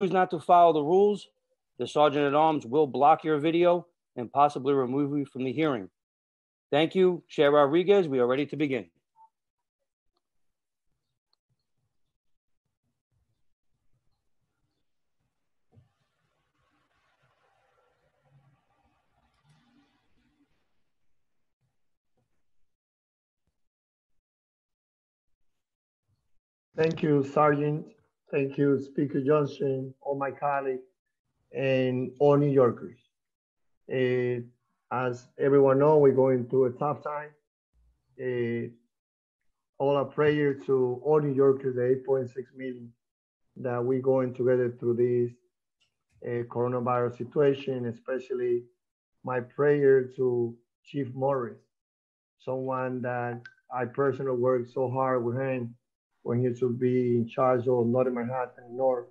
choose not to follow the rules, the Sergeant at Arms will block your video and possibly remove you from the hearing. Thank you, Chair Rodriguez. We are ready to begin. Thank you, Sergeant. Thank you, Speaker Johnson, all my colleagues, and all New Yorkers. Uh, as everyone knows, we're going through a tough time. Uh, all our prayer to all New Yorkers, the 8.6 million, that we're going together through this uh, coronavirus situation, especially my prayer to Chief Morris, someone that I personally worked so hard with him when he should be in charge of Northern Manhattan North,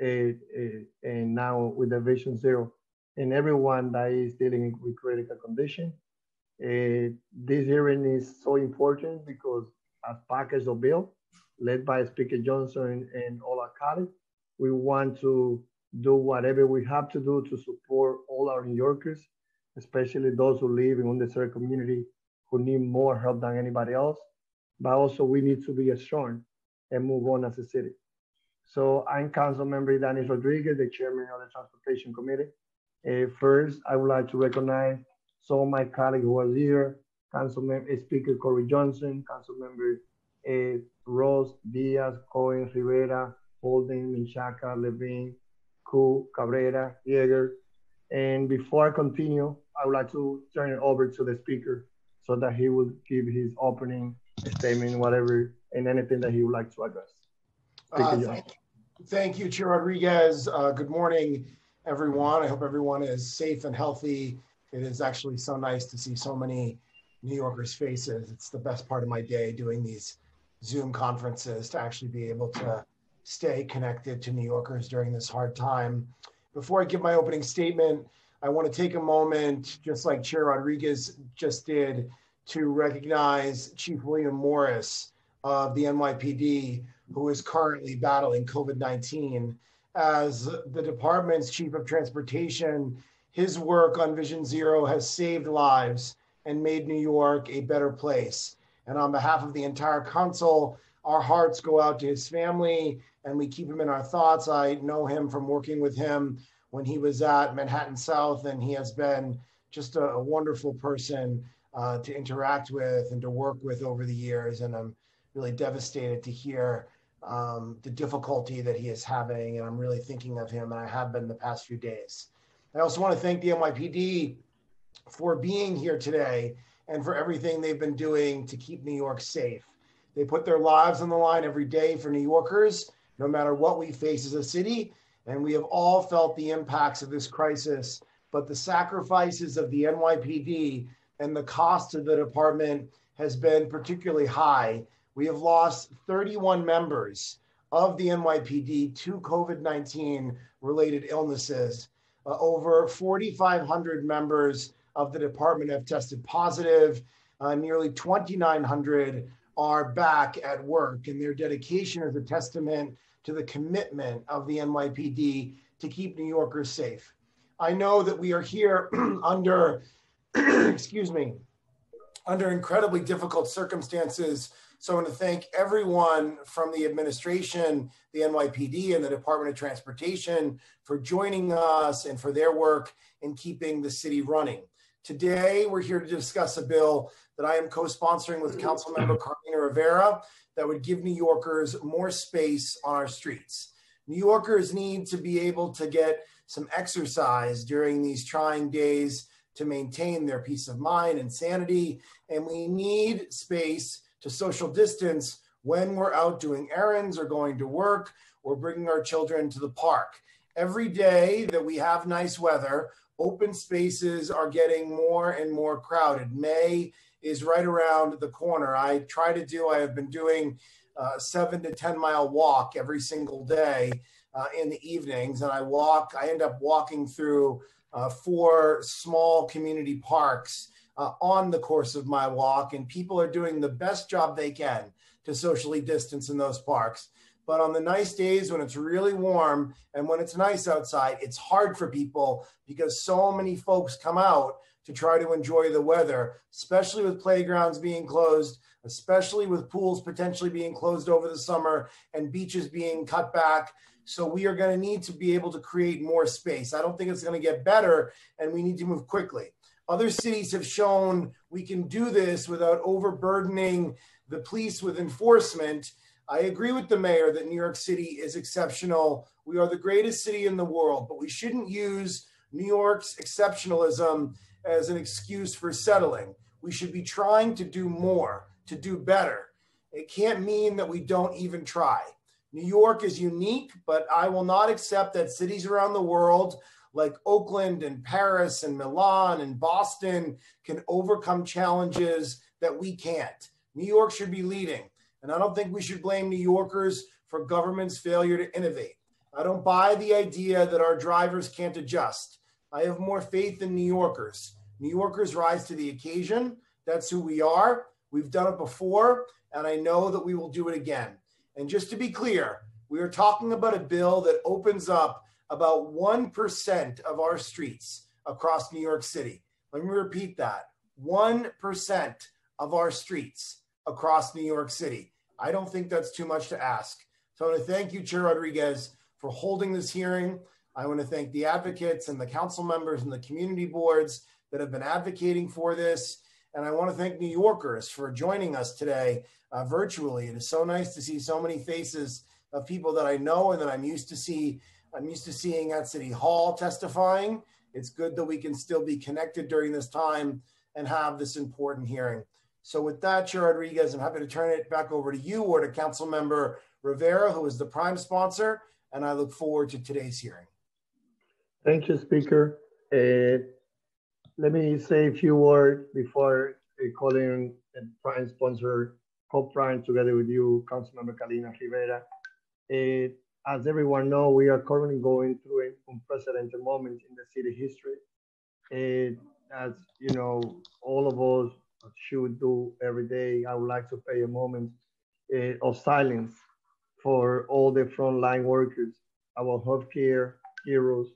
uh, uh, and now with the Vision Zero, and everyone that is dealing with critical condition. Uh, this hearing is so important because as package of bill led by Speaker Johnson and all our colleagues, we want to do whatever we have to do to support all our New Yorkers, especially those who live in underserved community who need more help than anybody else but also we need to be strong and move on as a city. So I'm Council Member Ydanis Rodriguez, the Chairman of the Transportation Committee. Uh, first, I would like to recognize some of my colleagues who are here, Council Member uh, Speaker Corey Johnson, Council Member uh, Ross, Diaz, Cohen, Rivera, Holden, Menchaca, Levine, Koo, Cabrera, Yeger. And before I continue, I would like to turn it over to the speaker so that he will give his opening statement, whatever, and anything that he would like to address. Uh, thank, thank, you, Chair Rodriguez. Uh, good morning, everyone. I hope everyone is safe and healthy. It is actually so nice to see so many New Yorkers' faces. It's the best part of my day doing these Zoom conferences to actually be able to stay connected to New Yorkers during this hard time. Before I give my opening statement, I want to take a moment, just like Chair Rodriguez just did, to recognize Chief William Morris of the NYPD, who is currently battling COVID 19. As the department's chief of transportation, his work on Vision Zero has saved lives and made New York a better place. And on behalf of the entire council, our hearts go out to his family and we keep him in our thoughts. I know him from working with him when he was at Manhattan South, and he has been just a, a wonderful person uh, to interact with and to work with over the years. And I'm really devastated to hear um, the difficulty that he is having. And I'm really thinking of him, and I have been the past few days. I also want to thank the NYPD for being here today and for everything they've been doing to keep New York safe. They put their lives on the line every day for New Yorkers, no matter what we face as a city. And we have all felt the impacts of this crisis, but the sacrifices of the NYPD and the cost of the department has been particularly high. We have lost 31 members of the NYPD to COVID 19 related illnesses. Uh, over 4,500 members of the department have tested positive. Uh, nearly 2,900 are back at work, and their dedication is a testament to the commitment of the NYPD to keep New Yorkers safe. I know that we are here under excuse me, under incredibly difficult circumstances. So I want to thank everyone from the administration, the NYPD, and the Department of Transportation for joining us and for their work in keeping the city running. Today, we're here to discuss a bill that I am co-sponsoring with Councilmember Carlina Rivera that would give New Yorkers more space on our streets. New Yorkers need to be able to get some exercise during these trying days to maintain their peace of mind and sanity. And we need space to social distance when we're out doing errands or going to work or bringing our children to the park. Every day that we have nice weather, open spaces are getting more and more crowded. May is right around the corner. I try to do, I have been doing a seven to 10 mile walk every single day uh, in the evenings. And I walk, I end up walking through uh, for small community parks uh, on the course of my walk, and people are doing the best job they can to socially distance in those parks. But on the nice days when it's really warm and when it's nice outside, it's hard for people because so many folks come out to try to enjoy the weather, especially with playgrounds being closed, especially with pools potentially being closed over the summer and beaches being cut back. So we are going to need to be able to create more space. I don't think it's going to get better, and we need to move quickly. Other cities have shown we can do this without overburdening the police with enforcement. I agree with the mayor that New York City is exceptional. We are the greatest city in the world, but we shouldn't use New York's exceptionalism as an excuse for settling. We should be trying to do more, to do better. It can't mean that we don't even try. New York is unique, but I will not accept that cities around the world like Oakland and Paris and Milan and Boston can overcome challenges that we can't. New York should be leading. And I don't think we should blame New Yorkers for government's failure to innovate. I don't buy the idea that our drivers can't adjust. I have more faith in New Yorkers. New Yorkers rise to the occasion. That's who we are. We've done it before, and I know that we will do it again. And just to be clear, we are talking about a bill that opens up about 1% of our streets across New York City. Let me repeat that 1% of our streets across New York City. I don't think that's too much to ask. So I want to thank you, Chair Rodriguez, for holding this hearing. I want to thank the advocates and the council members and the community boards that have been advocating for this. And I want to thank New Yorkers for joining us today uh, virtually. It is so nice to see so many faces of people that I know and that I'm used to see I'm used to seeing at City Hall testifying. It's good that we can still be connected during this time and have this important hearing. So with that, Chair Rodriguez, I'm happy to turn it back over to you or to Council Member Rivera, who is the prime sponsor, and I look forward to today's hearing. Thank you, Speaker. Uh, let me say a few words before uh, calling the prime sponsor, co-prime together with you, Councilmember Carlina Rivera. Uh, as everyone knows, we are currently going through an unprecedented moment in the city history. It, as you know, all of us should do every day. I would like to pay a moment uh, of silence for all the frontline workers, our healthcare heroes,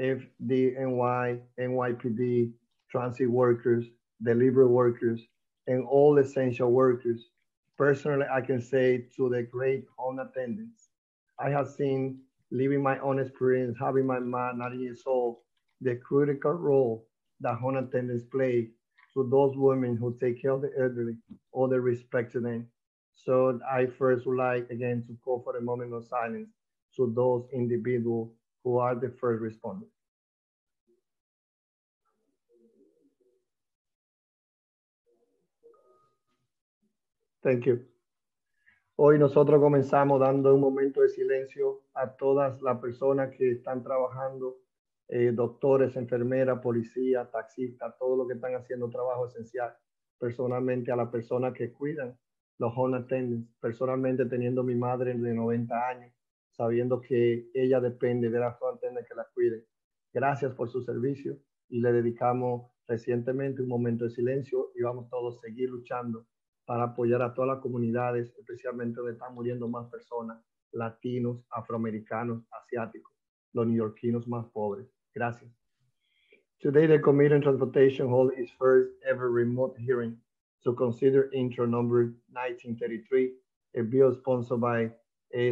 FDNY, NYPD, transit workers, delivery workers, and all essential workers. Personally, I can say to the great home attendants, I have seen, living my own experience, having my mom 90 years old, the critical role that home attendants play to those women who take care of the elderly, all the respect to them. So I first would like again to call for a moment of silence to those individuals who are the first responders. Thank you. Hoy nosotros comenzamos dando un momento de silencio a todas las personas que están trabajando, eh, doctores, enfermeras, policías, taxistas, todos los que están haciendo trabajo esencial. Personalmente a las personas que cuidan los home attendants, personalmente teniendo mi madre de 90 años, sabiendo que ella depende de la attendant que la cuide. Gracias por su servicio y le dedicamos recientemente un momento de silencio y vamos todos a seguir luchando para apoyar a todas las comunidades, especialmente donde están muriendo más personas, latinos, afroamericanos, asiáticos, los neoyorquinos más pobres. Gracias. Today, the Committee on Transportation held its first ever remote hearing to consider intro number 1933, a bill sponsored by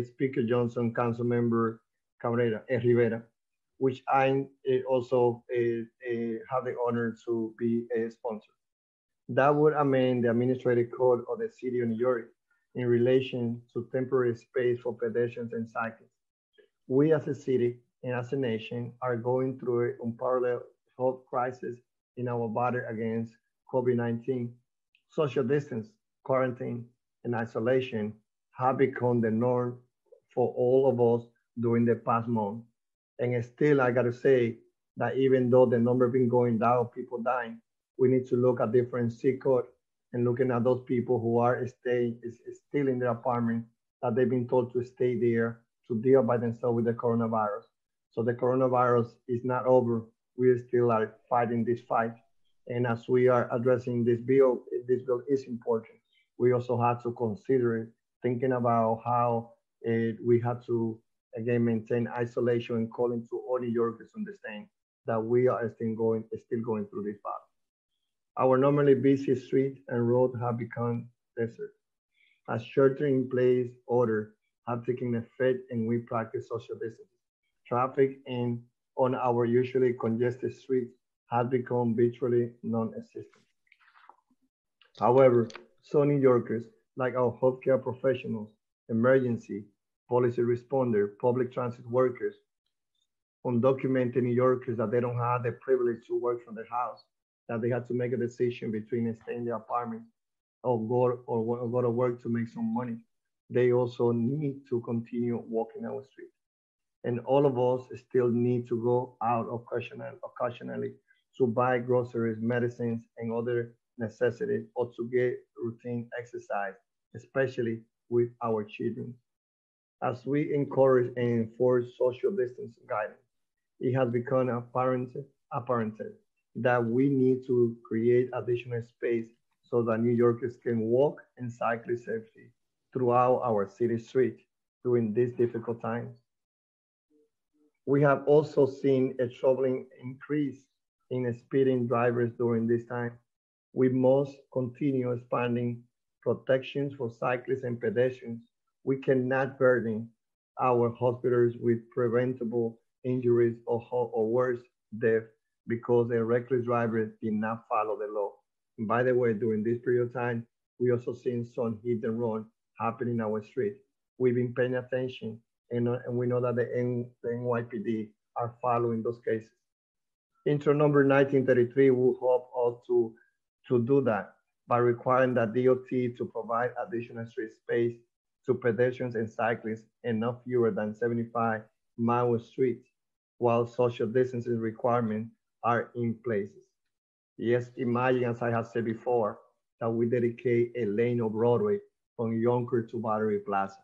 Speaker Johnson, Council Member Cabrera, uh, Rivera, which I uh, also have the honor to be a sponsor that would amend the administrative code of the city of New York in relation to temporary space for pedestrians and cyclists. We as a city and as a nation are going through an unparalleled health crisis in our battle against COVID-19. Social distance, quarantine, and isolation have become the norm for all of us during the past month. And still, I gotta say that even though the number been going down, people dying, we need to look at different C code and looking at those people who are staying is, still in their apartment that they've been told to stay there to deal by themselves with the coronavirus. So the coronavirus is not over. We still are fighting this fight. And as we are addressing this bill, this bill is important. We also have to consider thinking about how it, we had to again maintain isolation and calling to all New Yorkers understand that we are still going still going through this battle. Our normally busy streets and roads have become desert. As shelter-in-place order have taken effect and we practice social distancing. Traffic in on our usually congested streets has become virtually non-existent. However, some New Yorkers, like our healthcare professionals, emergency, policy responder, public transit workers, undocumented New Yorkers that they don't have the privilege to work from their house, that they had to make a decision between staying in the apartment or go or go to work to make some money. They also need to continue walking our street. And all of us still need to go out occasionally, occasionally to buy groceries, medicines, and other necessities, or to get routine exercise, especially with our children. As we encourage and enforce social distance guidance, it has become apparent, apparent that we need to create additional space so that New Yorkers can walk and cycle safely throughout our city streets during these difficult times. We have also seen a troubling increase in speeding drivers during this time. We must continue expanding protections for cyclists and pedestrians. We cannot burden our hospitals with preventable injuries or, or worse, death because a reckless driver did not follow the law. And by the way, during this period of time, we also seen some hit and run happening in our street. We've been paying attention and, uh, and we know that the, N, the NYPD are following those cases. Intro number 1933 will help us to, to do that by requiring that DOT to provide additional street space to pedestrians and cyclists and not fewer than 75 mile streets, while social distancing requirements are in place. Yes, imagine, as I have said before, that we dedicate a lane of Broadway from Yonkers to Battery Plaza.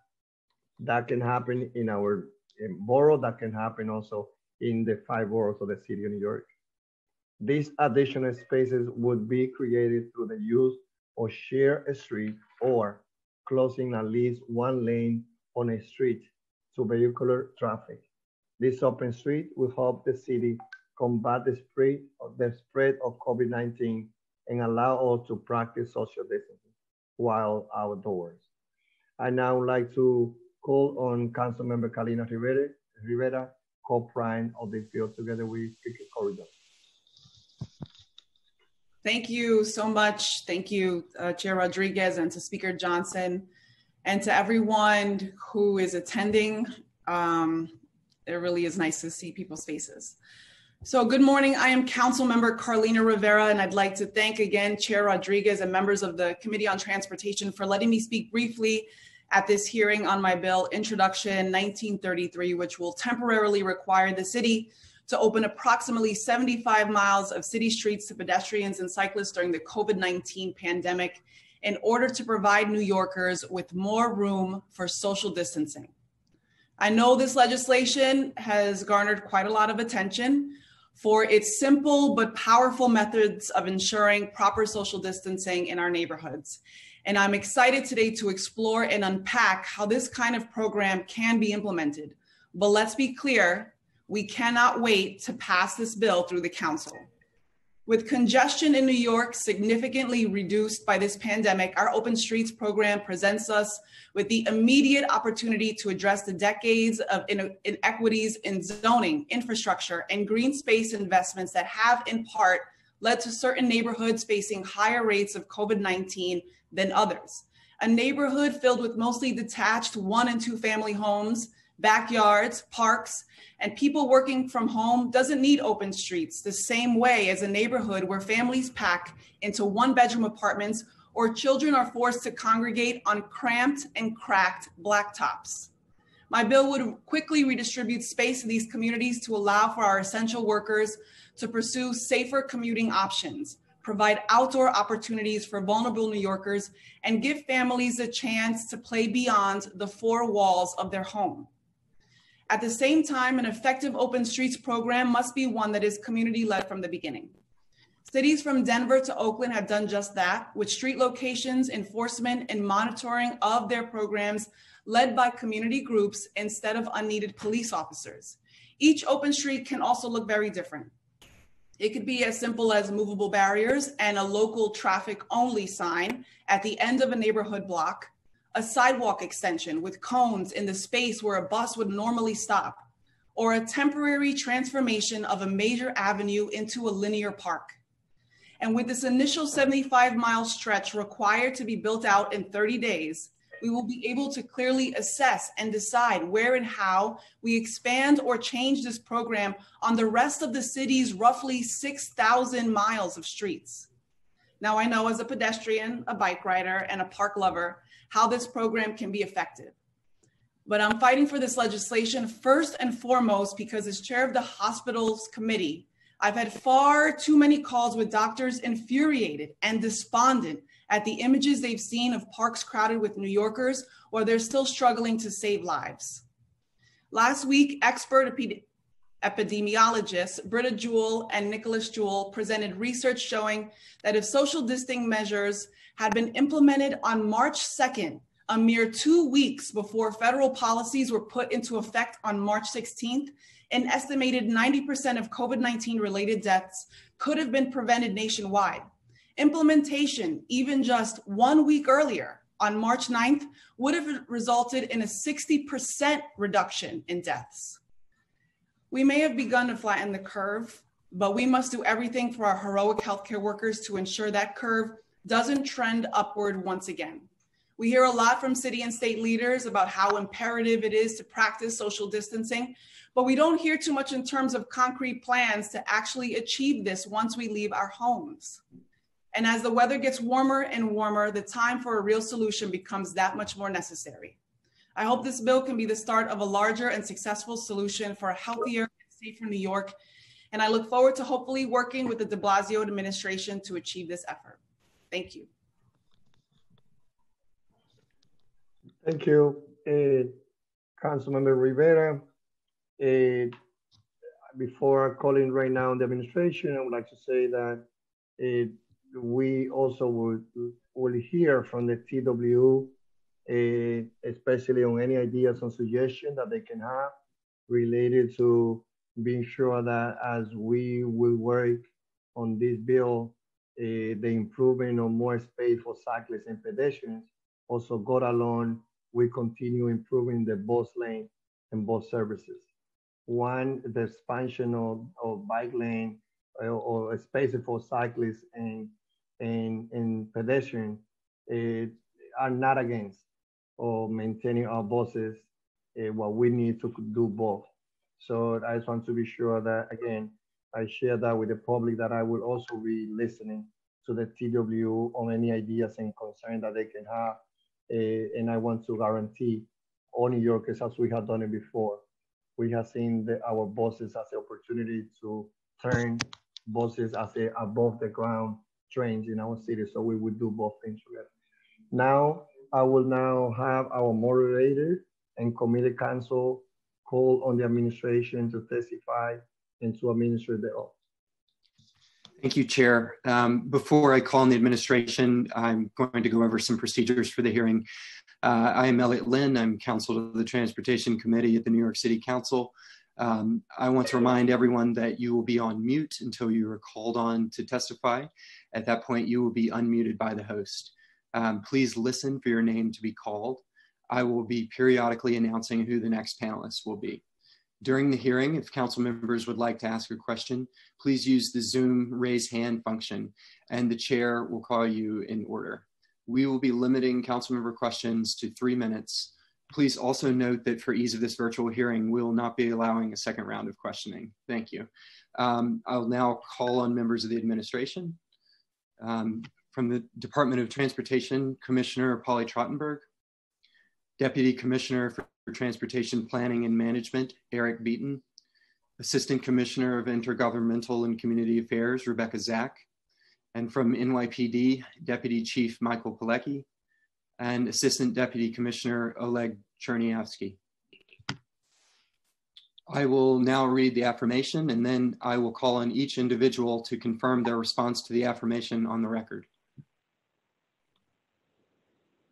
That can happen in our in borough, that can happen also in the five boroughs of the city of New York. These additional spaces would be created through the use of shared street or closing at least one lane on a street to vehicular traffic. This open street will help the city combat the spread of, the spread of COVID-19 and allow us to practice social distancing while outdoors. I now would like to call on Councilmember Carlina Rivera, Rivera co-prime of this bill together with Speaker Corridor. Thank you so much. Thank you, uh, Chair Rodriguez, and to Speaker Johnson, and to everyone who is attending. Um, it really is nice to see people's faces. So good morning. I am Council Member Carlina Rivera, and I'd like to thank again Chair Rodriguez and members of the Committee on Transportation for letting me speak briefly at this hearing on my bill, Introduction 1933, which will temporarily require the city to open approximately 75 miles of city streets to pedestrians and cyclists during the COVID-19 pandemic in order to provide New Yorkers with more room for social distancing. I know this legislation has garnered quite a lot of attention for its simple but powerful methods of ensuring proper social distancing in our neighborhoods. And I'm excited today to explore and unpack how this kind of program can be implemented. But let's be clear, we cannot wait to pass this bill through the council. With congestion in New York significantly reduced by this pandemic, our Open Streets program presents us with the immediate opportunity to address the decades of inequities in zoning, infrastructure, and green space investments that have in part led to certain neighborhoods facing higher rates of COVID-19 than others. A neighborhood filled with mostly detached one and two family homes, backyards, parks, and people working from home doesn't need open streets the same way as a neighborhood where families pack into one bedroom apartments or children are forced to congregate on cramped and cracked blacktops. My bill would quickly redistribute space in these communities to allow for our essential workers to pursue safer commuting options, provide outdoor opportunities for vulnerable New Yorkers, and give families a chance to play beyond the four walls of their home. At the same time, an effective open streets program must be one that is community led from the beginning. Cities from Denver to Oakland have done just that with street locations, enforcement, and monitoring of their programs led by community groups instead of unneeded police officers. Each open street can also look very different. It could be as simple as movable barriers and a local traffic only sign at the end of a neighborhood block, a sidewalk extension with cones in the space where a bus would normally stop, or a temporary transformation of a major avenue into a linear park. And with this initial 75 mile stretch required to be built out in 30 days, we will be able to clearly assess and decide where and how we expand or change this program on the rest of the city's roughly 6,000 miles of streets. Now, I know as a pedestrian, a bike rider, and a park lover, how this program can be effective. But I'm fighting for this legislation first and foremost because as chair of the hospitals committee, I've had far too many calls with doctors infuriated and despondent at the images they've seen of parks crowded with New Yorkers or they're still struggling to save lives. Last week, expert epidemiologists Britta Jewell and Nicholas Jewell presented research showing that if social distancing measures had been implemented on March 2nd, a mere two weeks before federal policies were put into effect on March 16th, an estimated 90% of COVID 19 related deaths could have been prevented nationwide. Implementation, even just one week earlier, on March 9th, would have resulted in a 60% reduction in deaths. We may have begun to flatten the curve, but we must do everything for our heroic healthcare workers to ensure that curve doesn't trend upward once again. We hear a lot from city and state leaders about how imperative it is to practice social distancing, but we don't hear too much in terms of concrete plans to actually achieve this once we leave our homes. And as the weather gets warmer and warmer, the time for a real solution becomes that much more necessary. I hope this bill can be the start of a larger and successful solution for a healthier and safer New York. And I look forward to hopefully working with the de Blasio administration to achieve this effort. Thank you. Thank you, uh, Councilmember Rivera. Uh, before calling right now on the administration, I would like to say that uh, we also will, will hear from the TW, uh, especially on any ideas and suggestions that they can have related to being sure that as we will work on this bill, uh, the improvement of more space for cyclists and pedestrians, also got along, we continue improving the bus lane and bus services. One, the expansion of, of bike lane or, or spaces for cyclists and and, and pedestrians uh, are not against or maintaining our buses. Uh, what we need to do both. So I just want to be sure that again, I share that with the public that I will also be listening to the TW on any ideas and concerns that they can have. Uh, and I want to guarantee all New Yorkers, as we have done it before, we have seen the, our buses as an opportunity to turn buses as a above the ground trains in our city. So we would do both things together. Now, I will now have our moderator and committee council call on the administration to testify and to administer the oath. Thank you, Chair. Um, before I call on the administration, I'm going to go over some procedures for the hearing. Uh, I am Elliot Lynn. I'm counsel to the Transportation Committee at the New York City Council. Um, I want to remind everyone that you will be on mute until you are called on to testify. At that point, you will be unmuted by the host. Um, please listen for your name to be called. I will be periodically announcing who the next panelists will be. During the hearing, if council members would like to ask a question, please use the Zoom raise hand function and the chair will call you in order. We will be limiting council member questions to three minutes Please also note that for ease of this virtual hearing, we will not be allowing a second round of questioning. Thank you. Um, I'll now call on members of the administration. Um, from the Department of Transportation, Commissioner Polly Trottenberg, Deputy Commissioner for Transportation Planning and Management, Eric Beaton, Assistant Commissioner of Intergovernmental and Community Affairs, Rebecca Zack, and from NYPD, Deputy Chief Michael Pilecki, and Assistant Deputy Commissioner Oleg Chernyavsky. I will now read the affirmation and then I will call on each individual to confirm their response to the affirmation on the record.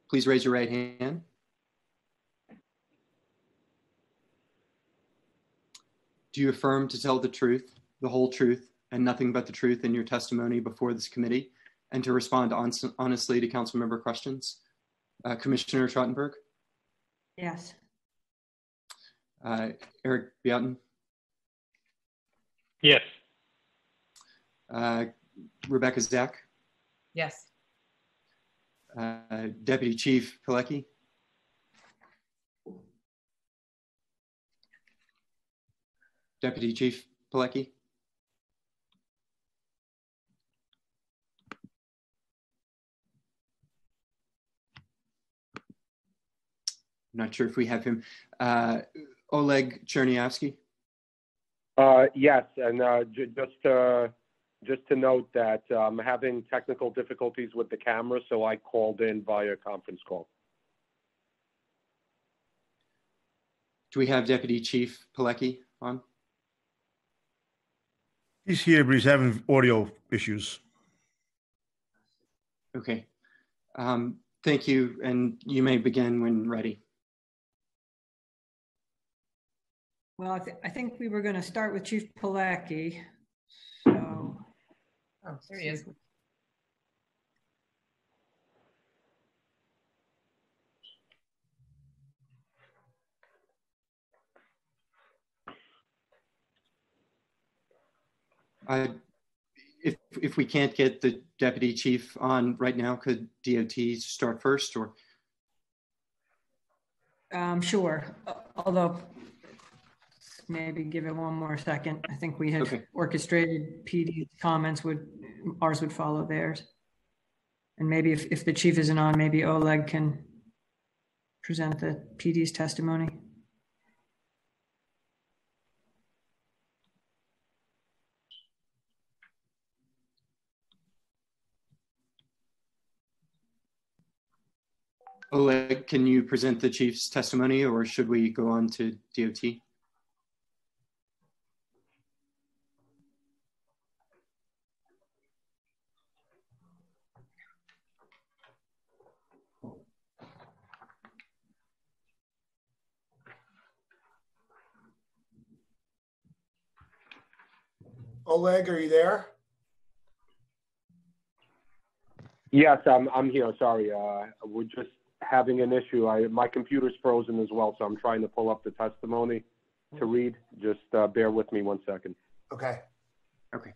Please raise your right hand. Do you affirm to tell the truth, the whole truth, and nothing but the truth in your testimony before this committee and to respond on, honestly to council member questions? Uh, Commissioner Trottenberg? Yes. Uh, Eric Beaton? Yes. Uh, Rebecca Zack? Yes. Uh, Deputy Chief Pilecki? Deputy Chief Pilecki? Not sure if we have him. Uh, Oleg Chernyavsky? Uh, yes, and uh, just uh, just to note that I'm having technical difficulties with the camera, so I called in via conference call. Do we have Deputy Chief Pilecki on? He's here, but he's having audio issues. Okay. Um, thank you, and you may begin when ready. Well, I, th- I think we were going to start with Chief Pilecki. So, oh, there he is. I, if if we can't get the deputy chief on right now, could DOT start first or? Um, sure. Although maybe give it one more second. I think we had okay. orchestrated PD's comments would ours would follow theirs. And maybe if, if the chief isn't on, maybe Oleg can present the PD's testimony. Oleg, can you present the chief's testimony or should we go on to DOT? Oleg, are you there? Yes, I'm, I'm here. Sorry. Uh, we're just having an issue. I, my computer's frozen as well, so I'm trying to pull up the testimony to read. Just uh, bear with me one second. Okay. Okay.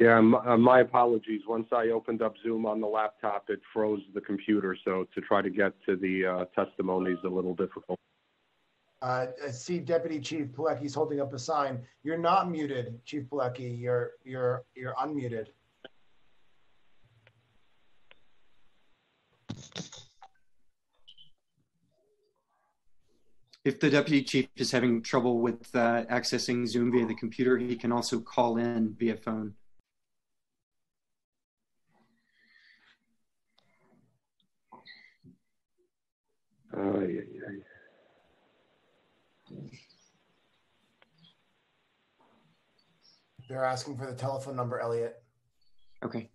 Yeah, uh, my apologies. Once I opened up Zoom on the laptop, it froze the computer. So to try to get to the uh, testimony is a little difficult. Uh, I see Deputy Chief Pilecki's holding up a sign. You're not muted, Chief Pilecki. You're you're you're unmuted. If the deputy chief is having trouble with uh, accessing Zoom via the computer, he can also call in via phone. Oh, yeah, yeah. They're asking for the telephone number, Elliot. Okay.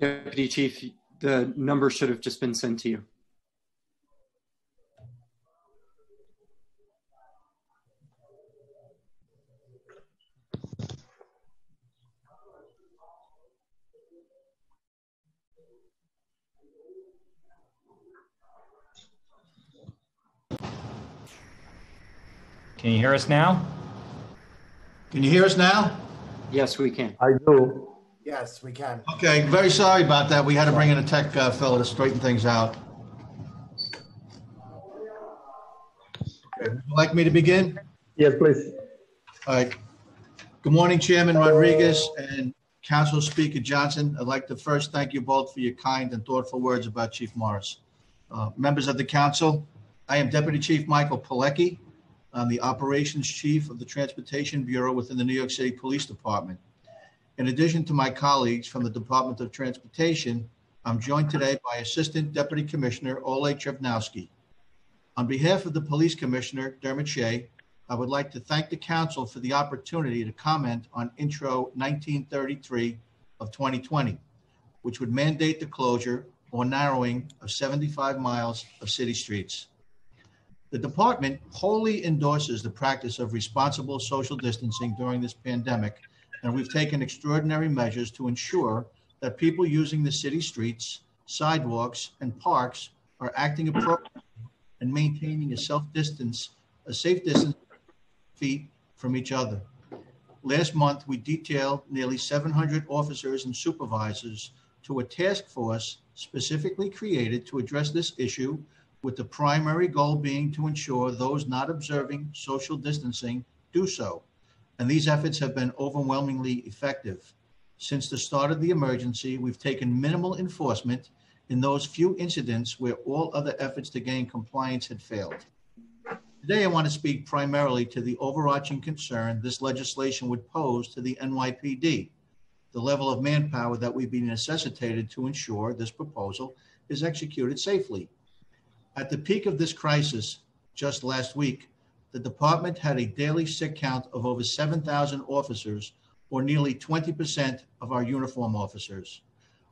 Deputy Chief, the number should have just been sent to you. Can you hear us now? Can you hear us now? Yes, we can. I do. Yes, we can. Okay, very sorry about that. We had to bring in a tech uh, fellow to straighten things out. Okay, Would you like me to begin? Yes, please. All right. Good morning, Chairman Rodriguez and Council Speaker Johnson. I'd like to first thank you both for your kind and thoughtful words about Chief Morris. Uh, Members of the council, I am Deputy Chief Michael Pilecki. I'm the Operations Chief of the Transportation Bureau within the New York City Police Department. In addition to my colleagues from the Department of Transportation, I'm joined today by Assistant Deputy Commissioner Oleg Chernyavsky. On behalf of the Police Commissioner Dermot Shea, I would like to thank the council for the opportunity to comment on Intro 1933 of 2020, which would mandate the closure or narrowing of 75 miles of city streets. The department wholly endorses the practice of responsible social distancing during this pandemic, and we've taken extraordinary measures to ensure that people using the city streets, sidewalks, and parks are acting appropriately and maintaining a self-distance, a safe distance feet from each other. Last month, we detailed nearly 700 officers and supervisors to a task force specifically created to address this issue with the primary goal being to ensure those not observing social distancing do so. And these efforts have been overwhelmingly effective. Since the start of the emergency, we've taken minimal enforcement in those few incidents where all other efforts to gain compliance had failed. Today, I want to speak primarily to the overarching concern this legislation would pose to the NYPD, the level of manpower that we've been necessitated to ensure this proposal is executed safely. At the peak of this crisis, just last week, the department had a daily sick count of over 7,000 officers, or nearly 20% of our uniform officers.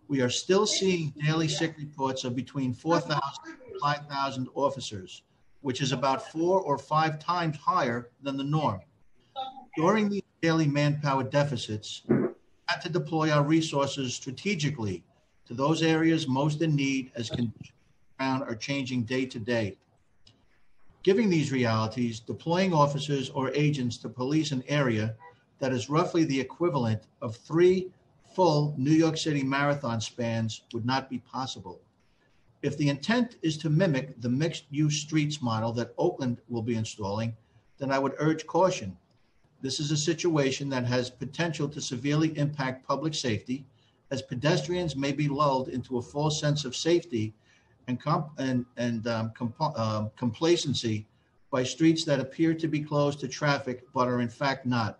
We are still seeing daily sick reports of between 4,000 and 5,000 officers, which is about four or five times higher than the norm. During these daily manpower deficits, we had to deploy our resources strategically to those areas most in need as conditions around are changing day to day. Given these realities, deploying officers or agents to police an area that is roughly the equivalent of three full New York City marathon spans would not be possible. If the intent is to mimic the mixed use streets model that Oakland will be installing, then I would urge caution. This is a situation that has potential to severely impact public safety, as pedestrians may be lulled into a false sense of safety and, comp- and, and um, comp- um, complacency by streets that appear to be closed to traffic but are in fact not.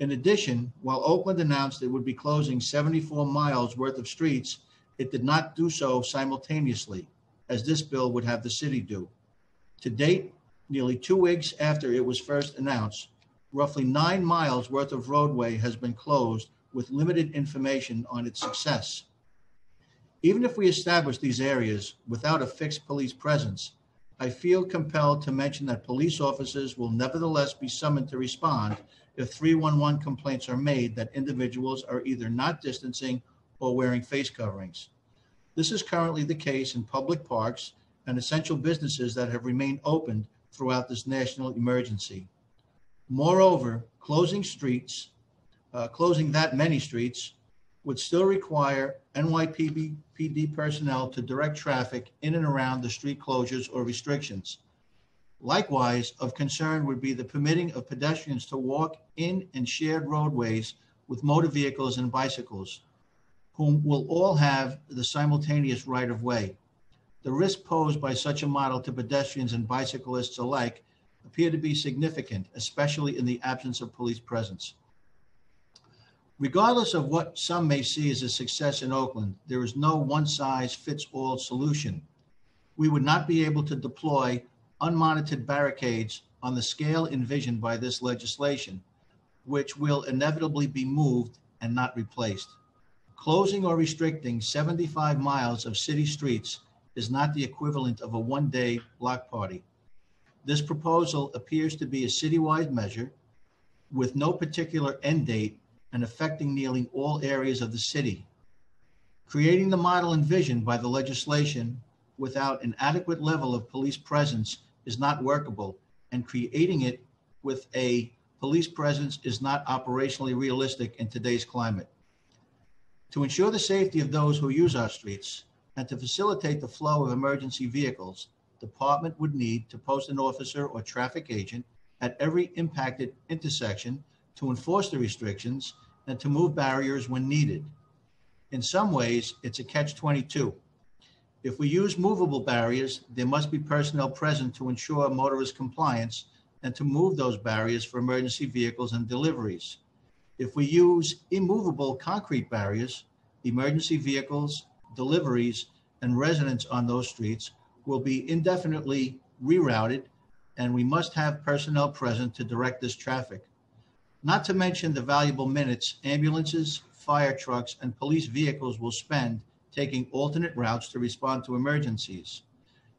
In addition, while Oakland announced it would be closing 74 miles worth of streets, it did not do so simultaneously, as this bill would have the city do. To date, nearly two weeks after it was first announced, roughly nine miles worth of roadway has been closed with limited information on its success. Even if we establish these areas without a fixed police presence, I feel compelled to mention that police officers will nevertheless be summoned to respond if 311 complaints are made that individuals are either not distancing or wearing face coverings. This is currently the case in public parks and essential businesses that have remained open throughout this national emergency. Moreover, closing streets, uh, closing that many streets would still require NYPD PD personnel to direct traffic in and around the street closures or restrictions. Likewise, of concern would be the permitting of pedestrians to walk in and shared roadways with motor vehicles and bicycles, whom will all have the simultaneous right of way. The risk posed by such a model to pedestrians and bicyclists alike appear to be significant, especially in the absence of police presence. Regardless of what some may see as a success in Oakland, there is no one size fits all solution. We would not be able to deploy unmonitored barricades on the scale envisioned by this legislation, which will inevitably be moved and not replaced. Closing or restricting 75 miles of city streets is not the equivalent of a one day block party. This proposal appears to be a citywide measure with no particular end date and affecting nearly all areas of the city. Creating the model envisioned by the legislation without an adequate level of police presence is not workable, and creating it with a police presence is not operationally realistic in today's climate. To ensure the safety of those who use our streets and to facilitate the flow of emergency vehicles, the department would need to post an officer or traffic agent at every impacted intersection to enforce the restrictions and to move barriers when needed. In some ways, it's a catch 22. If we use movable barriers, there must be personnel present to ensure motorist compliance and to move those barriers for emergency vehicles and deliveries. If we use immovable concrete barriers, emergency vehicles, deliveries, and residents on those streets will be indefinitely rerouted, and we must have personnel present to direct this traffic. Not to mention the valuable minutes ambulances, fire trucks, and police vehicles will spend taking alternate routes to respond to emergencies.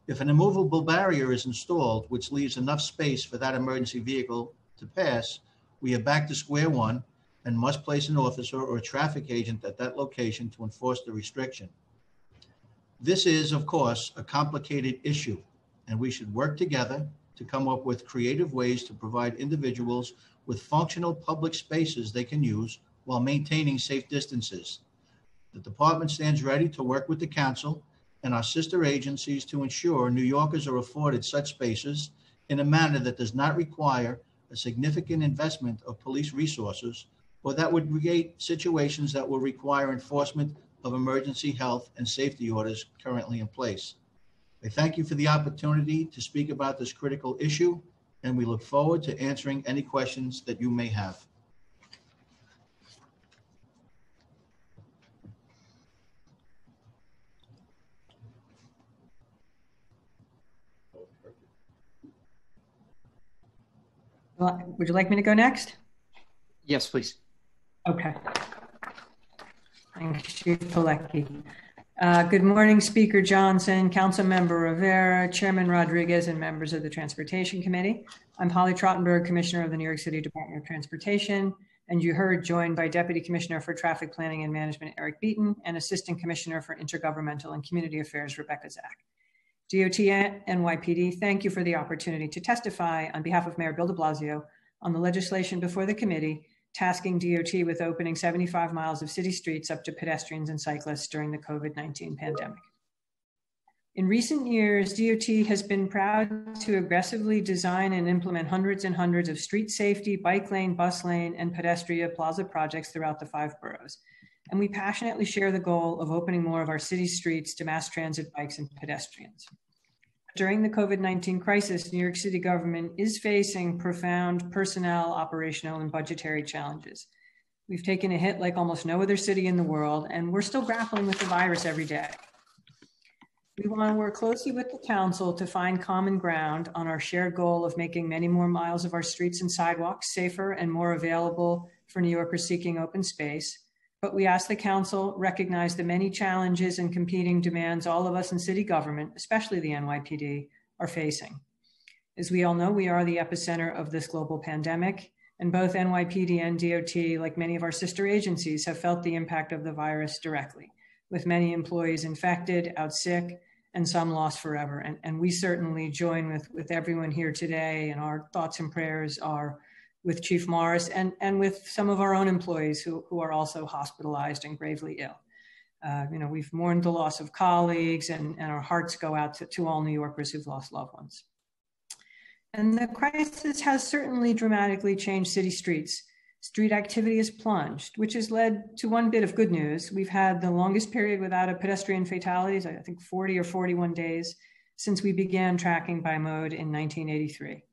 If an immovable barrier is installed, which leaves enough space for that emergency vehicle to pass, we are back to square one and must place an officer or a traffic agent at that location to enforce the restriction. This is, of course, a complicated issue, and we should work together to come up with creative ways to provide individuals with functional public spaces they can use while maintaining safe distances. The department stands ready to work with the council and our sister agencies to ensure New Yorkers are afforded such spaces in a manner that does not require a significant investment of police resources or that would create situations that will require enforcement of emergency health and safety orders currently in place. I thank you for the opportunity to speak about this critical issue, and we look forward to answering any questions that you may have. Would you like me to go next? Yes, please. Okay. Thanks, Chief Pilecki. Uh, good morning, Speaker Johnson, Council Member Rivera, Chairman Rodriguez, and members of the Transportation Committee. I'm Holly Trottenberg, Commissioner of the New York City Department of Transportation, and you heard joined by Deputy Commissioner for Traffic Planning and Management Eric Beaton and Assistant Commissioner for Intergovernmental and Community Affairs Rebecca Zack. DOT and NYPD, thank you for the opportunity to testify on behalf of Mayor Bill de Blasio on the legislation before the committee tasking DOT with opening 75 miles of city streets up to pedestrians and cyclists during the COVID 19 pandemic. In recent years, DOT has been proud to aggressively design and implement hundreds and hundreds of street safety, bike lane, bus lane, and pedestrian plaza projects throughout the five boroughs. And we passionately share the goal of opening more of our city streets to mass transit bikes and pedestrians. During the COVID 19 crisis, New York City government is facing profound personnel, operational, and budgetary challenges. We've taken a hit like almost no other city in the world, and we're still grappling with the virus every day. We want to work closely with the council to find common ground on our shared goal of making many more miles of our streets and sidewalks safer and more available for New Yorkers seeking open space but we ask the council recognize the many challenges and competing demands all of us in city government, especially the NYPD, are facing. As we all know, we are the epicenter of this global pandemic, and both NYPD and DOT, like many of our sister agencies, have felt the impact of the virus directly, with many employees infected, out sick, and some lost forever. And, and we certainly join with, with everyone here today, and our thoughts and prayers are with Chief Morris and, and with some of our own employees who, who are also hospitalized and gravely ill. Uh, you know, we've mourned the loss of colleagues and, and our hearts go out to, to all New Yorkers who've lost loved ones. And the crisis has certainly dramatically changed city streets. Street activity has plunged, which has led to one bit of good news. We've had the longest period without a pedestrian fatalities, I think 40 or 41 days, since we began tracking by mode in 1983.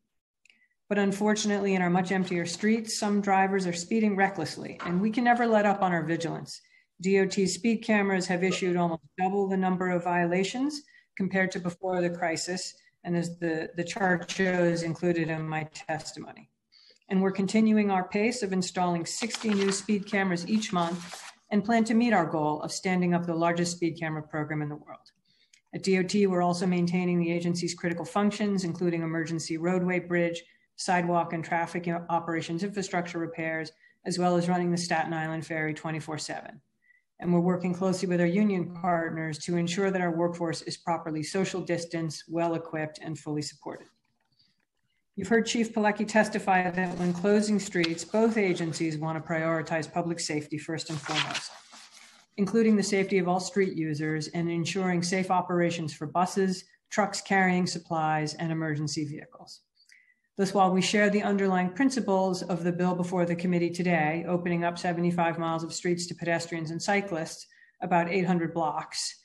But unfortunately, in our much emptier streets, some drivers are speeding recklessly, and we can never let up on our vigilance. DOT speed cameras have issued almost double the number of violations compared to before the crisis, and as the, the chart shows included in my testimony. And we're continuing our pace of installing 60 new speed cameras each month and plan to meet our goal of standing up the largest speed camera program in the world. At DOT, we're also maintaining the agency's critical functions, including emergency roadway bridge sidewalk and traffic operations infrastructure repairs, as well as running the Staten Island Ferry 24 7. And we're working closely with our union partners to ensure that our workforce is properly social distanced, well equipped, and fully supported. You've heard Chief Pilecki testify that when closing streets, both agencies want to prioritize public safety first and foremost, including the safety of all street users and ensuring safe operations for buses, trucks carrying supplies, and emergency vehicles. Thus, while we share the underlying principles of the bill before the committee today, opening up 75 miles of streets to pedestrians and cyclists, about 800 blocks,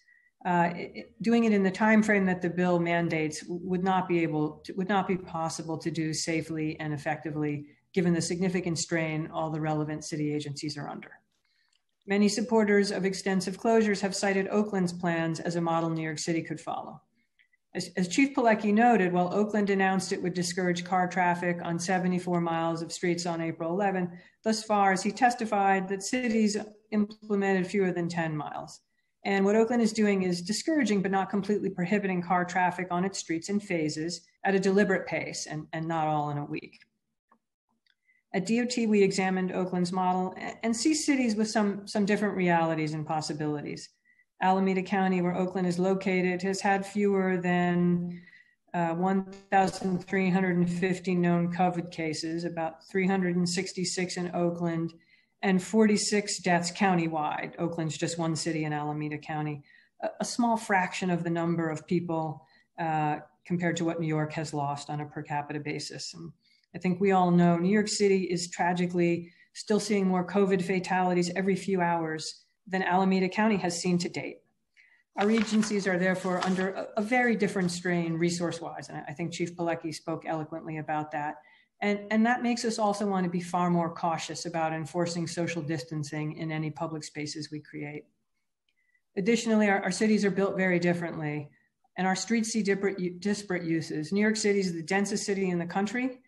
uh, it, doing it in the time frame that the bill mandates would not be able to, would not be possible to do safely and effectively given the significant strain all the relevant city agencies are under. Many supporters of extensive closures have cited Oakland's plans as a model New York City could follow. As, as, Chief Pilecki noted, while Oakland announced it would discourage car traffic on 74 miles of streets on April 11, thus far as he testified that cities implemented fewer than 10 miles. And what Oakland is doing is discouraging but not completely prohibiting car traffic on its streets in phases at a deliberate pace and, and not all in a week. At DOT, we examined Oakland's model and see cities with some, some different realities and possibilities. Alameda County, where Oakland is located, has had fewer than uh, 1,350 known COVID cases, about 366 in Oakland, and 46 deaths countywide. Oakland's just one city in Alameda County, a, a small fraction of the number of people uh, compared to what New York has lost on a per capita basis. And I think we all know New York City is tragically still seeing more COVID fatalities every few hours than Alameda County has seen to date. Our agencies are therefore under a, a very different strain resource-wise, and I think Chief Pilecki spoke eloquently about that. And, and that makes us also want to be far more cautious about enforcing social distancing in any public spaces we create. Additionally, our, our cities are built very differently, and our streets see disparate, disparate uses. New York City is the densest city in the country,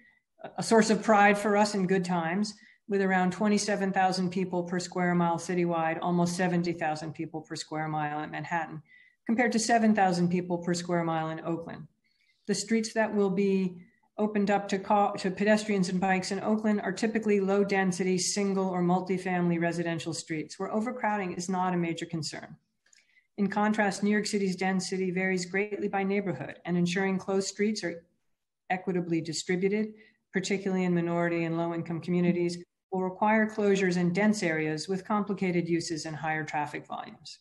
a source of pride for us in good times, with around 27,000 people per square mile citywide, almost 70,000 people per square mile in Manhattan, compared to 7,000 people per square mile in Oakland. The streets that will be opened up to, to pedestrians and bikes in Oakland are typically low density, single or multifamily residential streets where overcrowding is not a major concern. In contrast, New York City's density varies greatly by neighborhood, and ensuring closed streets are equitably distributed, particularly in minority and low income communities, will require closures in dense areas with complicated uses and higher traffic volumes.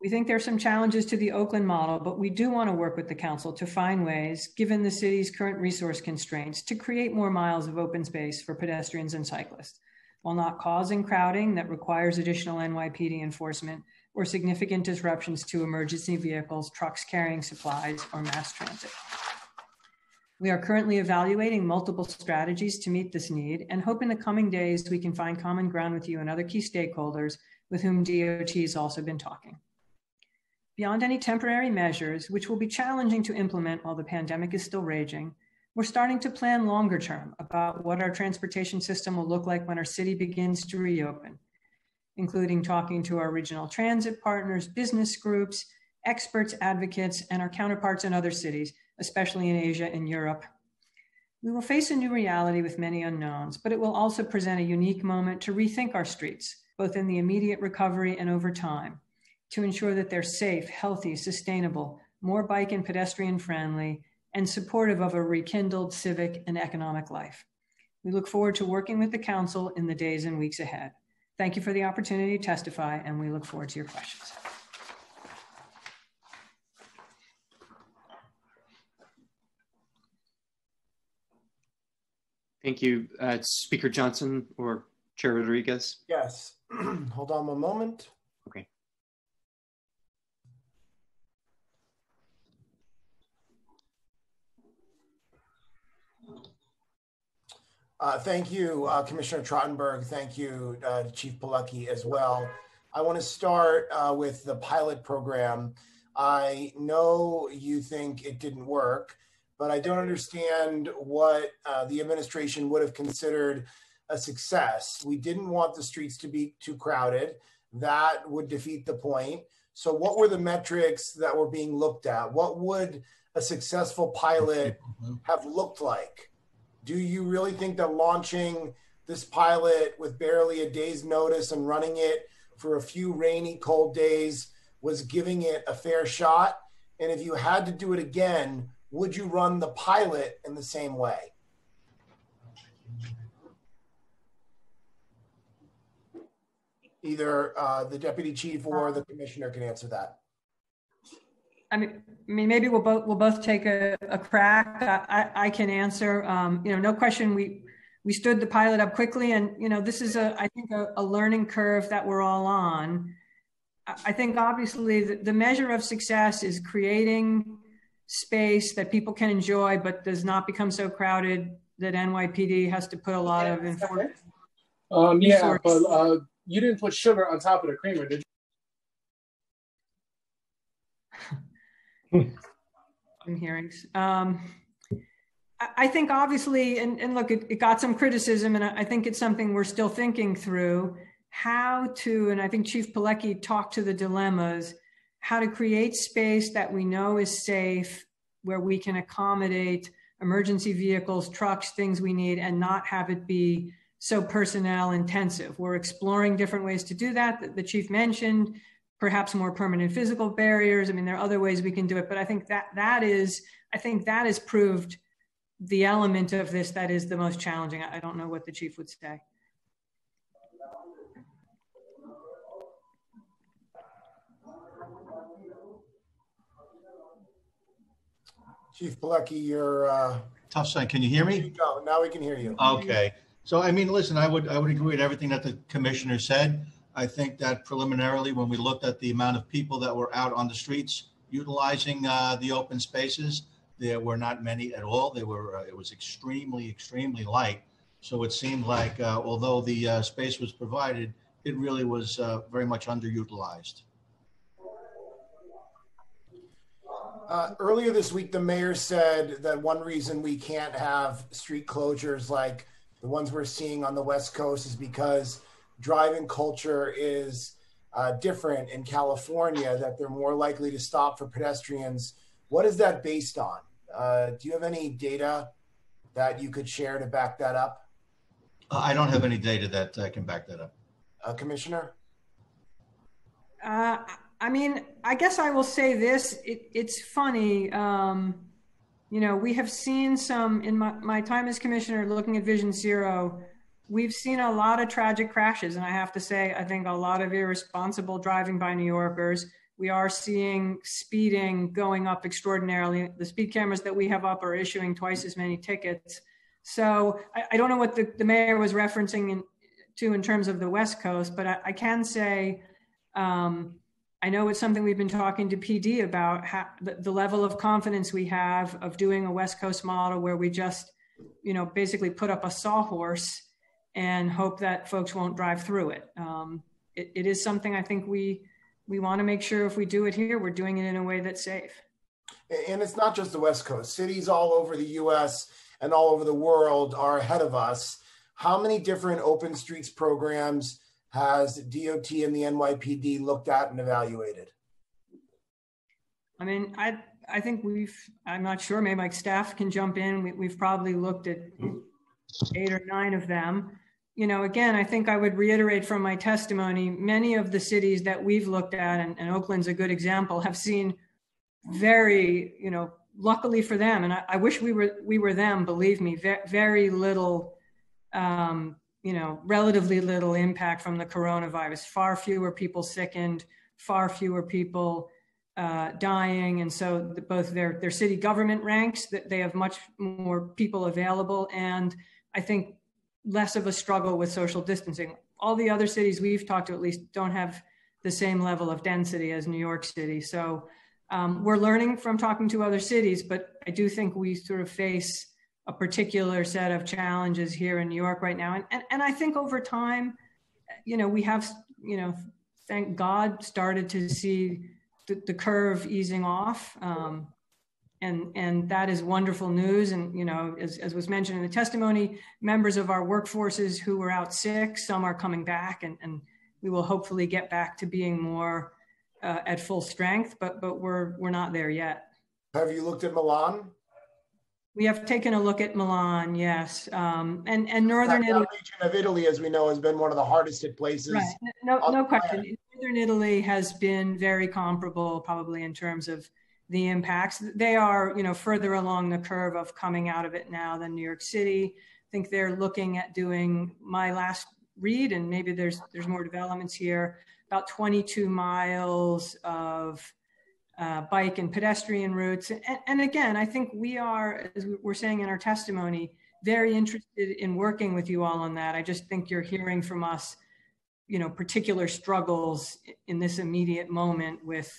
We think there are some challenges to the Oakland model, but we do want to work with the council to find ways, given the city's current resource constraints, to create more miles of open space for pedestrians and cyclists, while not causing crowding that requires additional NYPD enforcement or significant disruptions to emergency vehicles, trucks carrying supplies, or mass transit. We are currently evaluating multiple strategies to meet this need and hope in the coming days we can find common ground with you and other key stakeholders with whom DOT has also been talking. Beyond any temporary measures, which will be challenging to implement while the pandemic is still raging, we're starting to plan longer term about what our transportation system will look like when our city begins to reopen, including talking to our regional transit partners, business groups, experts, advocates, and our counterparts in other cities especially in Asia and Europe. We will face a new reality with many unknowns, but it will also present a unique moment to rethink our streets, both in the immediate recovery and over time, to ensure that they're safe, healthy, sustainable, more bike and pedestrian friendly, and supportive of a rekindled civic and economic life. We look forward to working with the Council in the days and weeks ahead. Thank you for the opportunity to testify, and we look forward to your questions. Thank you. Uh, Speaker Johnson or Chair Rodriguez? Yes. Hold on one moment. Okay. Uh, thank you, uh, Commissioner Trottenberg. Thank you, uh, Chief Pilecki as well. I want to start uh, with the pilot program. I know you think it didn't work but I don't understand what uh, the administration would have considered a success. We didn't want the streets to be too crowded. That would defeat the point. So, what were the metrics that were being looked at? What would a successful pilot have looked like? Do you really think that launching this pilot with barely a day's notice and running it for a few rainy, cold days was giving it a fair shot? And if you had to do it again, would you run the pilot in the same way? Either uh, the deputy chief or the commissioner can answer that. I mean, I mean, maybe we'll both we'll both take a, a crack. I, I can answer. Um, you know, no question. We we stood the pilot up quickly, and you know, this is a I think a, a learning curve that we're all on. I think obviously the, the measure of success is creating space that people can enjoy, but does not become so crowded that NYPD has to put a lot of enforcement. Um, yeah, but uh, you didn't put sugar on top of the creamer, did you? in hearings. Um, I think obviously, and, and look, it, it, got some criticism, and I think it's something we're still thinking through how to, and I think Chief Pilecki talked to the dilemmas, how to create space that we know is safe, where we can accommodate emergency vehicles, trucks, things we need, and not have it be so personnel intensive. We're exploring different ways to do that. The, the chief mentioned perhaps more permanent physical barriers. I mean, there are other ways we can do it, but I think that that is, I think that has proved the element of this that is the most challenging. I don't know what the chief would say. Chief Pilecki, you're uh, tough sign. Can you hear me? Go. Now we can hear you. Okay. So, I mean, listen, I would, I would agree with everything that the commissioner said. I think that preliminarily, when we looked at the amount of people that were out on the streets utilizing uh, the open spaces, there were not many at all. They were, uh, it was extremely, extremely light. So it seemed like, uh, although the uh, space was provided, it really was uh, very much underutilized. Uh, earlier this week, the mayor said that one reason we can't have street closures like the ones we're seeing on the West Coast is because driving culture is uh, different in California, that they're more likely to stop for pedestrians. What is that based on? Uh, do you have any data that you could share to back that up? Uh, I don't have any data that uh, can back that up. Uh, Commissioner? Uh, I mean, I guess I will say this. It, it's funny. Um, you know, we have seen some in my, my time as commissioner looking at Vision Zero, we've seen a lot of tragic crashes. And I have to say, I think a lot of irresponsible driving by New Yorkers. We are seeing speeding going up extraordinarily. The speed cameras that we have up are issuing twice as many tickets. So I, I don't know what the, the mayor was referencing in, to in terms of the West Coast, but I, I can say um, I know it's something we've been talking to PD about how, the, the, level of confidence we have of doing a West Coast model where we just, you know, basically put up a sawhorse and hope that folks won't drive through it. Um, it, it is something I think we we want to make sure if we do it here, we're doing it in a way that's safe. And it's not just the West Coast. Cities all over the U.S. and all over the world are ahead of us. How many different open streets programs? Has DOT and the NYPD looked at and evaluated? I mean, I I think we've. I'm not sure. Maybe my staff can jump in. We, have probably looked at eight or nine of them. You know, again, I think I would reiterate from my testimony. Many of the cities that we've looked at, and, and Oakland's a good example, have seen very, you know, luckily for them, and I, I wish we were we were them. Believe me, very, very little um, you know, relatively little impact from the coronavirus. Far fewer people sickened, far fewer people uh, dying, and so the, both their their city government ranks that they have much more people available, and I think less of a struggle with social distancing. All the other cities we've talked to, at least, don't have the same level of density as New York City. So um, we're learning from talking to other cities, but I do think we sort of face a particular set of challenges here in New York right now. And, and, and I think over time, you know, we have, you know, thank God started to see the, the curve easing off. Um, and, and that is wonderful news. And, you know, as, as was mentioned in the testimony, members of our workforces who were out sick, some are coming back and, and we will hopefully get back to being more uh, at full strength, but, but we're, we're not there yet. Have you looked at Milan? We have taken a look at Milan, yes, um, and and northern Italy. region of Italy, as we know, has been one of the hardest hit places. Right. No, no question. Northern Italy has been very comparable, probably in terms of the impacts. They are, you know, further along the curve of coming out of it now than New York City. I think they're looking at doing my last read, and maybe there's there's more developments here. About 22 miles of uh, bike and pedestrian routes. And, and, again, I think we are, as we're saying in our testimony, very interested in working with you all on that. I just think you're hearing from us, you know, particular struggles in this immediate moment with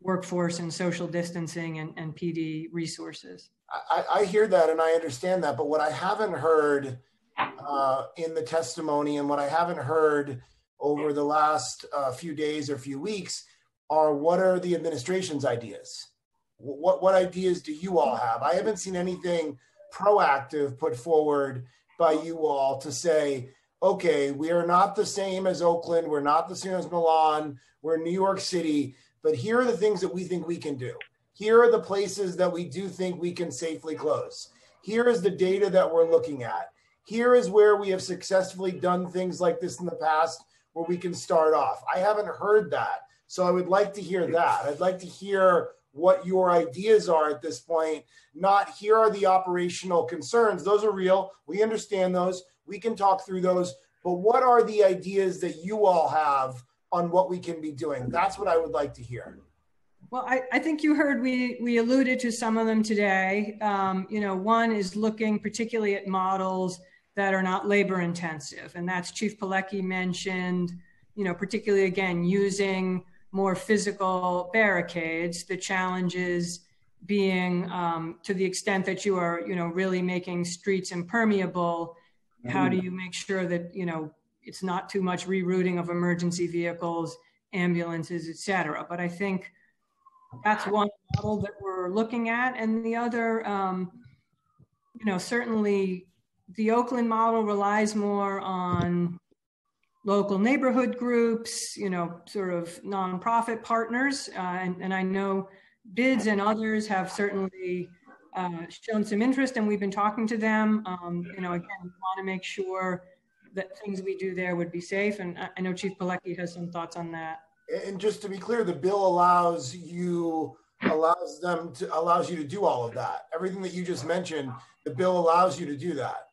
workforce and social distancing and, and PD resources. I, I, hear that and I understand that, but what I haven't heard uh, in the testimony and what I haven't heard over the last uh, few days or few weeks are what are the administration's ideas? What, what ideas do you all have? I haven't seen anything proactive put forward by you all to say, okay, we are not the same as Oakland, we're not the same as Milan, we're New York City, but here are the things that we think we can do. Here are the places that we do think we can safely close. Here is the data that we're looking at. Here is where we have successfully done things like this in the past where we can start off. I haven't heard that. So I would like to hear that. I'd like to hear what your ideas are at this point, not here are the operational concerns. Those are real. We understand those. We can talk through those. But what are the ideas that you all have on what we can be doing? That's what I would like to hear. Well, I, I think you heard we, we alluded to some of them today. Um, you know, one is looking particularly at models that are not labor intensive. And that's Chief Pilecki mentioned, you know, particularly again, using more physical barricades. The challenges being um, to the extent that you are, you know, really making streets impermeable. How do you make sure that you know it's not too much rerouting of emergency vehicles, ambulances, et cetera? But I think that's one model that we're looking at, and the other, um, you know, certainly the Oakland model relies more on local neighborhood groups, you know, sort of nonprofit partners. Uh, and, and, I know BIDS and others have certainly uh, shown some interest and we've been talking to them. Um, you know, again, we want to make sure that things we do there would be safe. And I know Chief Pilecki has some thoughts on that. And just to be clear, the bill allows you allows them to allows you to do all of that. Everything that you just mentioned, the bill allows you to do that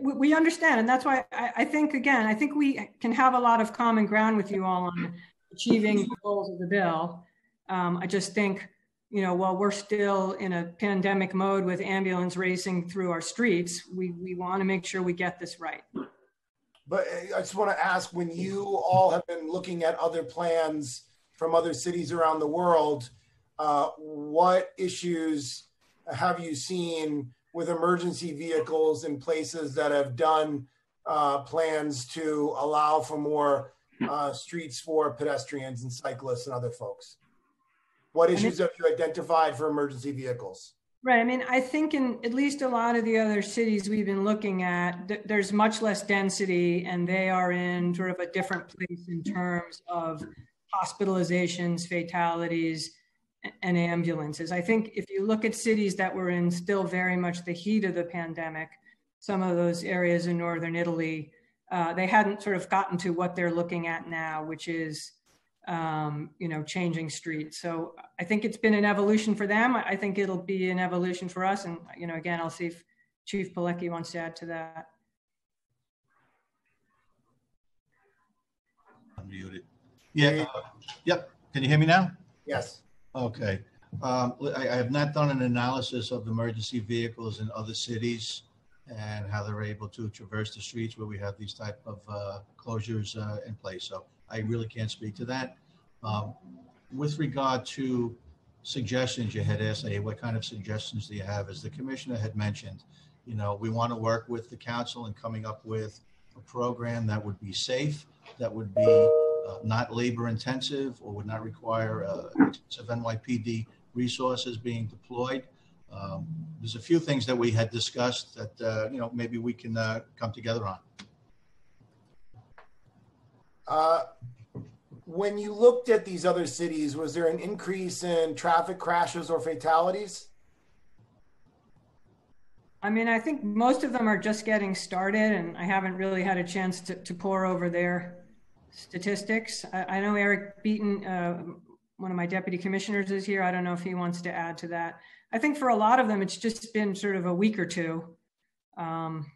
we understand and that's why I, think again i think we can have a lot of common ground with you all on achieving the goals of the bill. Um, i just think you know while we're still in a pandemic mode with ambulance racing through our streets we, we want to make sure we get this right. But uh, i just want to ask when you all have been looking at other plans from other cities around the world uh, what issues have you seen with emergency vehicles in places that have done uh, plans to allow for more uh, streets for pedestrians and cyclists and other folks? What issues have you identified for emergency vehicles? Right. I mean, I think in at least a lot of the other cities we've been looking at, th- there's much less density and they are in sort of a different place in terms of hospitalizations, fatalities, and ambulances. I think if you look at cities that were in still very much the heat of the pandemic, some of those areas in northern Italy, uh, they hadn't sort of gotten to what they're looking at now, which is um, you know changing streets. So I think it's been an evolution for them. I think it'll be an evolution for us. And you know, again, I'll see if Chief Pilecki wants to add to that. Unmuted. Yeah. Uh, yep. Can you hear me now? Yes. Okay. Um, I, I have not done an analysis of emergency vehicles in other cities and how they're able to traverse the streets where we have these type of uh, closures uh, in place. So I really can't speak to that. Um, with regard to suggestions, you had asked, hey, what kind of suggestions do you have? As the commissioner had mentioned, you know, we want to work with the council in coming up with a program that would be safe, that would be uh, not labor intensive or would not require uh, expensive NYPD resources being deployed. Um, there's a few things that we had discussed that uh, you know maybe we can uh, come together on. Uh, when you looked at these other cities, was there an increase in traffic crashes or fatalities? I mean, I think most of them are just getting started, and I haven't really had a chance to, to pour over there statistics. I, I know Eric Beaton uh, one of my deputy commissioners is here. I don't know if he wants to add to that. I think for a lot of them, it's just been sort of a week or two. Um,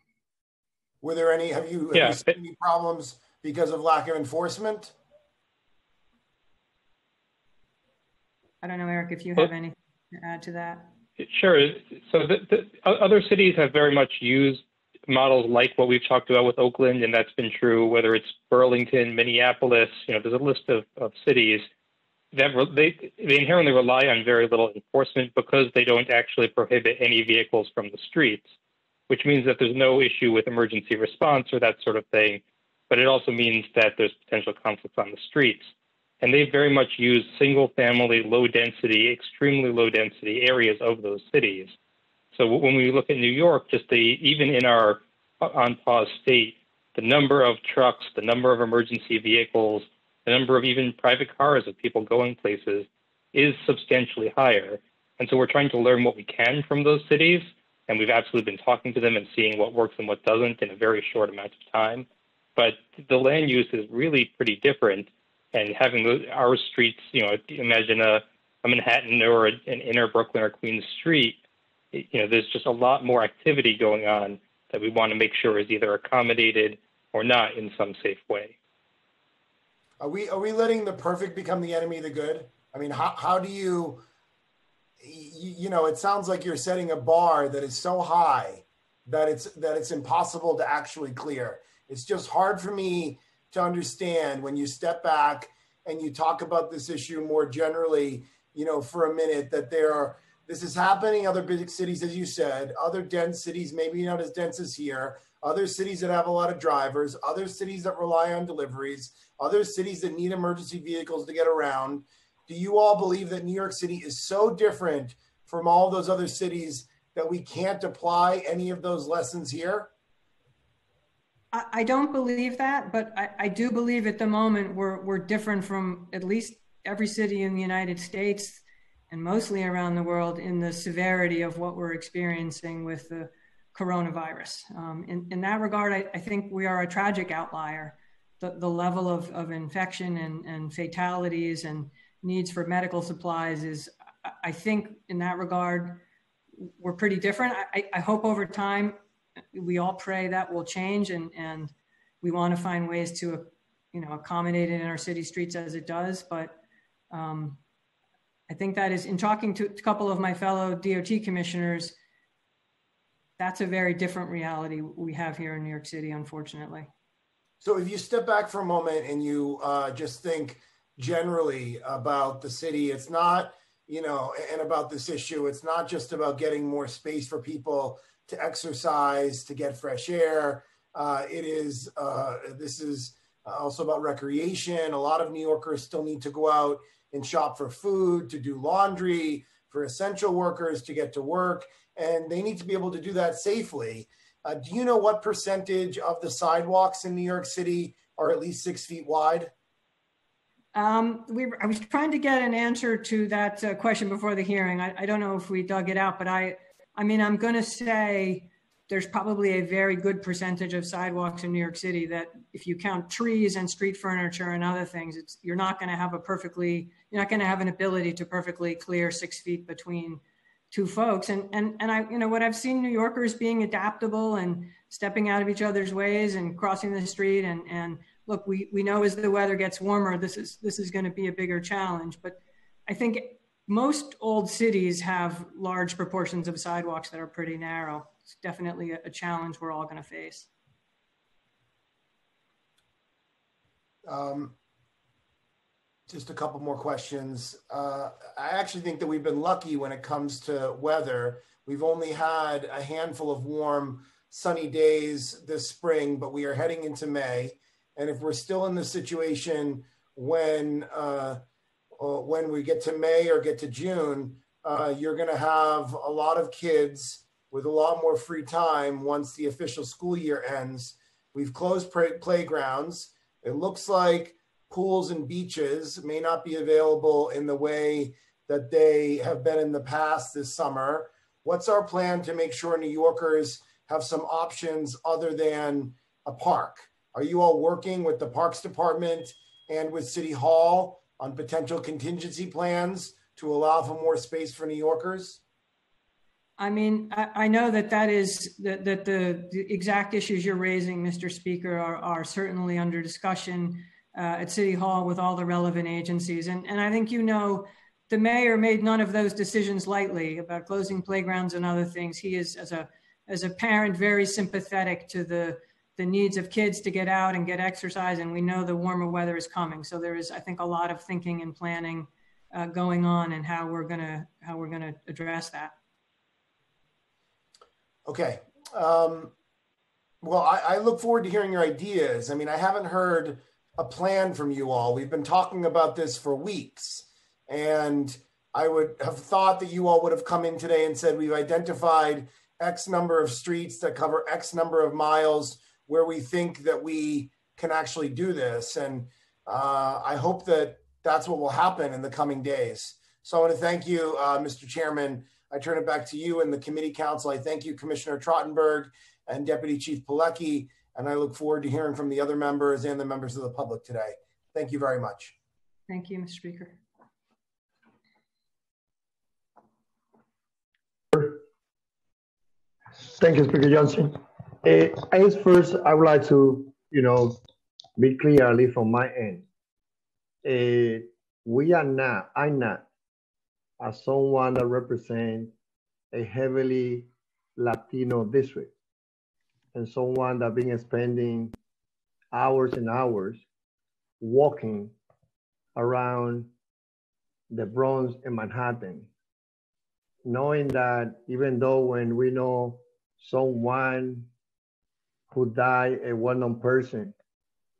Were there any, have you, have Yeah. you seen any problems because of lack of enforcement? I don't know, Eric, if you Well- have anything to add to that. Sure. So the, the other cities have very much used models like what we've talked about with Oakland, and that's been true whether it's Burlington, Minneapolis. You know, there's a list of, of cities that they they inherently rely on very little enforcement because they don't actually prohibit any vehicles from the streets, which means that there's no issue with emergency response or that sort of thing. But it also means that there's potential conflicts on the streets and they very much use single family, low density, extremely low density areas of those cities. So when we look at New York, just the even in our uh, on pause state, the number of trucks, the number of emergency vehicles, the number of even private cars of people going places is substantially higher. And so we're trying to learn what we can from those cities. And we've absolutely been talking to them and seeing what works and what doesn't in a very short amount of time. But the land use is really pretty different and having our streets, you know, imagine a, a Manhattan or an inner Brooklyn or Queens street, you know, there's just a lot more activity going on that we want to make sure is either accommodated or not in some safe way. Are we, are we letting the perfect become the enemy of the good? I mean, how, how do you, you, you know, it sounds like you're setting a bar that is so high that it's, that it's impossible to actually clear. It's just hard for me to understand when you step back and you talk about this issue more generally, you know, for a minute that there are, this is happening in other big cities, as you said, other dense cities, maybe not as dense as here, other cities that have a lot of drivers, other cities that rely on deliveries, other cities that need emergency vehicles to get around. Do you all believe that New York City is so different from all those other cities that we can't apply any of those lessons here? I, I don't believe that, but I, I do believe at the moment we're, we're different from at least every city in the United States and mostly around the world in the severity of what we're experiencing with the coronavirus. Um, in, in that regard, I, I think we are a tragic outlier. The, the level of, of infection and, and fatalities and needs for medical supplies is, I- think, in that regard, we're pretty different. I, I hope over time we all pray that will change and, and we want to find ways to, you know, accommodate it in our city streets as it does. But um, I think that is in talking to a couple of my fellow DOT commissioners, that's a very different reality we have here in New York City, unfortunately. So if you step back for a moment and you uh, just think generally about the city, it's not, you know, and about this issue, it's not just about getting more space for people to exercise, to get fresh air. Uh, it is, uh, this is also about recreation. A lot of New Yorkers still need to go out and shop for food, to do laundry, for essential workers to get to work, and they need to be able to do that safely. Uh, do you know what percentage of the sidewalks in New York City are at least six feet wide? Um, we, I was trying to get an answer to that uh, question before the hearing. I, I don't know if we dug it out, but I, I mean, I'm going to say there's probably a very good percentage of sidewalks in New York City that if you count trees and street furniture and other things, you're not going to have a perfectly, you're not going to have an ability to perfectly clear six feet between two folks. And, and, and I, you know, what I've seen New Yorkers being adaptable and stepping out of each other's ways and crossing the street and, and look, we, we know as the weather gets warmer, this is, this is going to be a bigger challenge, but I think most old cities have large proportions of sidewalks that are pretty narrow. It's definitely a, a challenge we're all going to face. Um, just a couple more questions. Uh, I actually think that we've been lucky when it comes to weather. We've only had a handful of warm, sunny days this spring, but we are heading into May. And if we're still in the situation when uh, uh, when we get to May or get to June, uh, you're going to have a lot of kids with a lot more free time once the official school year ends. We've closed play- playgrounds. It looks like pools and beaches may not be available in the way that they have been in the past this summer. What's our plan to make sure New Yorkers have some options other than a park? Are you all working with the Parks Department and with City Hall on potential contingency plans to allow for more space for New Yorkers? I mean, I, I know that that is that, that the, the, exact issues you're raising, Mr. Speaker, are, are certainly under discussion uh, at City Hall with all the relevant agencies. And, and I think you know the mayor made none of those decisions lightly about closing playgrounds and other things. He is, as a as a parent, very sympathetic to the the needs of kids to get out and get exercise. And we know the warmer weather is coming, so there is, I think, a lot of thinking and planning uh, going on and how we're gonna how we're gonna address that. Okay. Um, well, I, I look forward to hearing your ideas. I mean, I haven't heard a plan from you all. We've been talking about this for weeks. And I would have thought that you all would have come in today and said, we've identified X number of streets that cover X number of miles where we think that we can actually do this. And uh, I hope that that's what will happen in the coming days. So I want to thank you, uh, Mr. Chairman. I turn it back to you and the committee council. I thank you, Commissioner Trottenberg and Deputy Chief Pilecki, and I look forward to hearing from the other members and the members of the public today. Thank you very much. Thank you, Mr. Speaker. Thank you, Speaker Johnson. Uh, I guess first I would like to, you know, be clearly from my end. Uh, we are not, I'm not, as someone that represents a heavily Latino district and someone that been spending hours and hours walking around the Bronx and Manhattan, knowing that even though when we know someone who died, a well-known person,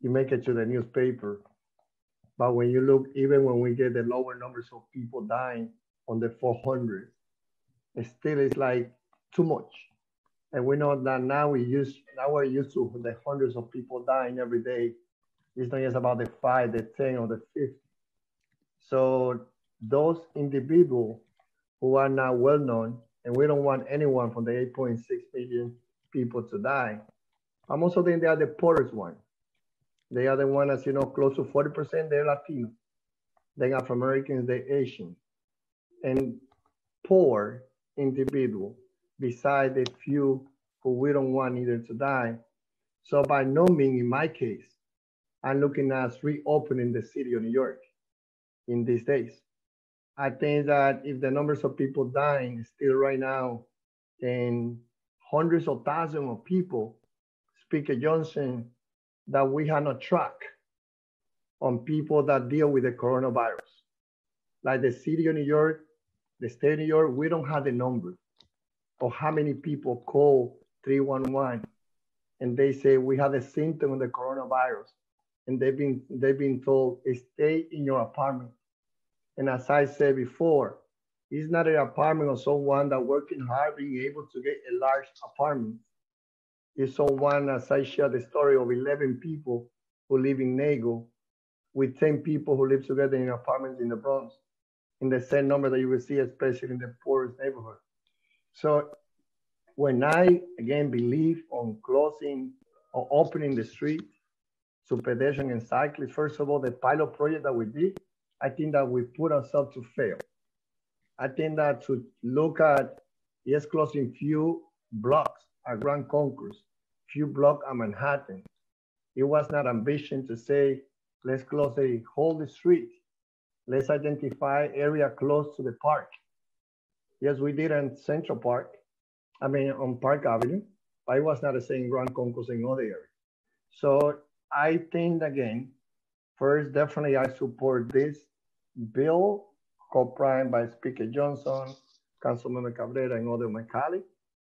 you make it to the newspaper. But when you look, even when we get the lower numbers of people dying on the 400, it still is like too much. And we know that now we use now we're used to the hundreds of people dying every day. It's not just about the five, the 10, or the 50. So those individuals who are now well known, and we don't want anyone from the 8.6 million people to die. I'm also think they are the poorest one. They are the one, as you know, close to 40% they're Latino. Then Afro Americans, they're Asian. And poor individual beside the few who we don't want either to die. So by no means, in my case, I'm looking at reopening the city of New York in these days. I think that if the numbers of people dying still right now and hundreds of thousands of people, Speaker Johnson, that we have no track on people that deal with the coronavirus. Like the city of New York, the state of New York, we don't have the number of how many people call 311 and they say we have a symptom of the coronavirus and they've been they've been told stay in your apartment and as I said before, it's not an apartment of someone that working hard being able to get a large apartment. It's someone, as I shared the story of 11 people who live in Nago with 10 people who live together in apartments in the Bronx, in the same number that you will see, especially in the poorest neighborhood. So when I, again, believe on closing or opening the street to pedestrians and cyclists, first of all, the pilot project that we did, I think that we put ourselves to fail. I think that to look at, yes, closing few blocks at Grand Concourse, few blocks at Manhattan, it was not ambition to say, let's close a whole street. Let's identify area close to the park. Yes, we did in Central Park, I mean, on Park Avenue, it was not the same Grand Concourse in other areas. So I think again, first, definitely I support this bill co-prime by Speaker Johnson, Councilmember Cabrera, and other my colleagues,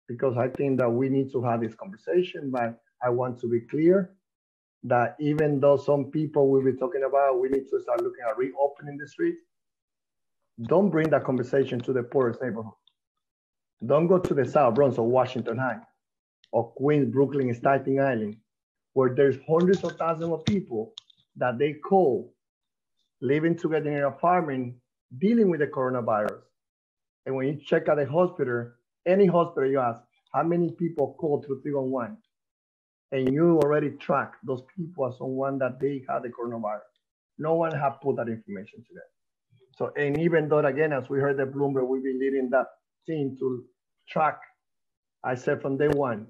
because I think that we need to have this conversation. But I want to be clear that even though some people will be talking about we need to start looking at reopening the streets, don't bring that conversation to the poorest neighborhood. Don't go to the South Bronx or Washington Heights or Queens, Brooklyn, Staten Island, where there's hundreds of thousands of people that they call living together in an apartment, dealing with the coronavirus. And when you check at a hospital, any hospital, you ask, how many people call to 311? And you already track those people as someone that they had the coronavirus. No one have put that information to together. So, and even though, again, as we heard the Bloomberg, we've been leading that team to track. I said from day one,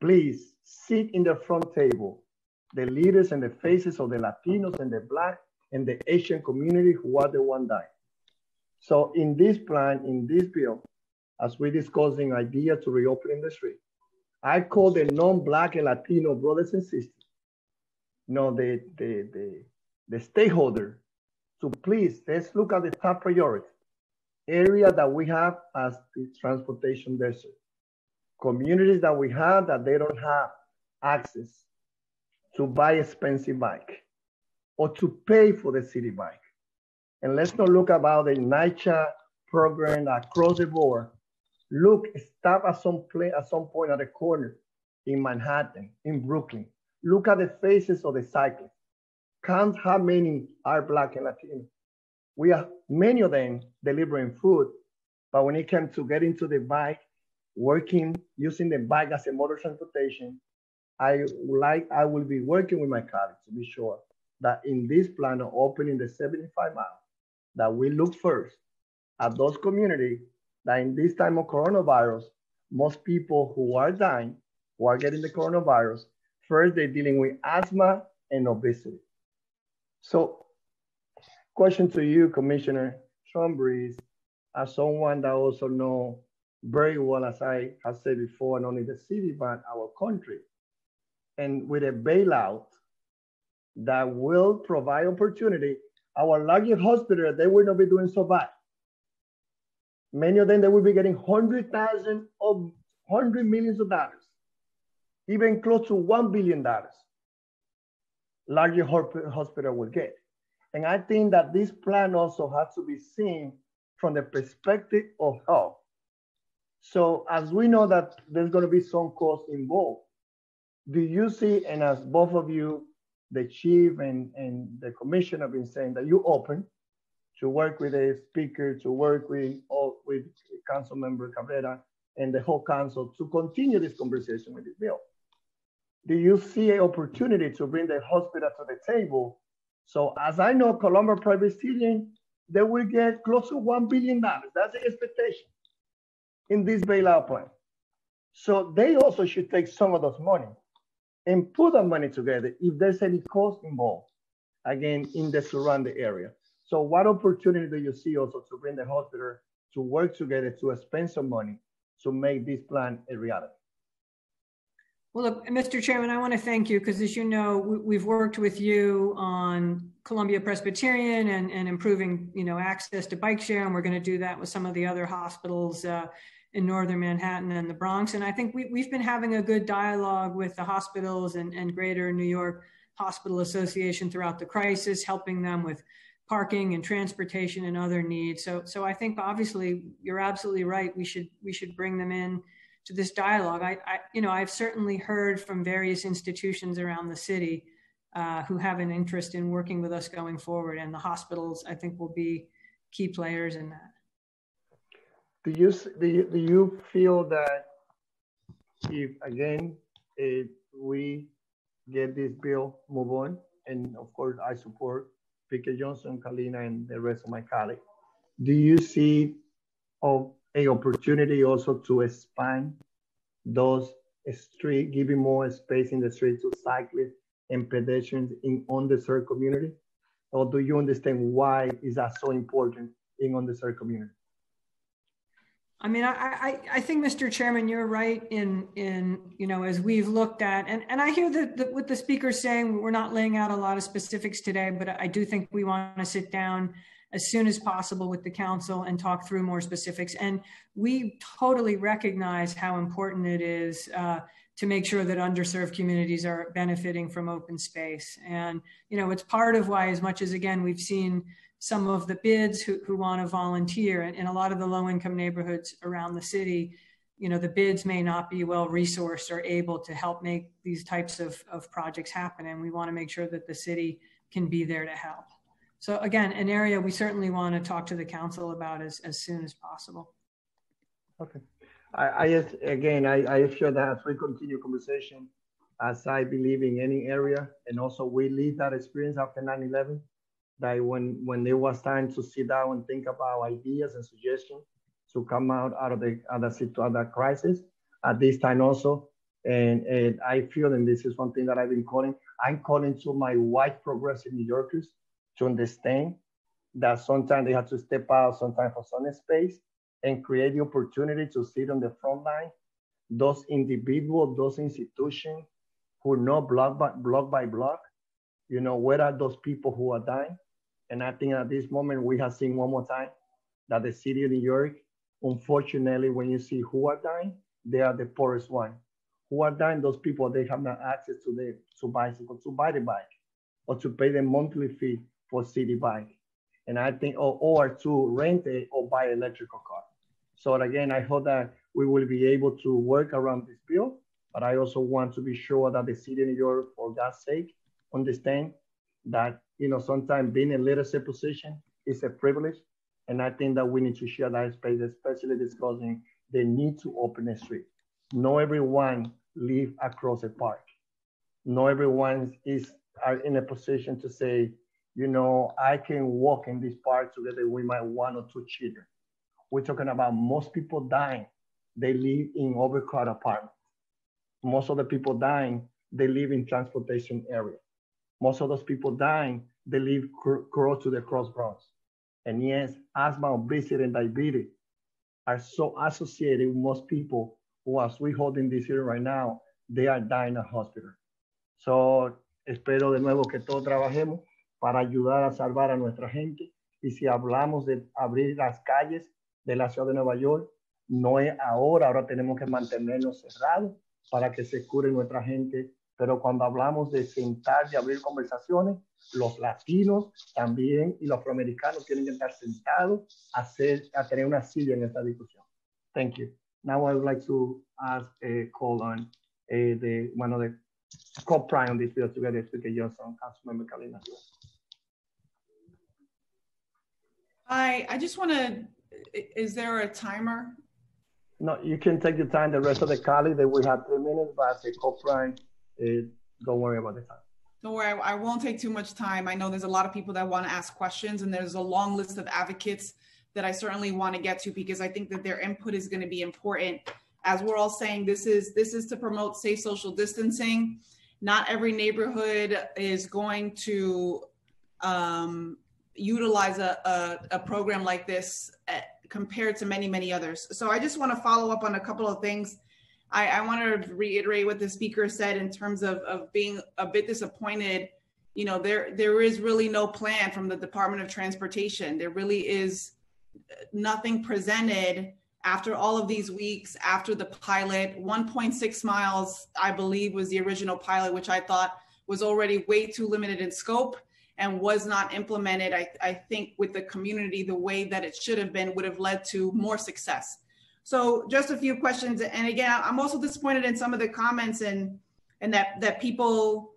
please sit in the front table, the leaders and the faces of the Latinos and the Black and the Asian community who are the one dying. So in this plan, in this bill, as we're discussing idea to reopen the street, I call the non-Black and Latino brothers and sisters, you know, the, the, the, the stakeholder to please, let's look at the top priority area that we have as the transportation desert. Communities that we have that they don't have access to buy expensive bike or to pay for the Citi Bike. And let's not look about the NYCHA program across the board. Look, stop at some place at some point at the corner in Manhattan, in Brooklyn. Look at the faces of the cyclists. Count how many are black and Latino. We have many of them delivering food, but when it comes to getting to the bike, working, using the bike as a mode of transportation, I like I will be working with my colleagues to be sure that in this plan of opening the 75 miles, that we look first at those communities that in this time of coronavirus, most people who are dying, who are getting the coronavirus, first they're dealing with asthma and obesity. So, question to you, Commissioner Sean Breeze, as someone that also know very well, as I have said before, not only the city, but our country. And with a bailout that will provide opportunity, our largest hospital, they will not be doing so bad. Many of them, they will be getting 100,000 of 100 millions of dollars, even close to $1 billion larger hospital will get. And I think that this plan also has to be seen from the perspective of health. So as we know that there's going to be some cost involved, do you see, and as both of you, the chief and, and the commissioner have been saying that you open to work with the speaker, to work with all, with council member Cabrera and the whole council to continue this conversation with this bill do you see an opportunity to bring the hospital to the table? So as I know, Columbia Presbyterian, they will get close to $1 billion. That's the expectation in this bailout plan. So they also should take some of those money and put that money together if there's any cost involved, again, in the surrounding area. So what opportunity do you see also to bring the hospital to work together to spend some money to make this plan a reality? Well, look, Mr. Chairman, I want to thank you because, as you know, we, have worked with you on Columbia Presbyterian and, and improving, you know, access to bike share, and we're going to do that with some of the other hospitals uh, in northern Manhattan and the Bronx. And I think we, we've been having a good dialogue with the hospitals and, and Greater New York Hospital Association throughout the crisis, helping them with parking and transportation and other needs. So, so I think obviously you're absolutely right. We should we should bring them in to this dialogue. I, I, you know, I've certainly heard from various institutions around the city uh, who have an interest in working with us going forward, and the hospitals, I think, will be key players in that. Do you do you, do you feel that if again if we get this bill move on, and of course I support Speaker Johnson, Carlina, and the rest of my colleagues. Do you see of a opportunity also to expand those street, giving more space in the street to cyclists and pedestrians in underserved community? Or do you understand why is that so important in underserved community? I mean, I, I, I think, Mr. Chairman, you're right in, in you know, as we've looked at, and, and I hear that what the speaker's saying, we're not laying out a lot of specifics today, but I do think we want to sit down as soon as possible with the council and talk through more specifics. And we totally recognize how important it is uh, to make sure that underserved communities are benefiting from open space. And, you know, it's part of why, as much as, again, we've seen some of the bids who, who want to volunteer in a lot of the low income neighborhoods around the city, you know, the bids may not be well resourced or able to help make these types of, of projects happen. And we want to make sure that the city can be there to help. So again, an area we certainly want to talk to the council about as, as soon as possible. Okay. I, I again, I, I assure that as we continue conversation, as I believe in any area, and also we leave that experience after 9-11, that when when there was time to sit down and think about ideas and suggestions to come out out of the of the, out crisis at this time also. And, and I feel, and this is one thing that I've been calling, I'm calling to my white progressive New Yorkers to understand that sometimes they have to step out sometimes for some space and create the opportunity to sit on the front line. Those individuals, those institutions who know block by block by block, you know, where are those people who are dying? And I think at this moment we have seen one more time that the city of New York, unfortunately, when you see who are dying, they are the poorest one. Who are dying? Those people they have no access to the to bicycle to buy the bike or to pay the monthly fee for Citi Bike. And I think or, or to rent or buy electrical car. So again, I hope that we will be able to work around this bill, but I also want to be sure that the city of New York, for God's sake, understand that you know sometimes being in leadership position is a privilege, and I think that we need to share that space, especially discussing the need to open a street. Not everyone live across a park. Not everyone is are in a position to say, you know, I can walk in this park together with my one or two children. We're talking about most people dying. They live in overcrowded apartments. Most of the people dying, they live in transportation area. Most of those people dying, they live close to the crossroads. And yes, asthma, obesity, and diabetes are so associated with most people who, as we hold in this hearing right now, they are dying at hospital. So, espero de nuevo que todos trabajemos para ayudar a salvar a nuestra gente. Y si hablamos de abrir las calles de la ciudad de Nueva York, no es ahora, ahora tenemos que mantenernos cerrados para que se cure nuestra gente. Pero cuando hablamos de sentar y abrir conversaciones, los latinos también y los afroamericanos tienen que estar sentados a, hacer, a tener una silla en esta discusión. Thank you. Now I would like to ask a call on the one of the co-prime on this bill together, Speaker Johnson, Councilmember Kalina. Hi, I just want to, is there a timer? No, you can take your time. The rest of the colleagues, they will have three minutes, but as a co-prime, uh, don't worry about the time. Don't worry, I, I won't take too much time. I know there's a lot of people that want to ask questions, and there's a long list of advocates that I certainly want to get to because I think that their input is going to be important. As we're all saying, this is this is to promote safe social distancing. Not every neighborhood is going to um, utilize a, a, a, program like this uh, compared to many, many others. So I just want to follow up on a couple of things I, I want to reiterate what the speaker said in terms of, of being a bit disappointed. You know, there there is really no plan from the Department of Transportation. There really is nothing presented after all of these weeks after the pilot 1.6 miles i believe was the original pilot which i thought was already way too limited in scope and was not implemented I, I think with the community the way that it should have been would have led to more success so just a few questions. And again, I'm also disappointed in some of the comments and and that that people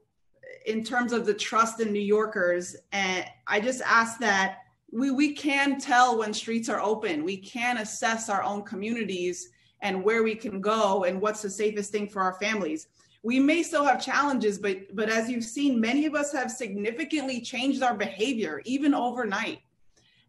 in terms of the trust in New Yorkers. And I just ask that we we can tell when streets are open. We can assess our own communities and where we can go and what's the safest thing for our families. We may still have challenges, but but as you've seen, many of us have significantly changed our behavior, even overnight.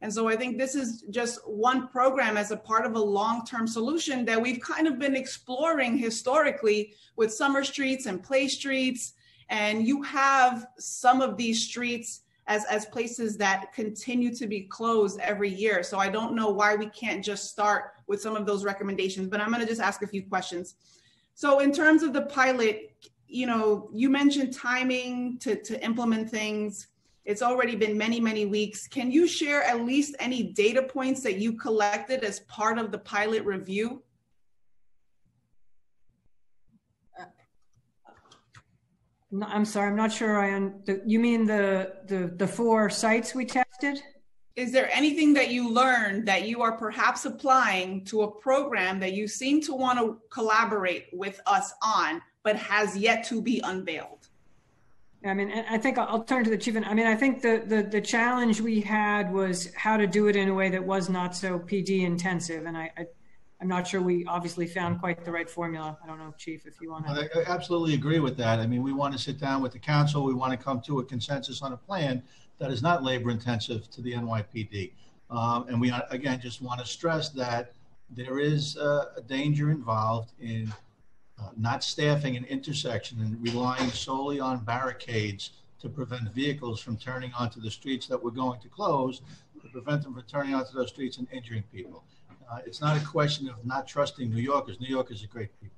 And so I think this is just one program as a part of a long term solution that we've kind of been exploring historically with summer streets and play streets. And you have some of these streets as, as places that continue to be closed every year. So I don't know why we can't just start with some of those recommendations, but I'm going to just ask a few questions. So, in terms of the pilot, you know, you mentioned timing to, to implement things. It's already been many, many weeks. Can you share at least any data points that you collected as part of the pilot review? I'm sorry, I'm not sure I, un- you mean the, the, the four sites we tested? Is there anything that you learned that you are perhaps applying to a program that you seem to want to collaborate with us on, but has yet to be unveiled? I mean, I think I'll turn to the chief. I mean, I think the, the, the challenge we had was how to do it in a way that was not so PD intensive. And I, I, am not sure we obviously found quite the right formula. I don't know, chief, if you want to. I absolutely agree with that. I mean, we want to sit down with the council. We want to come to a consensus on a plan. That is not labor intensive to the NYPD. Um, and we, again, just want to stress that there is uh, a danger involved in uh, not staffing an intersection and relying solely on barricades to prevent vehicles from turning onto the streets that we're going to close, to prevent them from turning onto those streets and injuring people. Uh, it's not a question of not trusting New Yorkers. New Yorkers are great people.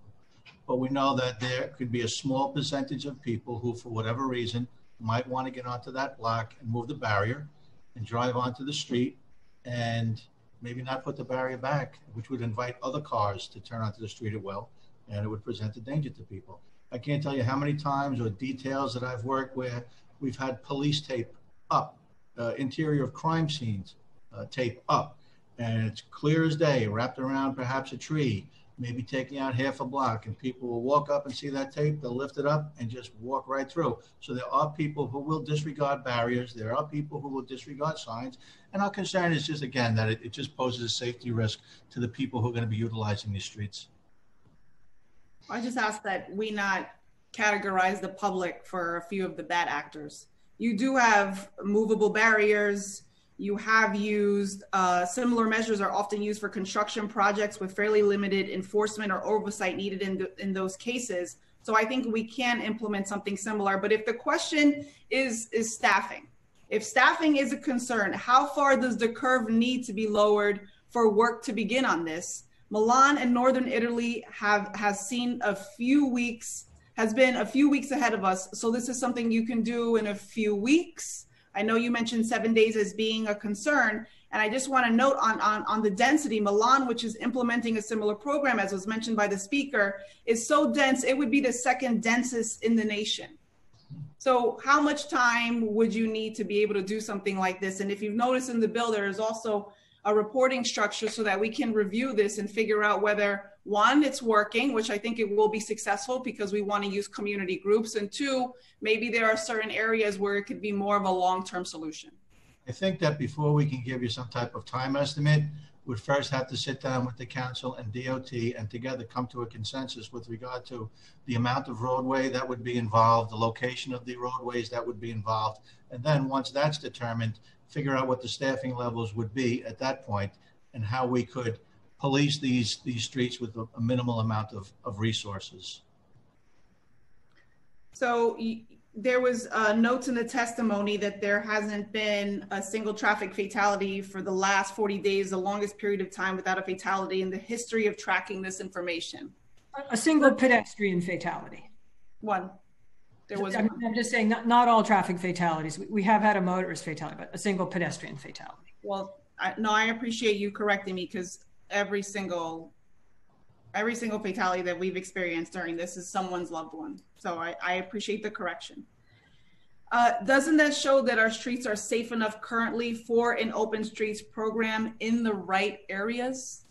But we know that there could be a small percentage of people who, for whatever reason, might want to get onto that block and move the barrier and drive onto the street and maybe not put the barrier back, which would invite other cars to turn onto the street as well, and it would present a danger to people. I can't tell you how many times or details that I've worked where we've had police tape up, uh, interior of crime scenes uh, tape up, and it's clear as day, wrapped around perhaps a tree, maybe taking out half a block, and people will walk up and see that tape, they'll lift it up and just walk right through. So there are people who will disregard barriers, there are people who will disregard signs, and our concern is just, again, that it, it just poses a safety risk to the people who are going to be utilizing these streets. I just ask that we not categorize the public for a few of the bad actors. You do have movable barriers. You have used uh, similar measures are often used for construction projects with fairly limited enforcement or oversight needed in, the, in those cases. So I think we can implement something similar. But if the question is is staffing, if staffing is a concern, how far does the curve need to be lowered for work to begin on this? Milan and Northern Italy have has seen a few weeks has been a few weeks ahead of us. So this is something you can do in a few weeks. I know you mentioned seven days as being a concern. And I just want to note on, on, on the density, Milan, which is implementing a similar program, as was mentioned by the speaker, is so dense, it would be the second densest in the nation. So how much time would you need to be able to do something like this? And if you've noticed in the bill, there is also a reporting structure so that we can review this and figure out whether one, it's working, which I think it will be successful because we want to use community groups. And two, maybe there are certain areas where it could be more of a long-term solution. I think that before we can give you some type of time estimate, we'd first have to sit down with the council and DOT and together come to a consensus with regard to the amount of roadway that would be involved, the location of the roadways that would be involved. And then once that's determined, figure out what the staffing levels would be at that point and how we could police these these streets with a, a minimal amount of, of resources. So there was uh, notes in the testimony that there hasn't been a single traffic fatality for the last 40 days, the longest period of time without a fatality in the history of tracking this information. A single pedestrian fatality. One. There was. I'm, I'm just saying, not, not all traffic fatalities. We, we have had a motorist fatality, but a single pedestrian fatality. Well, I, no, I appreciate you correcting me because every single every single fatality that we've experienced during this is someone's loved one. So I, I appreciate the correction. Uh, doesn't that show that our streets are safe enough currently for an open streets program in the right areas?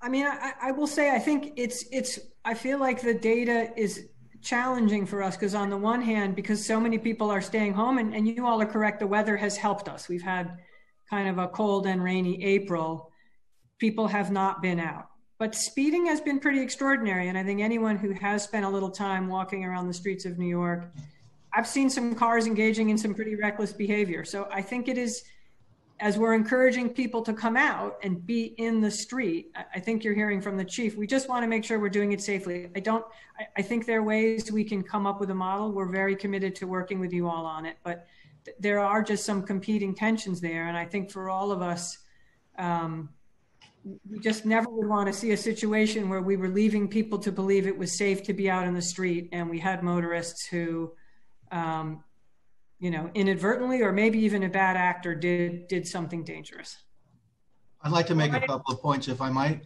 I mean, I, I will say I think it's it's. I feel like the data is challenging for us because on the one hand, because so many people are staying home, and, and you all are correct, the weather has helped us. We've had kind of a cold and rainy April. People have not been out. But speeding has been pretty extraordinary. And I think anyone who has spent a little time walking around the streets of New York, I've seen some cars engaging in some pretty reckless behavior. So I think it is as we're encouraging people to come out and be in the street, I think you're hearing from the chief, we just want to make sure we're doing it safely. I don't, I, think there are ways we can come up with a model. We're very committed to working with you all on it, but th- there are just some competing tensions there. And I think for all of us, um, we just never would want to see a situation where we were leaving people to believe it was safe to be out in the street and we had motorists who um, you know, inadvertently or maybe even a bad actor did did something dangerous. I'd like to make a couple of points, if I might.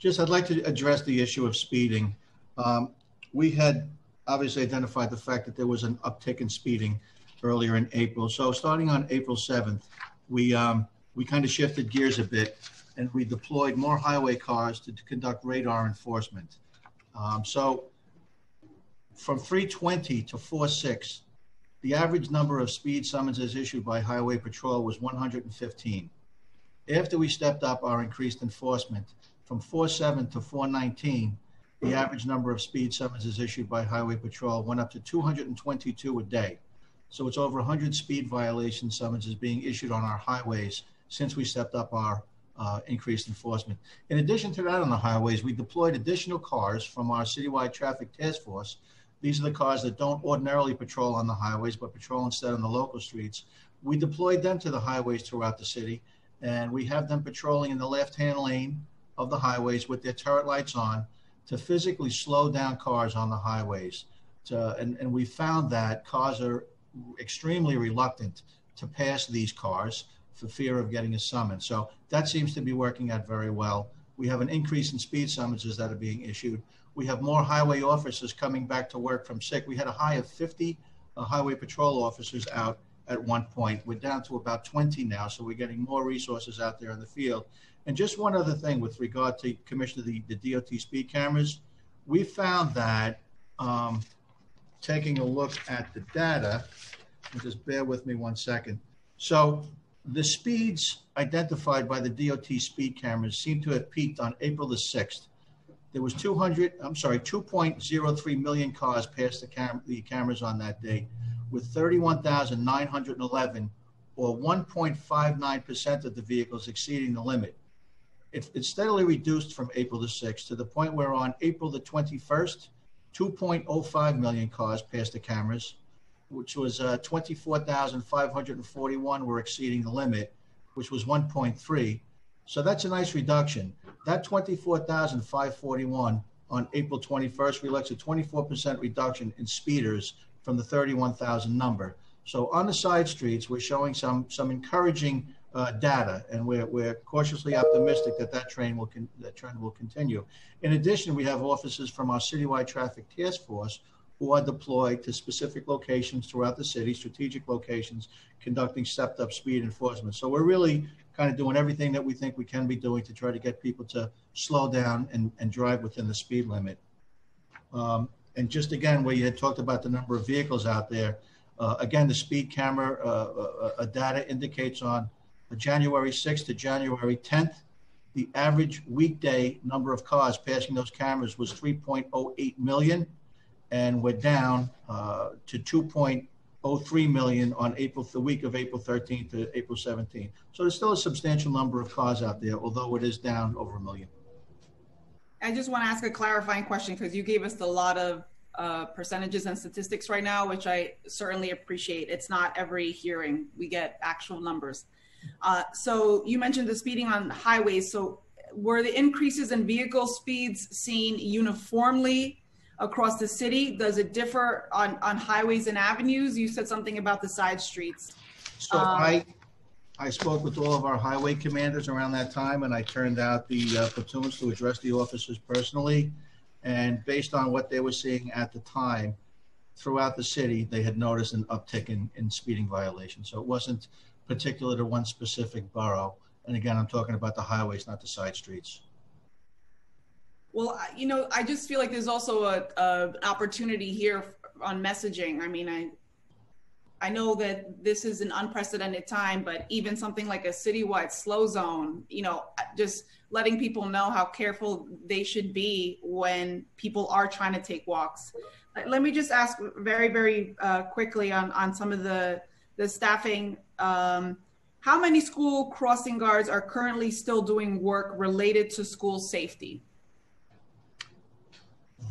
Just, I'd like to address the issue of speeding. Um, we had obviously identified the fact that there was an uptick in speeding earlier in April. So starting on April 7th, we um, we kind of shifted gears a bit and we deployed more highway cars to, to conduct radar enforcement. Um, so from 320 to 46, the average number of speed summonses issued by Highway Patrol was 115. After we stepped up our increased enforcement from 47 to 419, the average number of speed summonses issued by Highway Patrol went up to 222 a day. So it's over 100 speed violation summonses being issued on our highways since we stepped up our uh, increased enforcement. In addition to that on the highways, we deployed additional cars from our citywide traffic task force. These are the cars that don't ordinarily patrol on the highways, but patrol instead on the local streets. We deployed them to the highways throughout the city, and we have them patrolling in the left-hand lane of the highways with their turret lights on to physically slow down cars on the highways. To, and, and we found that cars are extremely reluctant to pass these cars for fear of getting a summons. So that seems to be working out very well. We have an increase in speed summonses that are being issued. We have more highway officers coming back to work from sick. We had a high of 50 uh, highway patrol officers out at one point. We're down to about 20 now, so we're getting more resources out there in the field. And just one other thing with regard to Commissioner the, the DOT speed cameras, we found that um, taking a look at the data, just bear with me one second. So the speeds identified by the DOT speed cameras seem to have peaked on April the 6th. There was 200, I'm sorry, 2.03 million cars passed the, cam- the cameras on that day, with 31,911 or 1.59% of the vehicles exceeding the limit. It, it steadily reduced from April the 6th to the point where on April the 21st, 2.05 million cars passed the cameras, which was uh, 24,541 were exceeding the limit, which was 1.3. So that's a nice reduction. That 24,541 on April 21st reflects a 24% reduction in speeders from the 31,000 number. So on the side streets, we're showing some some encouraging uh, data, and we're, we're cautiously optimistic that that train will that trend will continue. In addition, we have officers from our citywide traffic task force deployed to specific locations throughout the city, strategic locations, conducting stepped up speed enforcement. So we're really kind of doing everything that we think we can be doing to try to get people to slow down and, and drive within the speed limit. Um, and just again, where you had talked about the number of vehicles out there, uh, again, the speed camera uh, uh, uh data indicates on January 6th to January 10th, the average weekday number of cars passing those cameras was 3.08 million, and we're down uh, to 2.03 million on April, the week of April 13th to April 17th. So there's still a substantial number of cars out there, although it is down over a million. I just want to ask a clarifying question because you gave us a lot of uh, percentages and statistics right now, which I certainly appreciate. It's not every hearing we get actual numbers. Uh, so you mentioned the speeding on highways. So were the increases in vehicle speeds seen uniformly across the city? Does it differ on, on highways and avenues? You said something about the side streets. So um, I, I spoke with all of our highway commanders around that time and I turned out the uh, platoons to address the officers personally. And based on what they were seeing at the time, throughout the city, they had noticed an uptick in, in speeding violations. So it wasn't particular to one specific borough. And again, I'm talking about the highways, not the side streets. Well, you know, I just feel like there's also a, a opportunity here on messaging. I mean, I I know that this is an unprecedented time, but even something like a citywide slow zone, you know, just letting people know how careful they should be when people are trying to take walks. Let me just ask very, very uh, quickly on, on some of the, the staffing um, how many school crossing guards are currently still doing work related to school safety?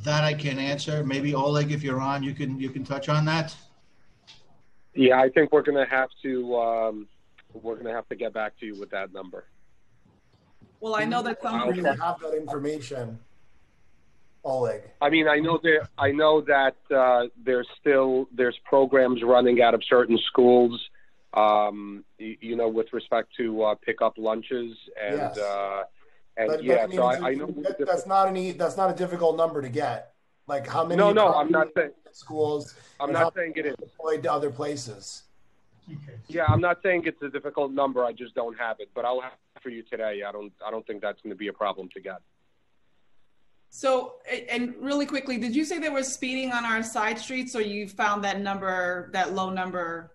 That I can answer. Maybe Oleg, if you're on, you can you can touch on that. Yeah, I think we're going to have to um, we're going to have to get back to you with that number. Well, I know that some I don't have that information. Oleg. I mean, I know there. I know that uh, there's still there's programs running out of certain schools um, you, you, know, with respect to uh, pick up lunches and yes. uh, and but, yeah. But, so I, I, know that, that's not any that's not a difficult number to get. Like how many? No, no, I'm not saying schools. I'm not saying it is deployed to other places. Yeah, I'm not saying it's a difficult number. I just don't have it, but I'll have it for you today. I don't. I don't think that's going to be a problem to get. So, and really quickly, did you say there was speeding on our side streets, or you found that number, that low number,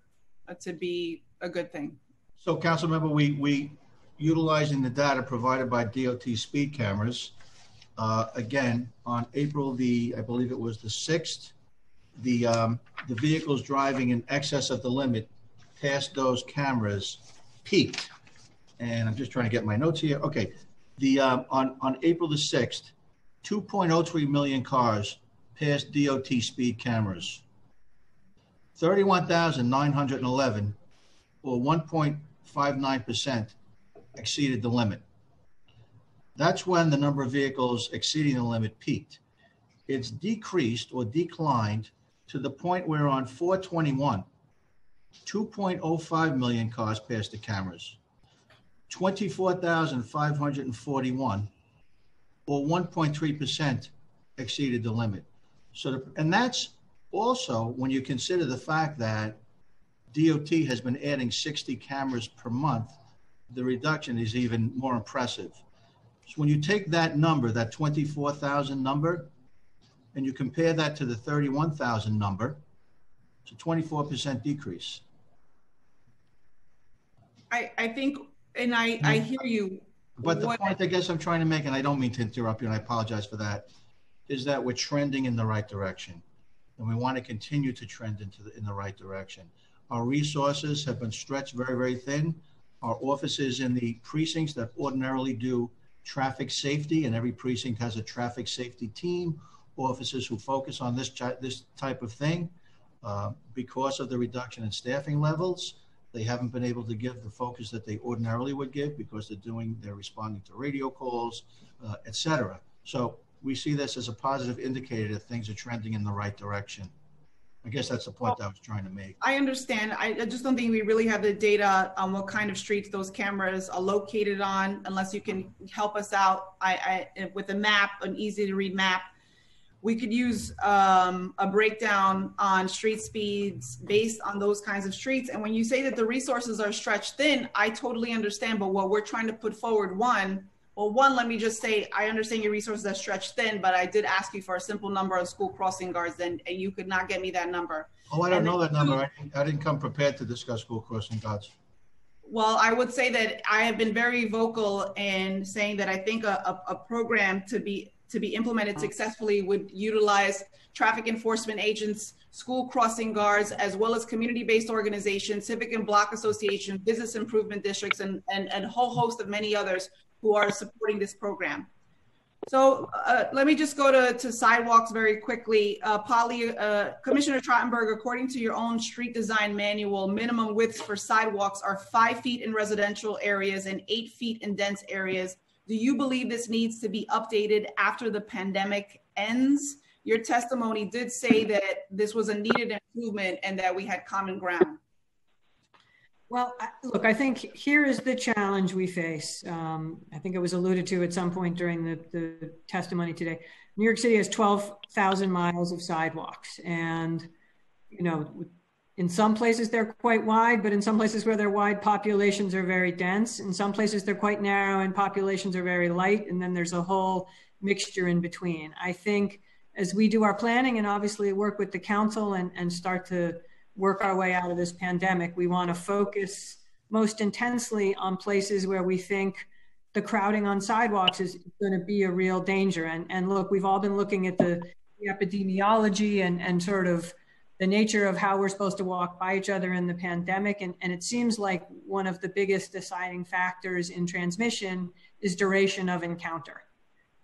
uh, to be a good thing. So, council member, we, we utilizing the data provided by DOT speed cameras. Uh, again, on April the, I believe it was the 6th, the, um, the vehicles driving in excess of the limit past those cameras peaked. And I'm just trying to get my notes here. Okay, the, um, on, on April the 6th, 2.03 million cars passed DOT speed cameras. 31,911, or 1.59%, exceeded the limit. That's when the number of vehicles exceeding the limit peaked. It's decreased or declined to the point where on 421, 2.05 million cars passed the cameras, 24,541, or 1.3% exceeded the limit. So, the, and that's also when you consider the fact that DOT has been adding 60 cameras per month, the reduction is even more impressive. So when you take that number, that 24,000 number, and you compare that to the 31,000 number, it's a 24% decrease. I, I think, and I, I hear you. But the What- point I guess I'm trying to make, and I don't mean to interrupt you, and I apologize for that, is that we're trending in the right direction. And we want to continue to trend into the, in the right direction. Our resources have been stretched very, very thin. Our offices in the precincts that ordinarily do traffic safety, and every precinct has a traffic safety team, officers who focus on this, this type of thing. Uh, Because of the reduction in staffing levels, they haven't been able to give the focus that they ordinarily would give because they're doing, they're responding to radio calls, uh, et cetera. So we see this as a positive indicator that things are trending in the right direction. I guess that's the point I was trying to make. I understand. I, I just don't think we really have the data on what kind of streets those cameras are located on, unless you can help us out. I, I with a map, an easy to read map. We could use um, a breakdown on street speeds based on those kinds of streets. And when you say that the resources are stretched thin, I totally understand. But what we're trying to put forward, one, well, one, let me just say, I understand your resources are stretched thin, but I did ask you for a simple number of school crossing guards, and, and you could not get me that number. Oh, I don't And know that number. I didn't- I didn't come prepared to discuss school crossing guards. Well, I would say that I have been very vocal in saying that I think a, a, a program to be to be implemented uh-huh. successfully would utilize traffic enforcement agents, school crossing guards, as well as community-based organizations, civic and block associations, business improvement districts, and, and, and a whole host of many others who are supporting this program. So uh, let me just go to, to sidewalks very quickly. Uh, Polly, uh, Commissioner Trottenberg, according to your own street design manual, minimum widths for sidewalks are five feet in residential areas and eight feet in dense areas. Do you believe this needs to be updated after the pandemic ends? Your testimony did say that this was a needed improvement and that we had common ground. Well, look, I think here is the challenge we face. Um, I think it was alluded to at some point during the, the testimony today. New York City has 12,000 miles of sidewalks. And, you know, in some places they're quite wide, but in some places where they're wide, populations are very dense. In some places they're quite narrow and populations are very light. And then there's a whole mixture in between. I think as we do our planning and obviously work with the council and, and start to work our way out of this pandemic, we want to focus most intensely on places where we think the crowding on sidewalks is going to be a real danger. And, and look, we've all been looking at the, the epidemiology and, and sort of the nature of how we're supposed to walk by each other in the pandemic. And, and it seems like one of the biggest deciding factors in transmission is duration of encounter.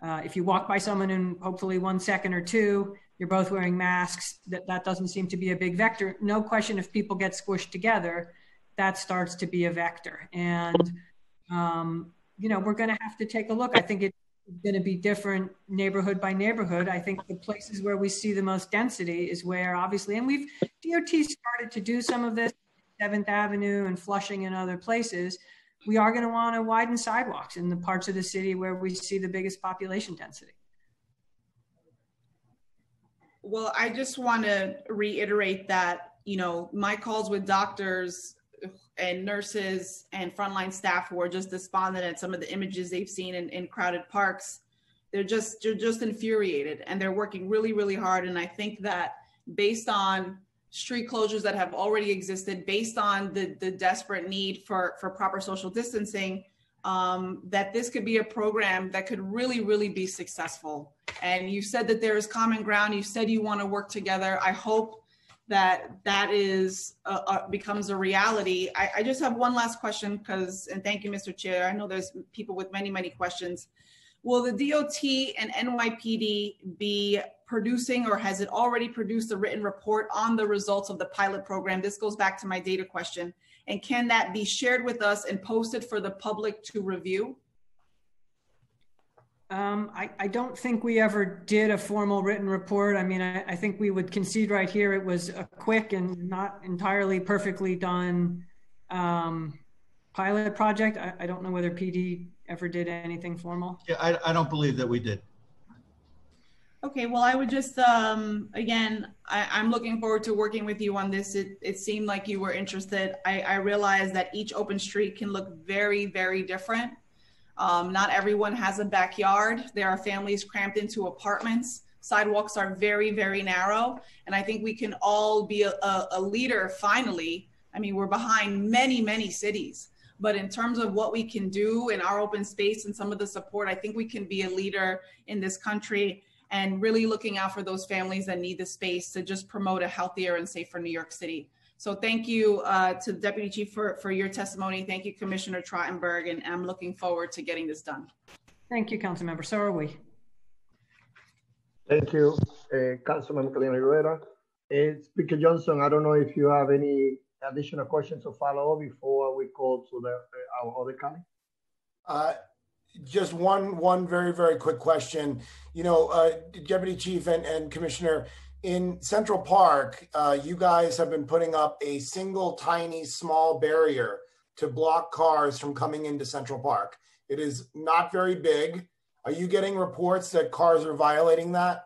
Uh, if you walk by someone in hopefully one second or two, you're both wearing masks, that, that doesn't seem to be a big vector. No question if people get squished together, that starts to be a vector. And, um, you know, we're going to have to take a look. I think it's going to be different neighborhood by neighborhood. I think the places where we see the most density is where obviously, and we've, DOT started to do some of this, 7th Avenue and Flushing and other places. We are going to want to widen sidewalks in the parts of the city where we see the biggest population density. Well, I just want to reiterate that, you know, my calls with doctors and nurses and frontline staff who are just despondent at some of the images they've seen in, in crowded parks. They're just they're just infuriated and they're working really, really hard. And I think that based on street closures that have already existed, based on the, the desperate need for, for proper social distancing, um, that this could be a program that could really, really be successful. And you said that there is common ground. You said you want to work together. I hope that that is uh, uh, becomes a reality. I, I, just have one last question because, and thank you, Mr. Chair. I know there's people with many, many questions. Will the DOT and NYPD be producing or has it already produced a written report on the results of the pilot program? This goes back to my data question. And can that be shared with us and posted for the public to review? Um, I, I, don't think we ever did a formal written report. I mean, I, I, think we would concede right here it was a quick and not entirely perfectly done um, pilot project. I, I, don't know whether PD ever did anything formal. Yeah, I, I don't believe that we did. Okay, well, I would just, um, again, I, am looking forward to working with you on this. It, it seemed like you were interested. I, I realize that each open street can look very, very different. Um, not everyone has a backyard. There are families cramped into apartments. Sidewalks are very, very narrow. And I think we can all be a, a, a leader finally. I mean, we're behind many, many cities. But in terms of what we can do in our open space and some of the support, I think we can be a leader in this country and really looking out for those families that need the space to just promote a healthier and safer New York City. So thank you uh, to the Deputy Chief for, for your testimony. Thank you, Commissioner Trottenberg, and I'm looking forward to getting this done. Thank you, Councilmember. So are we. Thank you, uh, Councilmember Carlina Rivera. Uh, Speaker Johnson, I don't know if you have any additional questions to follow up before we call to the, uh, our other colleague. Just one one very very quick question. You know, uh, Deputy Chief and, and Commissioner, in Central Park, uh, you guys have been putting up a single tiny small barrier to block cars from coming into Central Park. It is not very big. Are you getting reports that cars are violating that?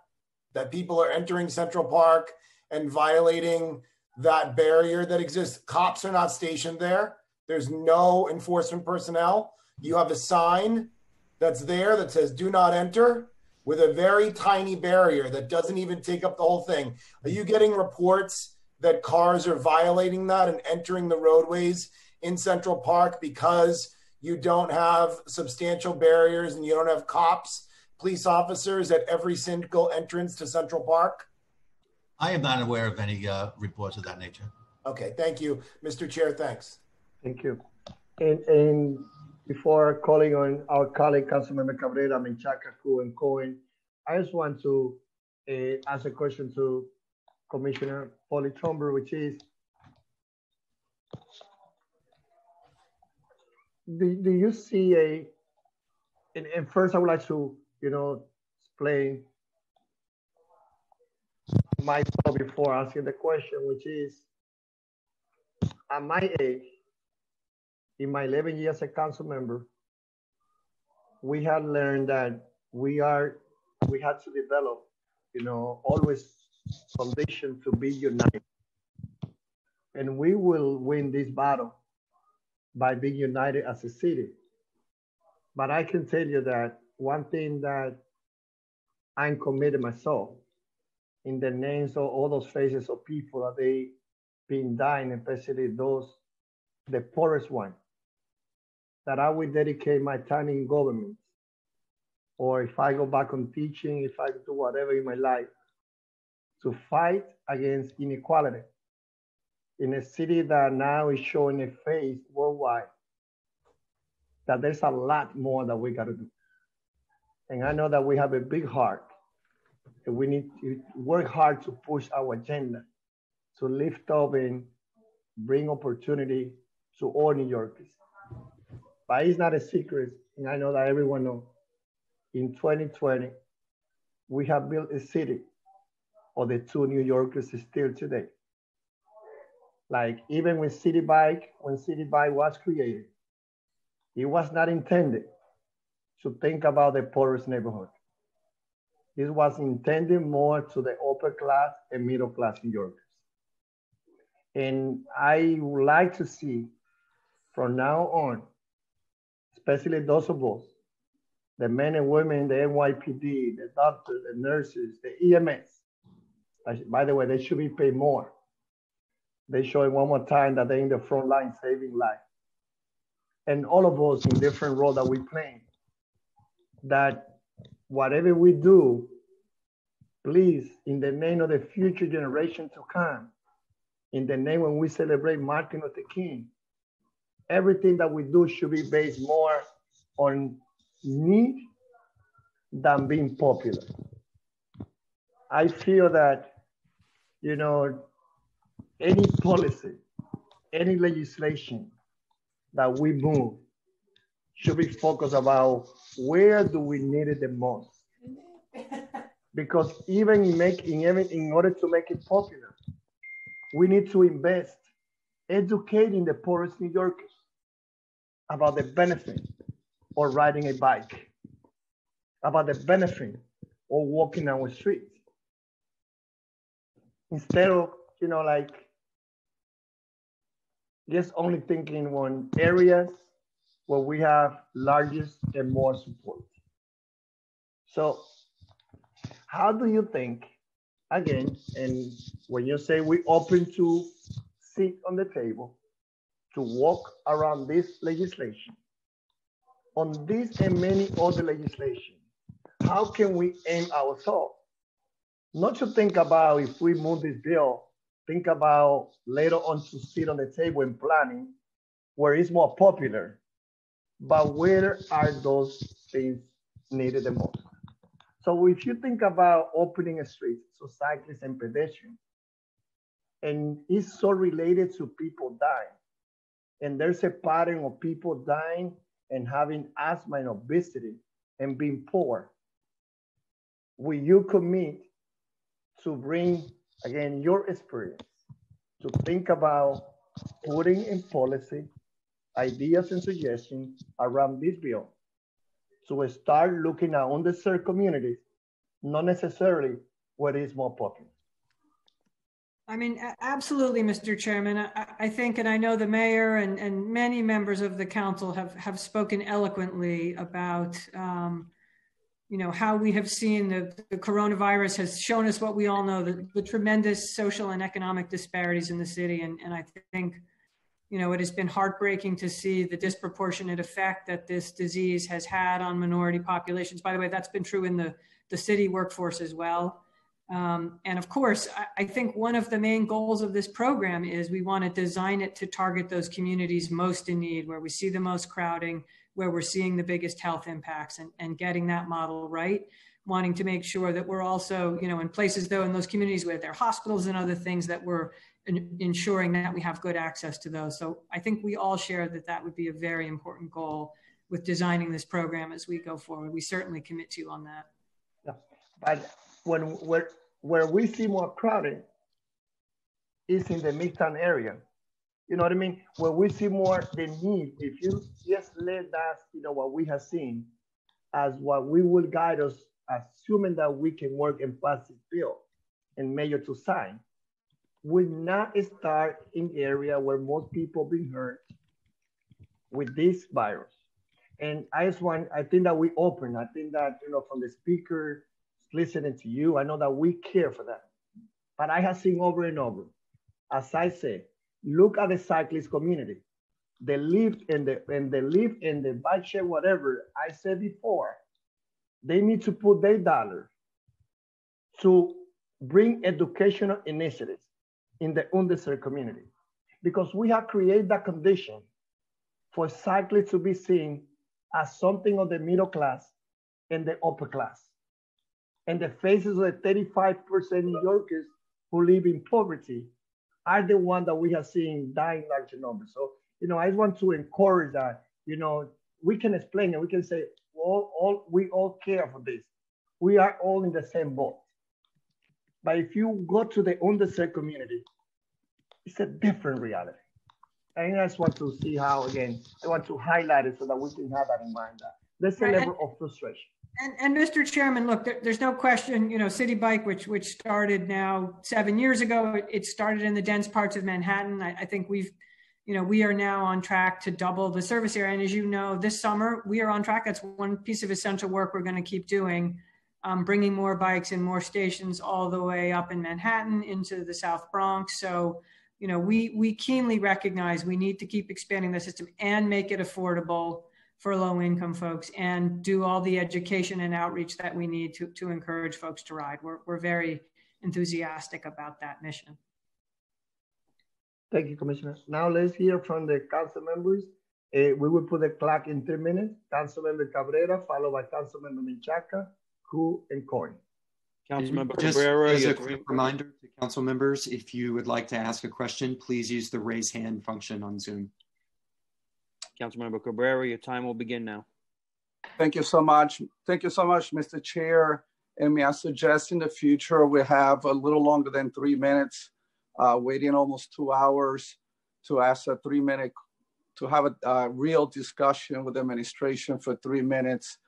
That people are entering Central Park and violating that barrier that exists? Cops are not stationed there. There's no enforcement personnel. You have a sign that's there that says do not enter with a very tiny barrier that doesn't even take up the whole thing. Are you getting reports that cars are violating that and entering the roadways in Central Park because you don't have substantial barriers and you don't have cops, police officers at every single entrance to Central Park? I am not aware of any uh, reports of that nature. Okay, thank you. Mr. Chair, thanks. Thank you. And, and before calling on our colleague, Councilmember Cabrera, Menchaca, Koo, and Cohen, I just want to uh, ask a question to Commissioner Polly which is, do, do you see a, and, and first I would like to, you know, explain my thought before asking the question, which is, at my age, in my 11 years as a council member, we had learned that we are, we had to develop, you know, always foundation to be united. And we will win this battle by being united as a city. But I can tell you that one thing that I'm committed myself in the names of all those faces of people that they been dying, especially those the poorest one that I will dedicate my time in government, or if I go back on teaching, if I do whatever in my life, to fight against inequality in a city that now is showing a face worldwide, that there's a lot more that we got to do. And I know that we have a big heart, and we need to work hard to push our agenda to lift up and bring opportunity to all New Yorkers. But it's not a secret, and I know that everyone knows. In 2020, we have built a city of the two New Yorkers still today. Like even when Citi Bike, when Citi Bike was created, it was not intended to think about the poorest neighborhood. This was intended more to the upper class and middle class New Yorkers. And I would like to see from now on especially those of us, the men and women, the NYPD, the doctors, the nurses, the EMS. By the way, they should be paid more. They show it one more time that they're in the front line saving life. and all of us in different roles that we play, that whatever we do, please, in the name of the future generation to come, in the name when we celebrate Martin Luther King, everything that we do should be based more on need than being popular. I feel that, you know, any policy, any legislation that we move should be focused about where do we need it the most. Because even in making in order to make it popular, we need to invest educating the poorest New Yorkers about the benefit of riding a bike, about the benefit of walking on the street. Instead of, you know, like just only thinking on areas where we have largest and more support. So how do you think, again, and when you say we open to sit on the table, to walk around this legislation, on this and many other legislation, how can we aim ourselves? Not to think about if we move this bill, think about later on to sit on the table and planning where it's more popular, but where are those things needed the most? So if you think about opening a street so cyclists and pedestrians, and it's so related to people dying, and there's a pattern of people dying and having asthma and obesity and being poor, will you commit to bring, again, your experience to think about putting in policy ideas and suggestions around this bill to start looking at underserved communities, not necessarily what is more popular. I mean, absolutely, Mr. Chairman. I, I, think, and I know the mayor and, and many members of the council have, have spoken eloquently about, um, you know, how we have seen the, the, coronavirus has shown us what we all know, the, the tremendous social and economic disparities in the city. And, and I think, you know, it has been heartbreaking to see the disproportionate effect that this disease has had on minority populations. By the way, that's been true in the, the city workforce as well. Um, and of course, I, I, think one of the main goals of this program is we want to design it to target those communities most in need, where we see the most crowding, where we're seeing the biggest health impacts, and, and getting that model right. Wanting to make sure that we're also, you know, in places though, in those communities where there are hospitals and other things that we're in, ensuring that we have good access to those. So I think we all share that that would be a very important goal with designing this program as we go forward. We certainly commit to you on that. Yeah, but when where where we see more crowding is in the midtown area. You know what I mean? Where we see more the need, if you just let us, you know, what we have seen as what we will guide us, assuming that we can work and pass this bill and mayor to sign, will not start in area where most people being hurt with this virus. And I just want, I think that we open, I think that, you know, from the speaker listening to you. I know that we care for that. But I have seen over and over, as I said, look at the cyclist community. They live in the and the live in the bike share, whatever I said before, they need to put their dollar to bring educational initiatives in the underserved community. Because we have created that condition for cyclists to be seen as something of the middle class and the upper class and the faces of the 35% New Yorkers who live in poverty are the ones that we have seen dying large numbers. So, you know, I just want to encourage that, you know, we can explain it. We can say, all, all, we all care for this. We are all in the same boat. But if you go to the underserved community, it's a different reality. And I just want to see how, again, I want to highlight it so that we can have that in mind. That there's a right. level of frustration. And, and Mr. Chairman, look, there, there's no question, you know, Citi Bike, which which started now seven years ago, it, it started in the dense parts of Manhattan. I, I, think we've, you know, we are now on track to double the service area. And as you know, this summer we are on track. That's one piece of essential work we're going to keep doing, um, bringing more bikes and more stations all the way up in Manhattan into the South Bronx. So you know, we, we keenly recognize we need to keep expanding the system and make it affordable for low income folks and do all the education and outreach that we need to, to encourage folks to ride. We're, we're very enthusiastic about that mission. Thank you, Commissioner. Now let's hear from the council members. Uh, we will put the clock in three minutes. Councilmember Cabrera, followed by Councilmember Menchaca, Koo, and Cohen. Councilmember Just Cabrera, as a quick reminder to council members, if you would like to ask a question, please use the raise hand function on Zoom. Councilmember Cabrera, your time will begin now. Thank you so much. Thank you so much, Mr. Chair. And may I suggest in the future, we have a little longer than three minutes, uh, waiting almost two hours to ask a three minute, to have a, a real discussion with the administration for three minutes.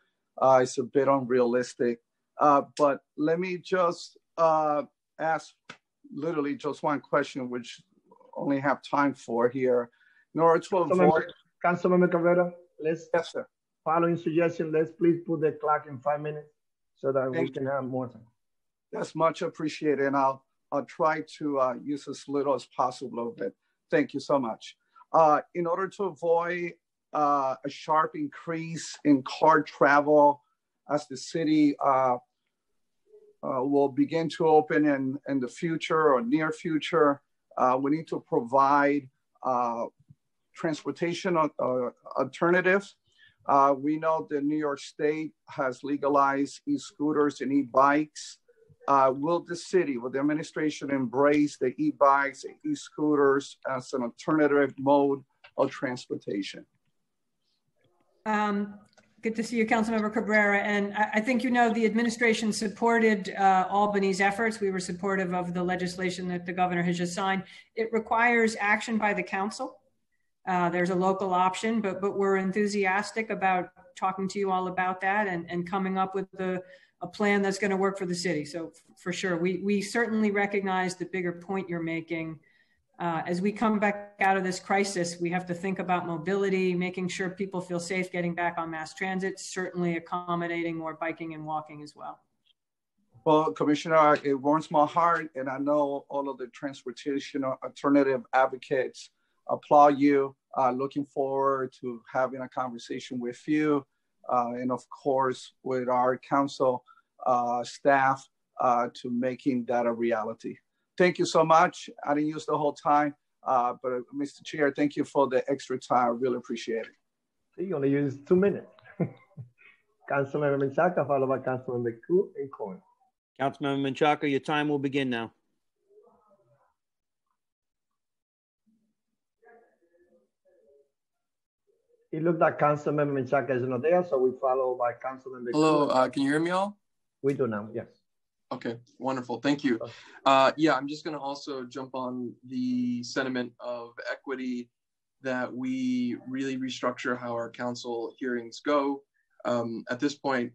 Uh, it's a bit unrealistic. Uh, but let me just uh, ask literally just one question, which only have time for here. In order to avoid, Councilmember, Cabrera, let's, yes, sir. following suggestion, let's please put the clock in five minutes so that we Thank can have more time. That's much appreciated, and I'll I'll try to uh, use as little as possible of it. Thank you so much. Uh, in order to avoid uh, a sharp increase in car travel, as the city uh, uh, will begin to open in in the future or near future, uh, we need to provide uh, transportation uh, alternatives. Uh, we know that New York State has legalized e-scooters and e-bikes. Uh, will the city, will the administration embrace the e-bikes and e-scooters as an alternative mode of transportation? Um, good to see you, Councilmember Cabrera. And I, I think you know the administration supported uh, Albany's efforts. We were supportive of the legislation that the governor has just signed. It requires action by the council. Uh, there's a local option, but but we're enthusiastic about talking to you all about that and, and coming up with the, a plan that's going to work for the city. So for sure, we we certainly recognize the bigger point you're making. Uh, as we come back out of this crisis, we have to think about mobility, making sure people feel safe getting back on mass transit, certainly accommodating more biking and walking as well. Well, Commissioner, it warms my heart, and I know all of the transportation alternative advocates applaud you. Uh, looking forward to having a conversation with you, uh, and of course with our council uh, staff uh, to making that a reality. Thank you so much. I didn't use the whole time, uh, but uh, Mr. Chair, thank you for the extra time. I really appreciate it. You only use two minutes. Councilmember Menchaca, followed by Councilmember Koo and Cohen. Councilmember Menchaca, your time will begin now. It looked like Councilmember Menchaca is not there, so we follow by Councilmember. Hello, uh, can you hear me all? We do now, yes. Okay, wonderful. Thank you. Uh, yeah, I'm just going to also jump on the sentiment of equity that we really restructure how our council hearings go. Um, at this point,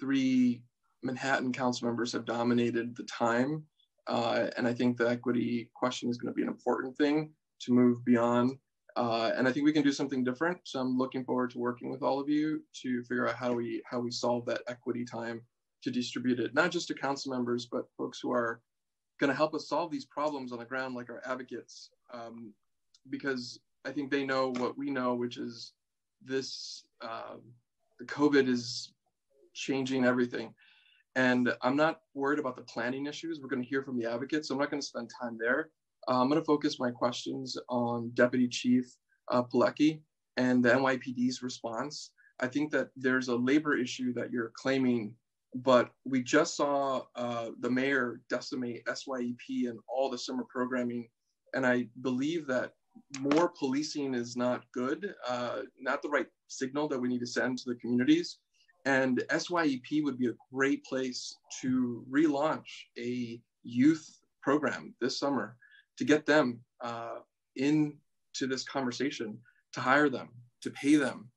three Manhattan council members have dominated the time. Uh, and I think the equity question is going to be an important thing to move beyond. Uh, and I think we can do something different. So I'm looking forward to working with all of you to figure out how we how we solve that equity time to distribute it, not just to council members, but folks who are going to help us solve these problems on the ground, like our advocates, um, because I think they know what we know, which is this um, the COVID is changing everything. And I'm not worried about the planning issues. We're going to hear from the advocates, so I'm not going to spend time there. Uh, I'm going to focus my questions on Deputy Chief uh, Pilecki and the NYPD's response. I think that there's a labor issue that you're claiming but we just saw uh, the mayor decimate SYEP and all the summer programming. And I believe that more policing is not good, uh, not the right signal that we need to send to the communities. And SYEP would be a great place to relaunch a youth program this summer to get them uh, into this conversation, to hire them, to pay them,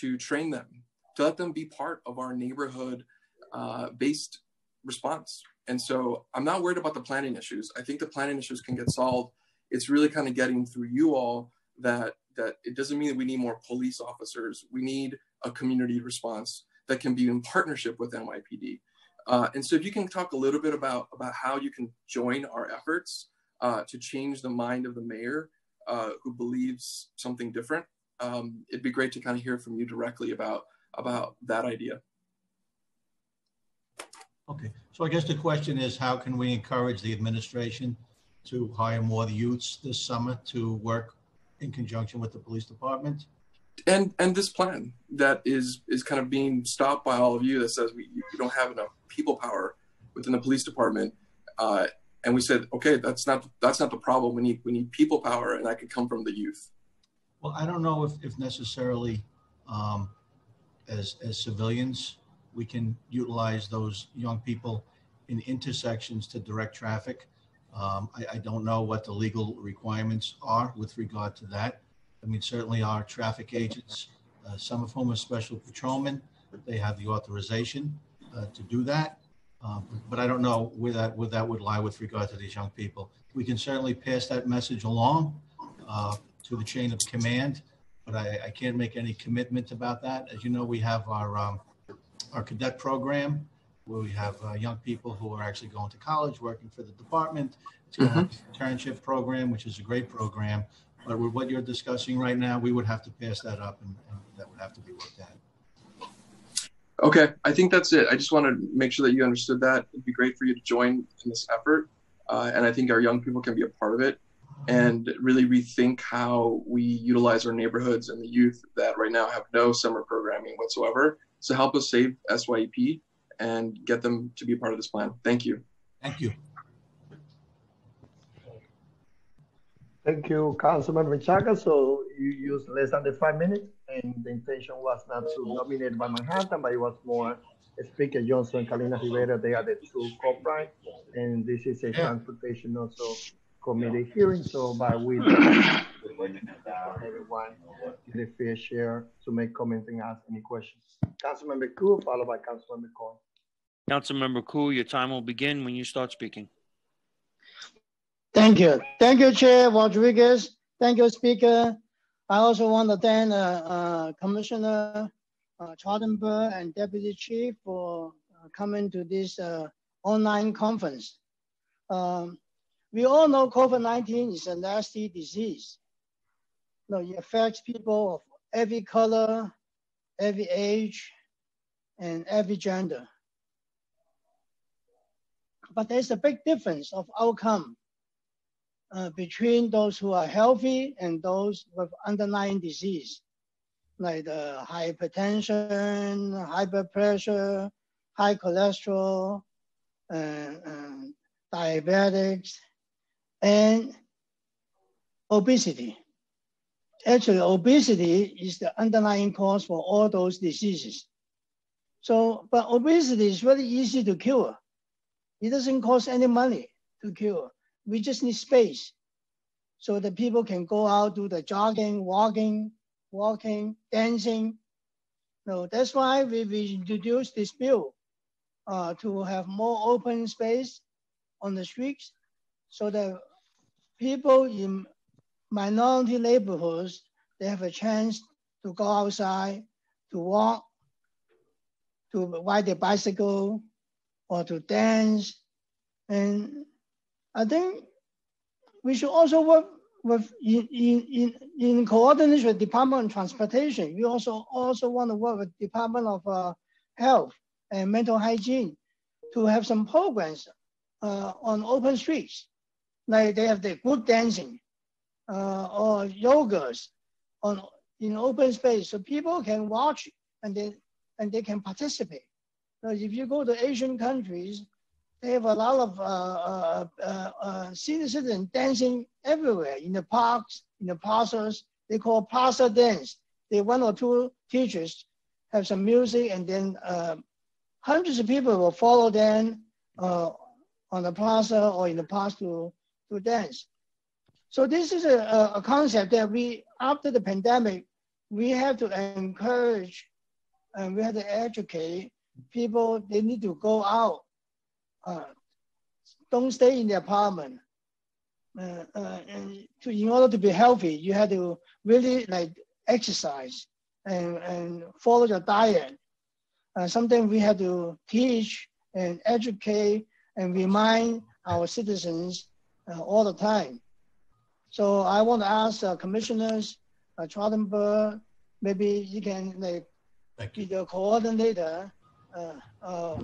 to train them, to let them be part of our neighborhood uh, based response. And so I'm not worried about the planning issues. I think the planning issues can get solved. It's really kind of getting through you all that that it doesn't mean that we need more police officers. We need a community response that can be in partnership with NYPD. Uh, and so if you can talk a little bit about about how you can join our efforts, uh, to change the mind of the mayor uh, who believes something different. Um, it'd be great to kind of hear from you directly about about that idea. Okay, so I guess the question is, how can we encourage the administration to hire more youths this summer to work in conjunction with the police department? And and this plan that is is kind of being stopped by all of you that says we you don't have enough people power within the police department. Uh, and we said, okay, that's not that's not the problem. We need we need people power, and that could come from the youth. Well, I don't know if, if necessarily um, as as civilians we can utilize those young people in intersections to direct traffic. Um, I, I, don't know what the legal requirements are with regard to that. I mean, certainly our traffic agents, uh, some of whom are special patrolmen, they have the authorization uh, to do that. Um, but I don't know where that where that would lie with regard to these young people. We can certainly pass that message along uh, to the chain of command, but I, I, can't make any commitment about that. As you know, we have our um, our cadet program where we have uh, young people who are actually going to college, working for the department. It's mm -hmm. internship program, which is a great program. But with what you're discussing right now, we would have to pass that up, and, and that would have to be worked out. Okay, I think that's it. I just want to make sure that you understood that. It'd be great for you to join in this effort. Uh, and I think our young people can be a part of it and really rethink how we utilize our neighborhoods and the youth that right now have no summer programming whatsoever. So help us save SYEP and get them to be a part of this plan. Thank you. Thank you. Thank you, Councilman Menchaca. So you used less than the five minutes and the intention was not to dominate by Manhattan, but it was more Speaker Johnson and Carlina Rivera, they are the two co-prime, and this is a transportation also committee hearing, so by we everyone get a fair share to make comments and ask any questions. Councilmember Koo, followed by Councilmember Cohen. Councilmember Koo, your time will begin when you start speaking. Thank you. Thank you, Chair Rodriguez. Thank you, Speaker. I also want to thank uh, uh, Commissioner uh, Trottenberg and Deputy Chief for uh, coming to this online conference. Um, we all know COVID-19 is a nasty disease. You know, it affects people of every color, every age, and every gender. But there's a big difference of outcome uh, between those who are healthy and those with underlying disease, like the hypertension, high blood pressure, high cholesterol, uh, diabetics, and obesity. Actually, obesity is the underlying cause for all those diseases. So, but obesity is very easy to cure. It doesn't cost any money to cure we just need space so that people can go out, do the jogging, walking, walking, dancing. No, that's why we, we introduced this bill uh, to have more open space on the streets so that people in minority neighborhoods, they have a chance to go outside, to walk, to ride their bicycle, or to dance. And I think we should also work with in, in, in in coordination with Department of Transportation. We also also want to work with Department of uh, Health and Mental Hygiene to have some programs uh, on open streets. Like they have the good dancing uh, or yogas on in open space so people can watch and they and they can participate. So if you go to Asian countries, they have a lot of uh, uh, uh, uh, citizens dancing everywhere in the parks, in the plazas. They call plaza dance. They one or two teachers have some music, and then uh, hundreds of people will follow them uh, on the plaza or in the park to, to dance. So this is a, a concept that we, after the pandemic, we have to encourage and we have to educate people. They need to go out uh, don't stay in the apartment. Uh, uh, and to, in order to be healthy, you have to really like exercise and, and follow your diet. Uh, something we have to teach and educate and remind our citizens uh, all the time. So I want to ask uh, commissioners, uh, Trottenberg, maybe you can like be the coordinator uh,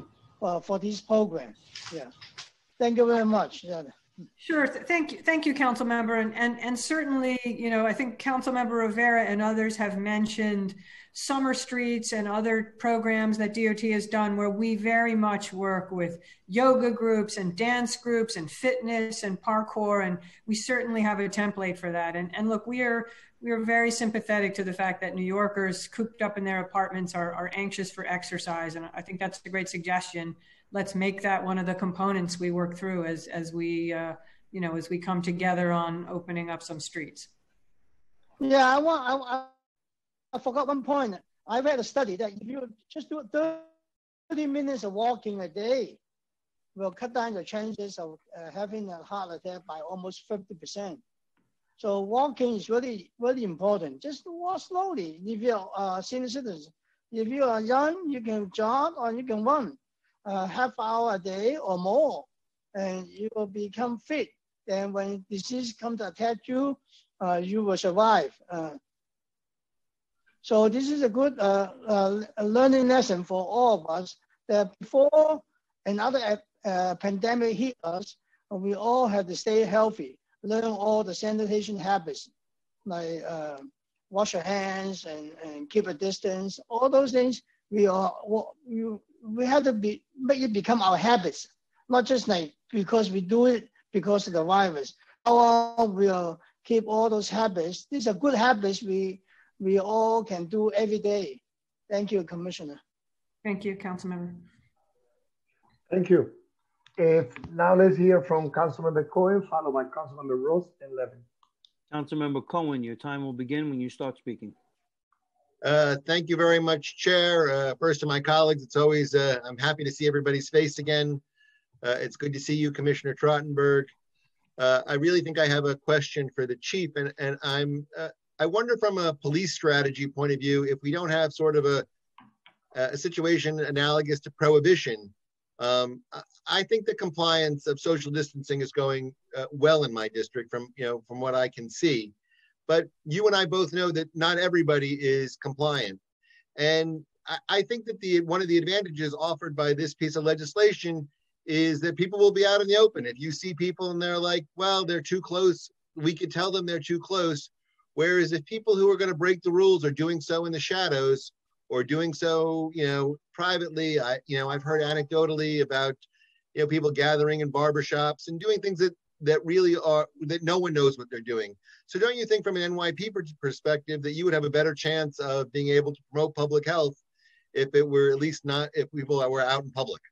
uh, for, this program. Yeah. Thank you very much. Yeah. Sure. Thank you. Thank you, Council Member. And, and, and certainly, you know, I think Council Member Rivera and others have mentioned summer streets and other programs that DOT has done where we very much work with yoga groups and dance groups and fitness and parkour. And we certainly have a template for that. And, and look, we are, we are very sympathetic to the fact that New Yorkers cooped up in their apartments are, are anxious for exercise. And I think that's a great suggestion. Let's make that one of the components we work through as, as we, uh, you know, as we come together on opening up some streets. Yeah, I want, I, I forgot one point. I read a study that if you just do 30 minutes of walking a day, will cut down the chances of uh, having a heart attack by almost 50%. So walking is really, really important. Just walk slowly. If you're uh, senior citizens, if you are young, you can jog or you can run uh, half hour a day or more, and you will become fit. And when disease comes to attack you, uh, you will survive. Uh, so this is a good uh, uh, learning lesson for all of us that before another uh, pandemic hit us, we all have to stay healthy, learn all the sanitation habits, like uh, wash your hands and, and keep a distance, all those things we are, we, we have to be, make it become our habits, not just like because we do it because of the virus. How we'll keep all those habits. These are good habits we we all can do every day. Thank you, Commissioner. Thank you, Councilmember. Thank you. If now let's hear from Councilmember Cohen, followed by Councilmember Rose and Levin. Councilmember Cohen, your time will begin when you start speaking. Uh, thank you very much, Chair. Uh, first to my colleagues, it's always, uh, I'm happy to see everybody's face again. Uh, it's good to see you, Commissioner Trottenberg. Uh, I really think I have a question for the chief, and, and I'm uh, I wonder from a police strategy point of view, if we don't have sort of a, a situation analogous to prohibition, um, I think the compliance of social distancing is going uh, well in my district from, you know, from what I can see. But you and I both know that not everybody is compliant. And I, I think that the one of the advantages offered by this piece of legislation is that people will be out in the open. If you see people and they're like, well, they're too close, we could tell them they're too close Whereas if people who are going to break the rules are doing so in the shadows or doing so, you know, privately, I, you know, I've heard anecdotally about, you know, people gathering in barbershops and doing things that that really are that no one knows what they're doing. So don't you think from an NYP perspective that you would have a better chance of being able to promote public health if it were at least not if people were out in public?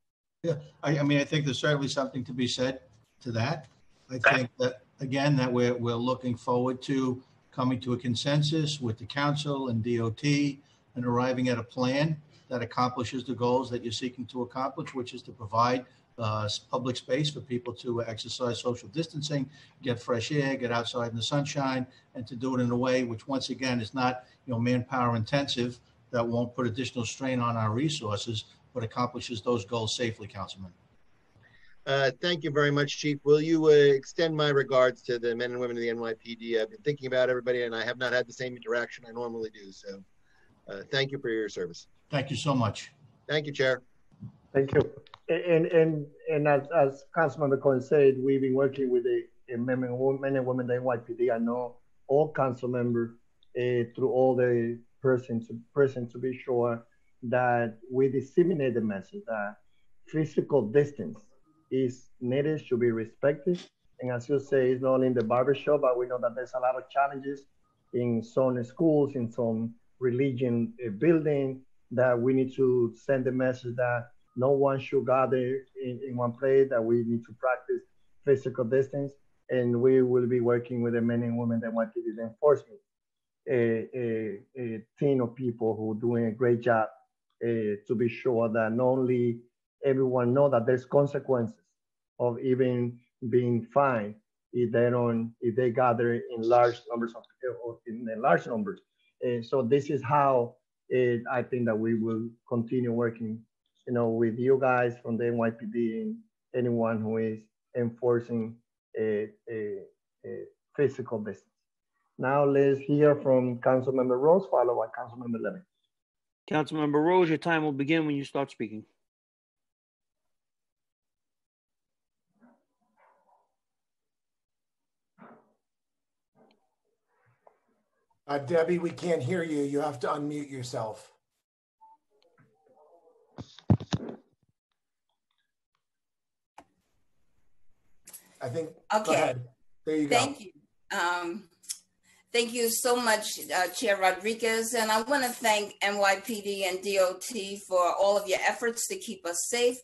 Yeah, I, I mean, I think there's certainly something to be said to that. I think that again that we're we're looking forward to coming to a consensus with the council and DOT and arriving at a plan that accomplishes the goals that you're seeking to accomplish, which is to provide uh, public space for people to exercise social distancing, get fresh air, get outside in the sunshine, and to do it in a way which, once again, is not you know manpower intensive, that won't put additional strain on our resources, but accomplishes those goals safely, Councilman. Uh, thank you very much, Chief. Will you uh, extend my regards to the men and women of the NYPD? I've been thinking about everybody, and I have not had the same interaction I normally do. So, uh, thank you for your service. Thank you so much. Thank you, Chair. Thank you. And and and as, as Councilman Cohen said, we've been working with the men and women, and women of the NYPD. I know all council members uh, through all the persons present to be sure that we disseminate the message that physical distance is needed, should be respected. And as you say, it's not only in the barbershop, but we know that there's a lot of challenges in some schools, in some religion uh, building, that we need to send the message that no one should gather in, in one place, that we need to practice physical distance. And we will be working with the men and women that want to do the enforcement. A, a, a, team of people who are doing a great job uh, to be sure that not only everyone know that there's consequences of even being fined if they don't if they gather in large numbers of in large numbers. And so this is how it, I think that we will continue working, you know, with you guys from the NYPD and anyone who is enforcing a, a, a physical distance. Now let's hear from Councilmember Rose, followed by Councilmember Levin. Councilmember Rose, your time will begin when you start speaking. Uh, Debbie, we can't hear you. You have to unmute yourself. I think. Okay. There you go. Thank you. Um, thank you so much, uh, Chair Rodriguez. And I want to thank NYPD and DOT for all of your efforts to keep us safe.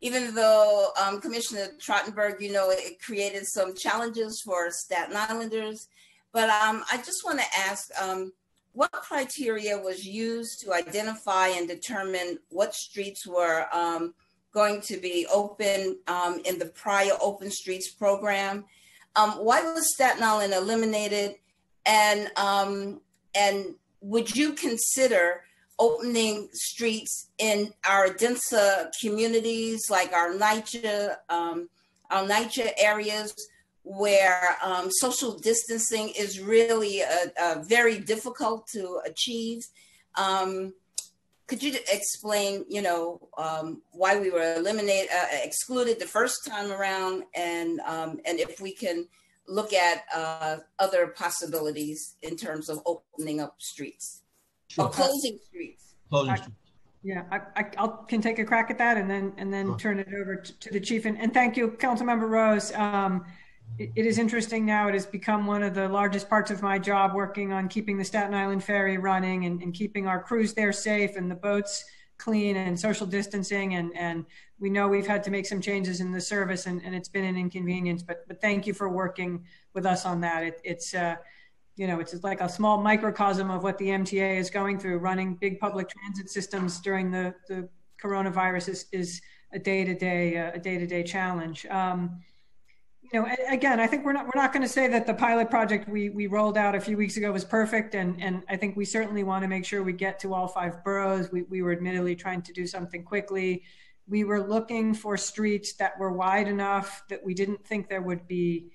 Even though um, Commissioner Trottenberg, you know, it created some challenges for Staten Islanders. But um, I just want to ask um, what criteria was used to identify and determine what streets were um, going to be open um, in the prior Open Streets program? Um, why was Staten Island eliminated? And um, and would you consider opening streets in our denser communities like our NYCHA, our NYCHA areas where um, social distancing is really a, a very difficult to achieve? Um, could you explain, you know, um, why we were eliminated, uh, excluded the first time around, and um, and if we can look at uh, other possibilities in terms of opening up streets sure. or closing streets? Closing streets. Yeah, I, I I'll, can take a crack at that and then and then sure. turn it over to, to, the chief. And, and thank you, Councilmember Rose. Um, it, is interesting now. It has become one of the largest parts of my job working on keeping the Staten Island Ferry running and, and keeping our crews there safe and the boats clean and social distancing. And, and we know we've had to make some changes in the service and, and it's been an inconvenience, but, but thank you for working with us on that. It, it's, uh, you know, it's like a small microcosm of what the MTA is going through. Running big public transit systems during the, the coronavirus is, is a day-to-day, uh, a day-to-day challenge. Um, you know, again, I think we're not we're not going to say that the pilot project we we rolled out a few weeks ago was perfect, and and I think we certainly want to make sure we get to all five boroughs. We we were admittedly trying to do something quickly. We were looking for streets that were wide enough that we didn't think there would be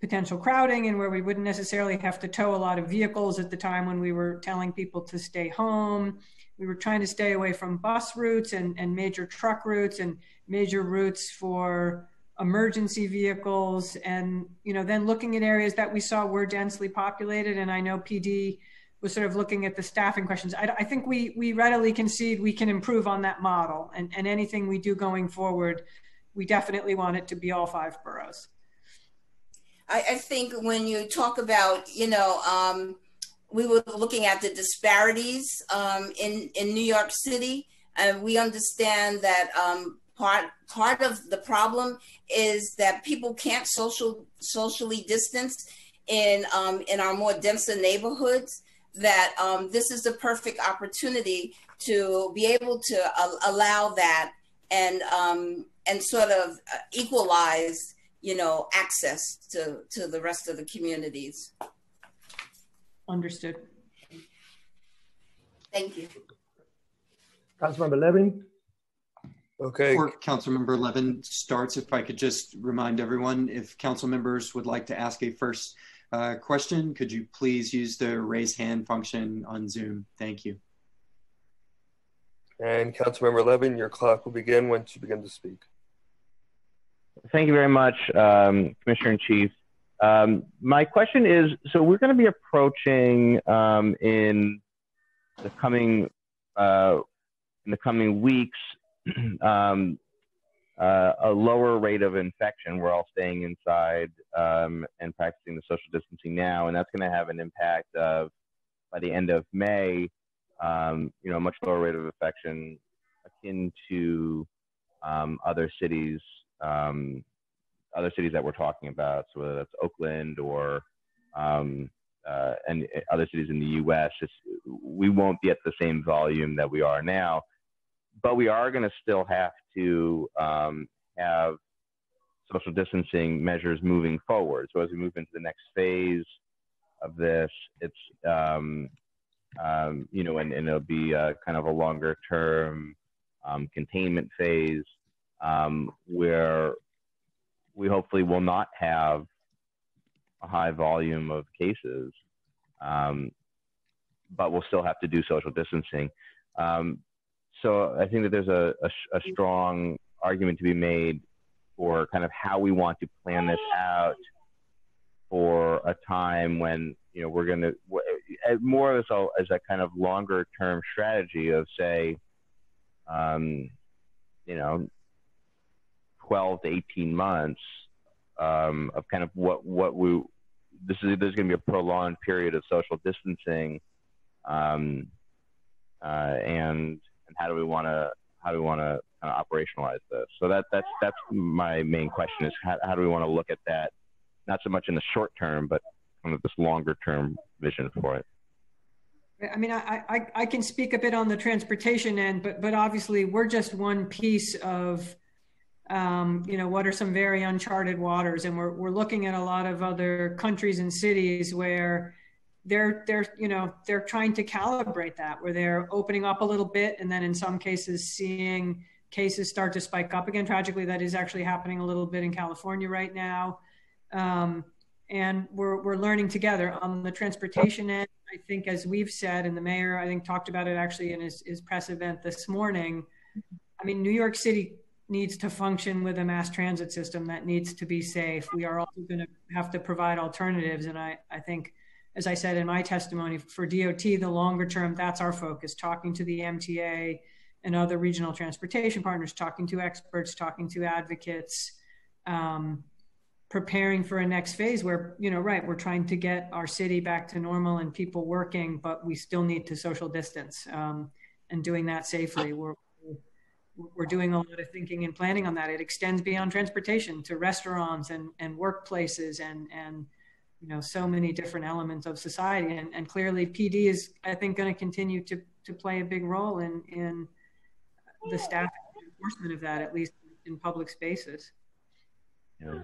potential crowding and where we wouldn't necessarily have to tow a lot of vehicles at the time when we were telling people to stay home. We were trying to stay away from bus routes and, and major truck routes and major routes for emergency vehicles and you know then looking at areas that we saw were densely populated. And NYPD was sort of looking at the staffing questions. I, I think we we readily concede we can improve on that model. And, and anything we do going forward we definitely want it to be all five boroughs. I, I think when you talk about you know um, we were looking at the disparities um, in in new york city and we understand that um, part part of the problem is that people can't social socially distance in um, in our more denser neighborhoods that um, this is the perfect opportunity to be able to uh, allow that and um, and sort of uh, equalize you know access to to the rest of the communities. Understood. Thank you. Councilmember levin Okay. Before Councilmember Levin starts, if I could just remind everyone, if council members would like to ask a first uh, question, could you please use the raise hand function on Zoom? Thank you. And Councilmember Levin, your clock will begin once you begin to speak. Thank you very much, um, Commissioner in Chief. Um, my question is, so we're going to be approaching um, in the coming uh, in the coming weeks um, uh, a lower rate of infection. We're all staying inside um, and practicing the social distancing now, and that's going to have an impact of by the end of May, um, you know, a much lower rate of infection akin to um, other cities, um, other cities that we're talking about. So whether that's Oakland or um, uh, and other cities in the U.S., we won't be at the same volume that we are now but we are going to still have to um, have social distancing measures moving forward. So as we move into the next phase of this, it's um, um, you know, and, and, it'll be a, kind of a longer term um, containment phase um, where we hopefully will not have a high volume of cases, um, but we'll still have to do social distancing. Um, so I think that there's a, a, a, strong argument to be made for kind of how we want to plan this out for a time when you know we're going to more as a, as a kind of longer term strategy of say um, you know 12 to 18 months um, of kind of what what we this is there's going to be a prolonged period of social distancing um, uh, and and how do we want to how do we want to kind of operationalize this? So that that's that's my main question is how, how do we want to look at that not so much in the short term but kind of this longer term vision for it? I mean, I, I, I can speak a bit on the transportation end, but but obviously we're just one piece of, um, you know, what are some very uncharted waters, and we're we're looking at a lot of other countries and cities where they're they're you know they're trying to calibrate that, where they're opening up a little bit, and then in some cases seeing cases start to spike up again. Tragically, that is actually happening a little bit in California right now. Um, and we're, we're learning together on the transportation end I think, as we've said, and the mayor, I think, talked about it actually in his, his press event this morning. I mean, New York City needs to function with a mass transit system that needs to be safe. We are also going to have to provide alternatives. And I, I think, as I said in my testimony, for DOT, the longer term, that's our focus, talking to the MTA and other regional transportation partners, talking to experts, talking to advocates. Um, preparing for a next phase where you know right we're trying to get our city back to normal and people working but we still need to social distance um, and doing that safely we're we're doing a lot of thinking and planning on that it extends beyond transportation to restaurants and and workplaces and and you know so many different elements of society and, and clearly pd is i think going to continue to to play a big role in in the staff enforcement of that at least in public spaces yeah.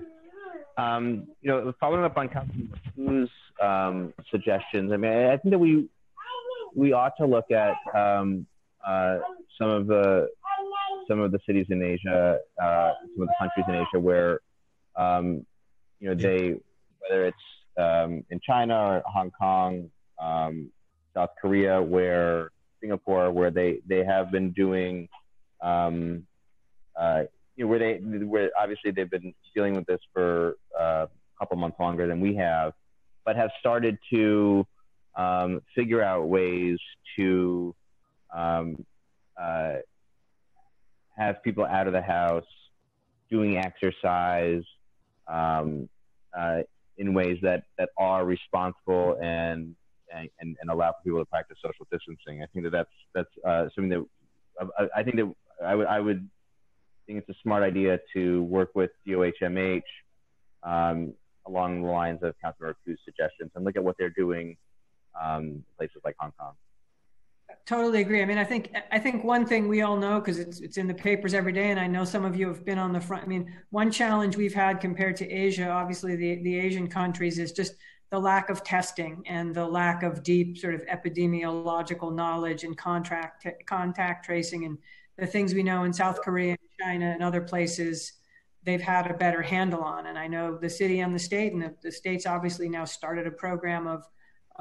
Um, you know, following up on Councilman Wu's um, suggestions, I mean, I think that we we ought to look at um, uh, some of the some of the cities in Asia, uh, some of the countries in Asia where um, you know they whether it's um, in China or Hong Kong, um, South Korea, where Singapore, where they they have been doing um, uh, you know, where they where obviously they've been dealing with this for uh, a couple months longer than we have, but have started to um, figure out ways to um, uh, have people out of the house doing exercise um, uh, in ways that, that are responsible and, and, and allow for people to practice social distancing. I think that that's, that's uh, something that I, I think that I would, I would think it's a smart idea to work with DOHMH um, along the lines of Councilmember Koo's suggestions and look at what they're doing um, in places like Hong Kong. Totally agree. I mean, I think I think one thing we all know because it's it's in the papers every day, and I know some of you have been on the front. I mean, one challenge we've had compared to Asia, obviously the the Asian countries, is just the lack of testing and the lack of deep sort of epidemiological knowledge and contract contact tracing and the things we know in South Korea China and other places they've had a better handle on. And I know the city and the state, and the, the state's obviously now started a program of,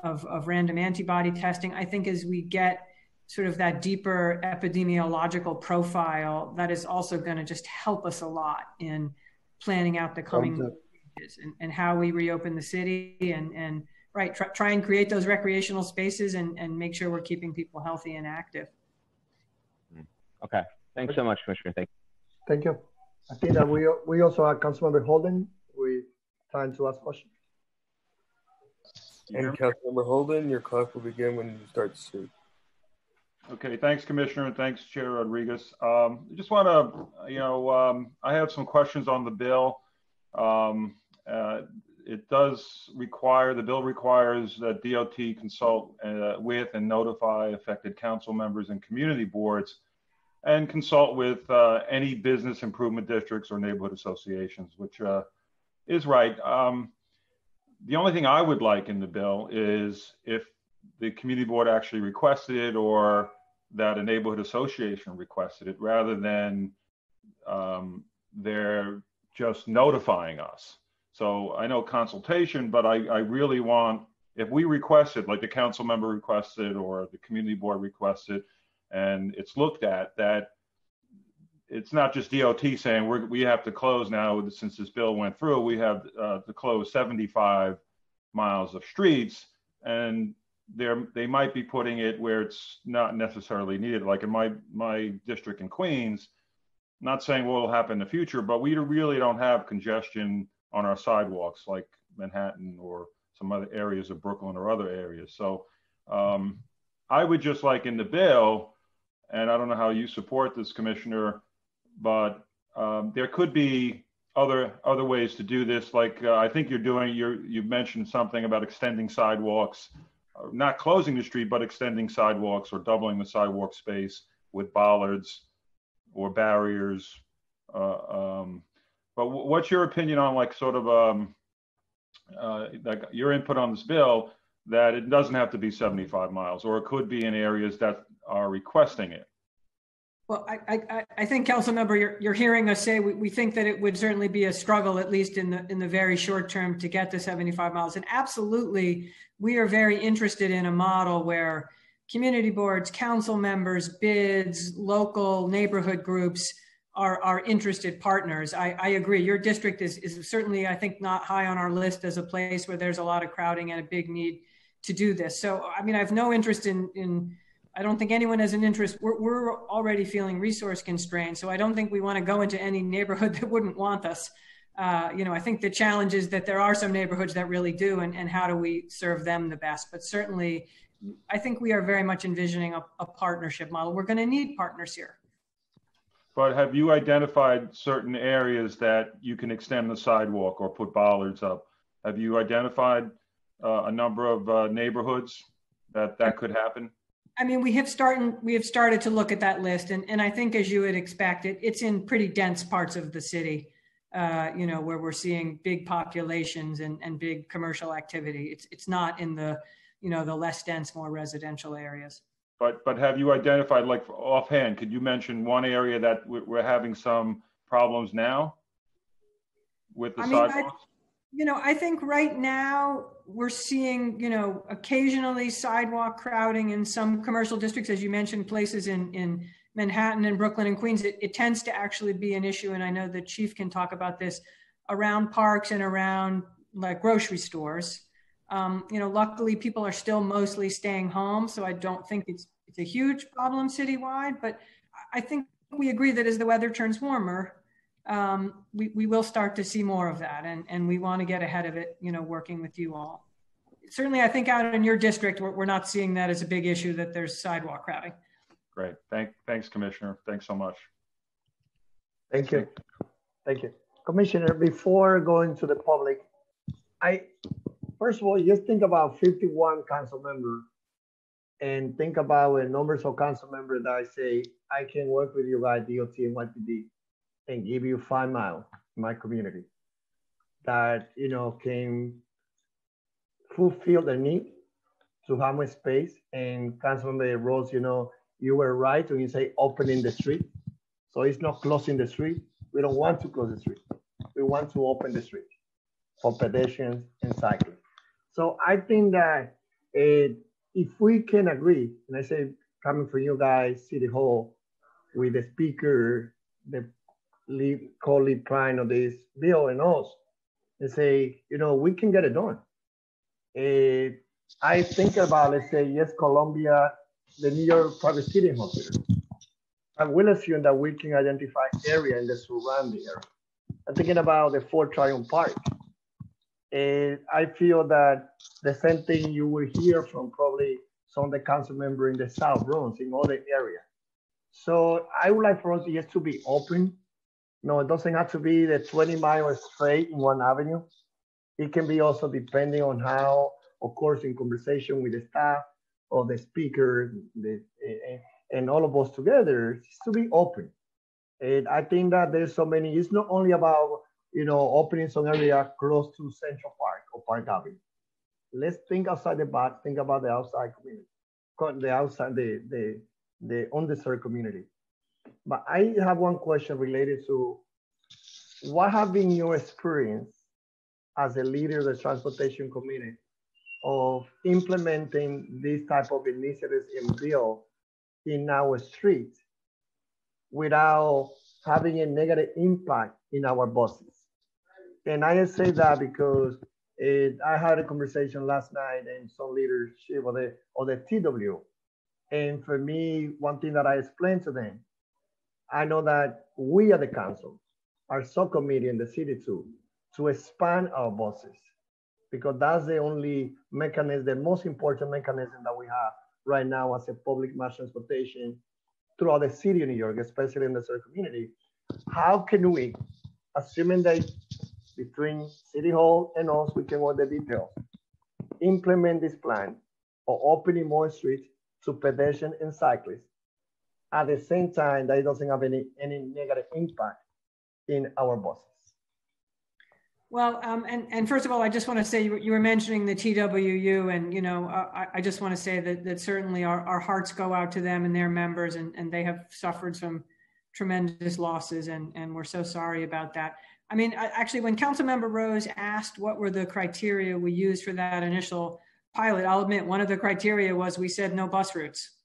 of, of random antibody testing. I think as we get sort of that deeper epidemiological profile, that is also going to just help us a lot in planning out the coming and, and how we reopen the city and, and right, try, try and create those recreational spaces and, and make sure we're keeping people healthy and active. Hmm. Okay. Thanks so much, Commissioner. Thank you. Thank you. I think that we we also have Councilmember Holden with time to ask questions. And Councilmember Holden, your clock will begin when you start to speak. Okay, thanks, Commissioner, and thanks, Chair Rodriguez. Um, I just want to, you know, um, I have some questions on the bill. Um, uh, it does require, the bill requires that DOT consult uh, with and notify affected council members and community boards and consult with uh, any business improvement districts or neighborhood associations, which uh, is right. Um, the only thing I would like in the bill is if the community board actually requested it or that a neighborhood association requested it rather than um, their just notifying us. So I know consultation, but I, I really want, if we requested, like the council member requested or the community board requested, and it's looked at, that it's not just DOT saying we're, we have to close now since this bill went through. We have uh, to close 75 miles of streets, and they're they might be putting it where it's not necessarily needed. Like in my my district in Queens, not saying what will happen in the future, but we really don't have congestion on our sidewalks like Manhattan or some other areas of Brooklyn or other areas. So um, I would just like in the bill, and I don't know how you support this, Commissioner, but um, there could be other other ways to do this. Like uh, I think you're doing, you you mentioned something about extending sidewalks, not closing the street, but extending sidewalks or doubling the sidewalk space with bollards or barriers. Uh, um, but what's your opinion on like sort of um, uh, like your input on this bill that it doesn't have to be 75 miles, or it could be in areas that are requesting it? Well, I, I, I think, Council Member, you're, you're hearing us say we, we think that it would certainly be a struggle, at least in the in the very short term, to get to 75 miles. And absolutely, we are very interested in a model where community boards, council members, bids, local neighborhood groups are, are interested partners. I, I agree. Your district is, is certainly, I think, not high on our list as a place where there's a lot of crowding and a big need to do this. So, I mean, I have no interest in in I don't think anyone has an interest. We're, we're already feeling resource constrained, so I don't think we want to go into any neighborhood that wouldn't want us. Uh, you know, I think the challenge is that there are some neighborhoods that really do, and, and how do we serve them the best? But certainly, I think we are very much envisioning a, a partnership model. We're going to need partners here. But have you identified certain areas that you can extend the sidewalk or put bollards up? Have you identified uh, a number of uh, neighborhoods that that could happen? I mean, we have started we have started to look at that list, and and I think as you would expect, it it's in pretty dense parts of the city, uh, you know, where we're seeing big populations and and big commercial activity. It's it's not in the you know the less dense, more residential areas. But but have you identified like offhand? Could you mention one area that we're having some problems now with the I mean, sidewalks? I, you know, I think right now we're seeing, you know, occasionally sidewalk crowding in some commercial districts, as you mentioned, places in, in Manhattan and Brooklyn and Queens. It, it tends to actually be an issue, and I know the chief can talk about this around parks and around like grocery stores. Um, you know, luckily people are still mostly staying home, so I don't think it's it's a huge problem citywide. But I think we agree that as the weather turns warmer, um, we, we will start to see more of that. And, and we want to get ahead of it, you know, working with you all. Certainly, I think out in your district, we're, we're not seeing that as a big issue that there's sidewalk crowding. Great. Thank, thanks, Commissioner. Thanks so much. Thank you. Thank you. Commissioner, before going to the public, I, first of all, just think about 51 council members and think about the numbers of council members that I say, I can work with you guys, DOT and NYPD and give you five miles in my community that you know can fulfill the need to have more space and Councilmember Rose, you know, you were right when you say opening the street. So it's not closing the street. We don't want to close the street. We want to open the street for pedestrians and cyclists. So I think that uh, if we can agree, and I say coming from you guys, City Hall, with the speaker, the lead, co-lead prime of this bill and us and say, you know, we can get it done. Uh, I think about, let's say, yes, Columbia, the New York Presbyterian Hospital. I will assume that we can identify area in the surrounding area. I'm thinking about the Fort Tryon Park. And I feel that the same thing you will hear from probably some of the council member in the South Bronx in other areas. So I would like for us just to be open no, it doesn't have to be the 20 miles straight in one avenue. It can be also depending on how, of course, in conversation with the staff or the speaker the, eh, and all of us together, to be open. And I think that there's so many, it's not only about, you know, opening some area close to Central Park or Park Avenue. Let's think outside the box, think about the outside community, the outside, the, the, the underserved community. But I have one question related to what have been your experience as a leader of the Transportation Committee of implementing these type of initiatives in bill in our streets without having a negative impact in our buses? And I say that because it, I had a conversation last night and some leadership of the, of the TWU. And for me, one thing that I explained to them, I know that we at the council, our subcommittee in the city too, to expand our buses because that's the only mechanism, the most important mechanism that we have right now as a public mass transportation throughout the city of New York, especially in the surf community. How can we, assuming that between City Hall and us, we can work the details, implement this plan of opening more streets to pedestrians and cyclists at the same time that it doesn't have any, any negative impact in our buses. Well, um, and, and first of all, I just want to say you, you were mentioning the TWU, and you know, I, I just want to say that that certainly our, our hearts go out to them and their members, and, and they have suffered some tremendous losses, and, and we're so sorry about that. I mean, I, actually, when Councilmember Rose asked what were the criteria we used for that initial pilot, I'll admit one of the criteria was we said no bus routes.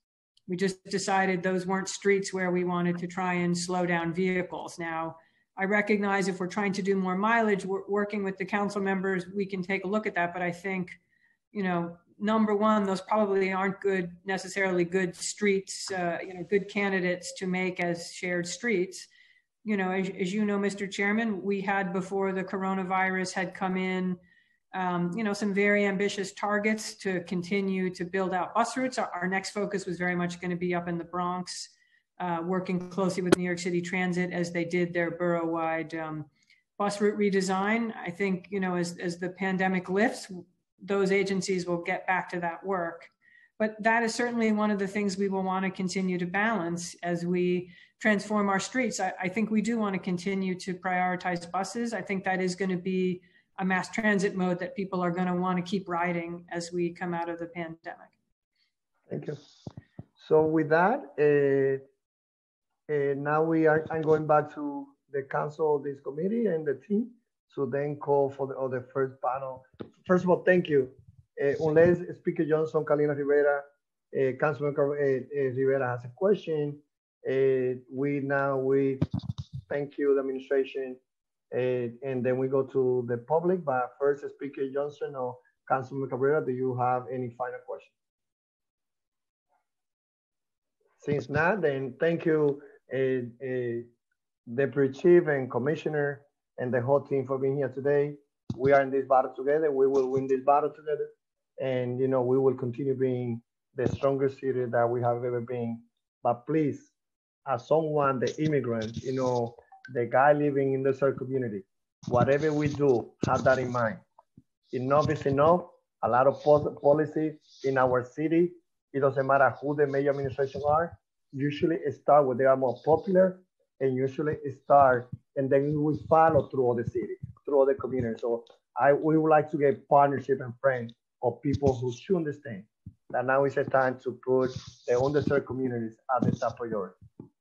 We just decided those weren't streets where we wanted to try and slow down vehicles. Now, I recognize if we're trying to do more mileage, we're working with the council members, we can take a look at that. But I think, you know, number one, those probably aren't good, necessarily good streets, uh, you know, good candidates to make as shared streets. You know, as, as you know, Mr. Chairman, we had before the coronavirus had come in, um, you know, some very ambitious targets to continue to build out bus routes. Our, our next focus was very much going to be up in the Bronx uh, working closely with New York City Transit as they did their borough-wide um, bus route redesign. I think, you know, as, as the pandemic lifts, those agencies will get back to that work. But that is certainly one of the things we will want to continue to balance as we transform our streets. I, I think we do want to continue to prioritize buses. I think that is going to be a mass transit mode that people are going to want to keep riding as we come out of the pandemic. Thank you. So with that, uh, uh, now we are, I'm going back to the council of this committee and the team to then call for the, first panel. First of all, thank you. Uh, unless Speaker Johnson, Carlina Rivera, uh, Councilman Rivera has a question, we now, we thank you, the administration, uh, and then we go to the public. But first, Speaker Johnson or Councilman Cabrera, do you have any final questions? Since not, then thank you a, a deputy chief and commissioner and the whole team for being here today. We are in this battle together. We will win this battle together. And, you know, we will continue being the strongest city that we have ever been. But please, as someone, the immigrant, you know, the guy living in the third community, whatever we do, have that in mind. Enough is enough. A lot of policy in our city. It doesn't matter who the mayor administration are usually start where they are more popular and usually start and then we follow through all the city, through all the community. So I we would like to get partnership and friends of people who should understand that now is a time to put the underserved communities at the top priority.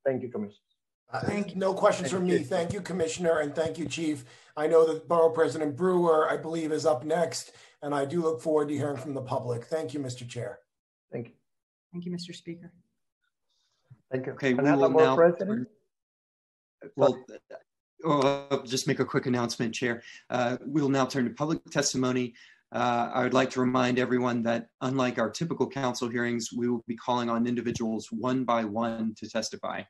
Thank you, Commissioner. Uh, thank you. No questions thank from me. Thank you, Commissioner, and thank you, Chief. I know that Borough President Brewer, I believe, is up next, and I do look forward to hearing from the public. Thank you, Mr. Chair. Thank you. Thank you, Mr. Speaker. Thank you. Okay, we will now. President? Well, I'll uh, just make a quick announcement, Chair. Uh, we will now turn to public testimony. Uh, I would like to remind everyone that unlike our typical council hearings, we will be calling on individuals one by one to testify.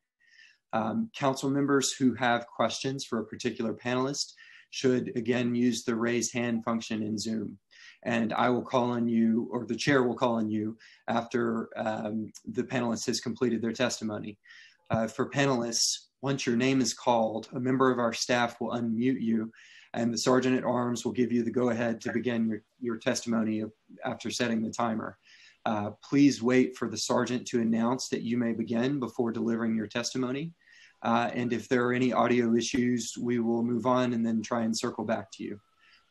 Um, council members who have questions for a particular panelist should again use the raise hand function in Zoom and I will call on you, or the chair will call on you after um, the panelist has completed their testimony. Uh, for panelists, once your name is called, a member of our staff will unmute you and the sergeant at arms will give you the go ahead to begin your, your testimony after setting the timer. Uh, please wait for the sergeant to announce that you may begin before delivering your testimony. Uh, and if there are any audio issues, we will move on and then try and circle back to you.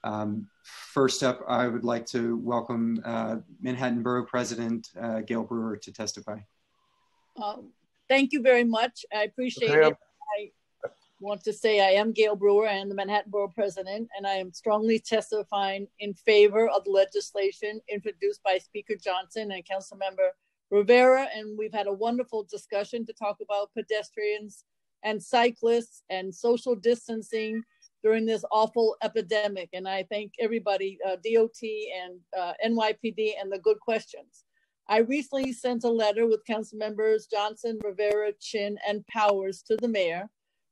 Um, first up, I would like to welcome uh, Manhattan Borough President uh, Gail Brewer to testify. Um, thank you very much. I appreciate okay. it. I, want to say I am Gail Brewer. I am the Manhattan Borough President, and I am strongly testifying in favor of the legislation introduced by Speaker Johnson and Councilmember Rivera. And we've had a wonderful discussion to talk about pedestrians and cyclists and social distancing during this awful epidemic. And I thank everybody, uh, DOT and uh, NYPD, and the good questions. I recently sent a letter with council members Johnson, Rivera, Chin, and Powers to the mayor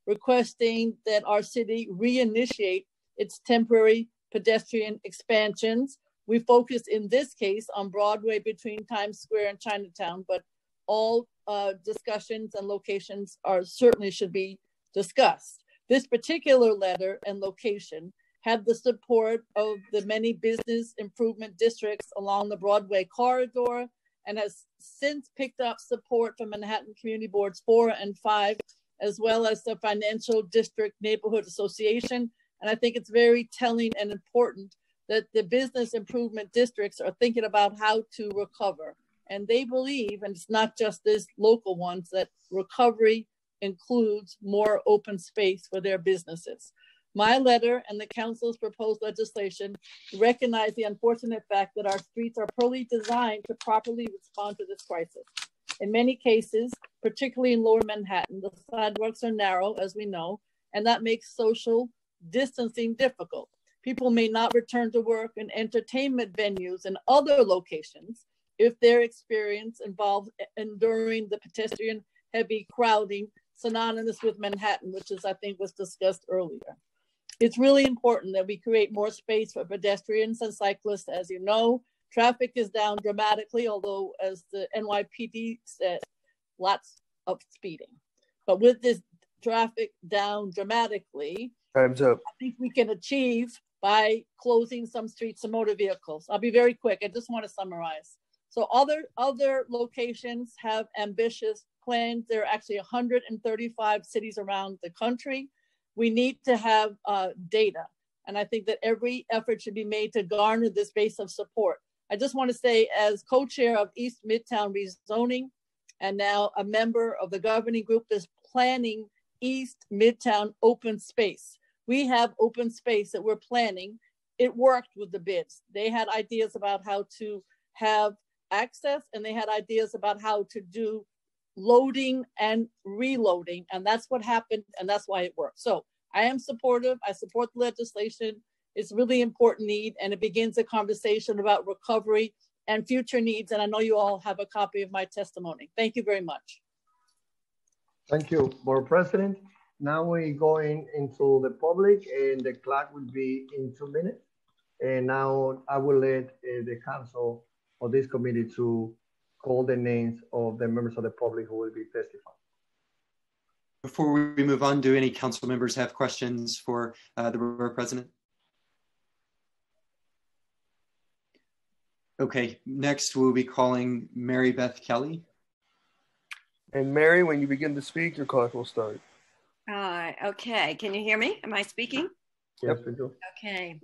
requesting that our city reinitiate its temporary pedestrian expansions. We focus in this case on Broadway between Times Square and Chinatown, but all uh, discussions and locations are certainly should be discussed. This particular letter and location had the support of the many business improvement districts along the Broadway corridor and has since picked up support from Manhattan Community Boards 4 and 5 as well as the Financial District Neighborhood Association. And I think it's very telling and important that the business improvement districts are thinking about how to recover. And they believe, and it's not just these local ones, that recovery includes more open space for their businesses. My letter and the council's proposed legislation recognize the unfortunate fact that our streets are poorly designed to properly respond to this crisis. In many cases, particularly in lower Manhattan, the sidewalks are narrow, as we know, and that makes social distancing difficult. People may not return to work and entertainment venues and other locations if their experience involves enduring the pedestrian heavy crowding synonymous with Manhattan, which is, I think, was discussed earlier. It's really important that we create more space for pedestrians and cyclists. As you know, traffic is down dramatically, although, as the NYPD said, lots of speeding. But with this traffic down dramatically, time's up. I think we can achieve by closing some streets to motor vehicles. I'll be very quick. I just want to summarize. So other other locations have ambitious plans. There are actually 135 cities around the country. We need to have uh, data. And I think that every effort should be made to garner this base of support. I just want to say, as co chair of East Midtown Rezoning, and now a member of the governing group that's planning East Midtown open space. We have open space that we're planning. It worked with the bids. They had ideas about how to have access and they had ideas about how to do loading and reloading. And that's what happened. And that's why it worked. So I am supportive. I support the legislation. It's really important need. And it begins a conversation about recovery and future needs. And I know you all have a copy of my testimony. Thank you very much. Thank you, Board President. Now we're going into the public and the clock will be in two minutes. And now I will let uh, the council or this committee to call the names of the members of the public who will be testifying. Before we move on, do any council members have questions for uh, the Borough President? Okay, next we'll be calling Mary Beth Kelly. And Mary, when you begin to speak, your clock will start. Uh, okay, can you hear me? Am I speaking? Yes, we do. Okay.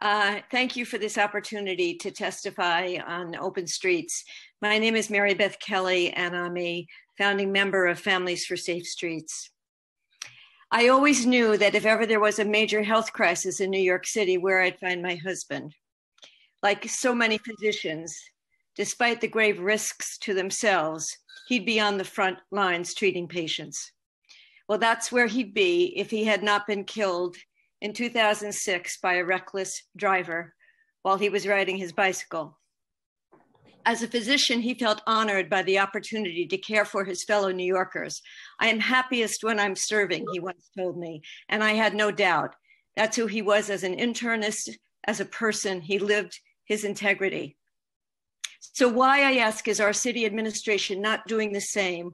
Uh, thank you for this opportunity to testify on Open Streets. My name is Mary Beth Kelly, and I'm a founding member of Families for Safe Streets. I always knew that if ever there was a major health crisis in New York City, where I'd find my husband like so many physicians, despite the grave risks to themselves, he'd be on the front lines treating patients. Well, that's where he'd be if he had not been killed in 2006 by a reckless driver while he was riding his bicycle. As a physician, he felt honored by the opportunity to care for his fellow New Yorkers. I am happiest when I'm serving, he once told me, and I had no doubt. That's who he was as an internist, as a person. He lived his integrity. So, why I ask is our city administration not doing the same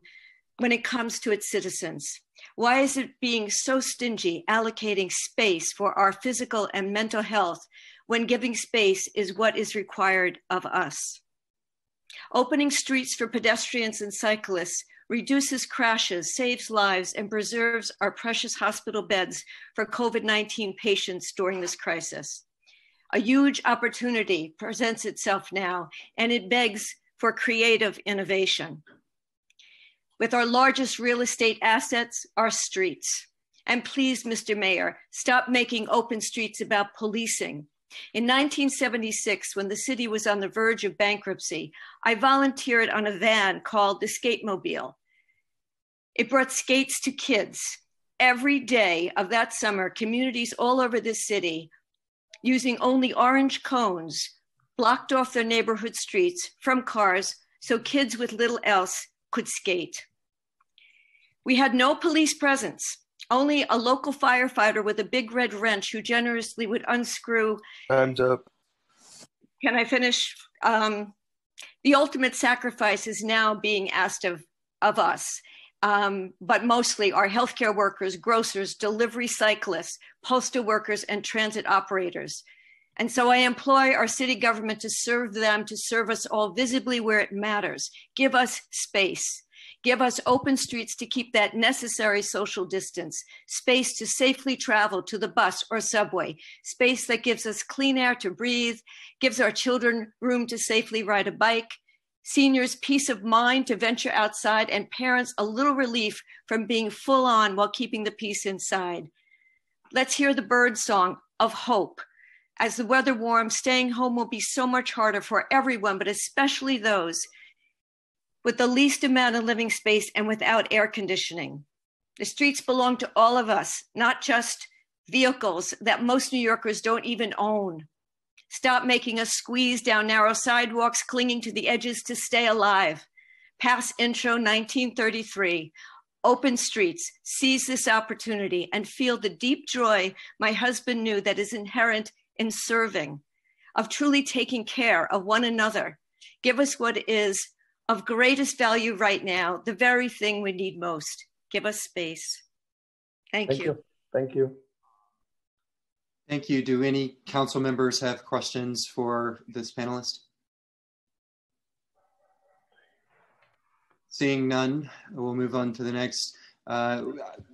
when it comes to its citizens? Why is it being so stingy allocating space for our physical and mental health when giving space is what is required of us? Opening streets for pedestrians and cyclists reduces crashes, saves lives, and preserves our precious hospital beds for COVID 19 patients during this crisis. A huge opportunity presents itself now, and it begs for creative innovation. With our largest real estate assets, our streets, And please, Mr. Mayor, stop making open streets about policing. In 1976, when the city was on the verge of bankruptcy, I volunteered on a van called the Skate Mobile. It brought skates to kids. Every day of that summer, communities all over the city, using only orange cones, blocked off their neighborhood streets from cars so kids with little else could skate. We had no police presence, only a local firefighter with a big red wrench who generously would unscrew. And up. Can I finish? Um, the ultimate sacrifice is now being asked of, of us. Um, but mostly our healthcare workers, grocers, delivery cyclists, postal workers, and transit operators. And so I employ our city government to serve them, to serve us all visibly where it matters. Give us space. Give us open streets to keep that necessary social distance, space to safely travel to the bus or subway, space that gives us clean air to breathe, gives our children room to safely ride a bike, seniors peace of mind to venture outside, and parents a little relief from being full on while keeping the peace inside. Let's hear the bird song of hope. As the weather warms, staying home will be so much harder for everyone, but especially those with the least amount of living space and without air conditioning. The streets belong to all of us, not just vehicles that most New Yorkers don't even own. Stop making us squeeze down narrow sidewalks, clinging to the edges to stay alive. Pass intro 1933. Open streets, seize this opportunity and feel the deep joy my husband knew that is inherent in serving, of truly taking care of one another. Give us what is of greatest value right now, the very thing we need most. Give us space. Thank, Thank you. you. Thank you. Thank you. Do any council members have questions for this panelist? Seeing none, we'll move on to the next. Uh,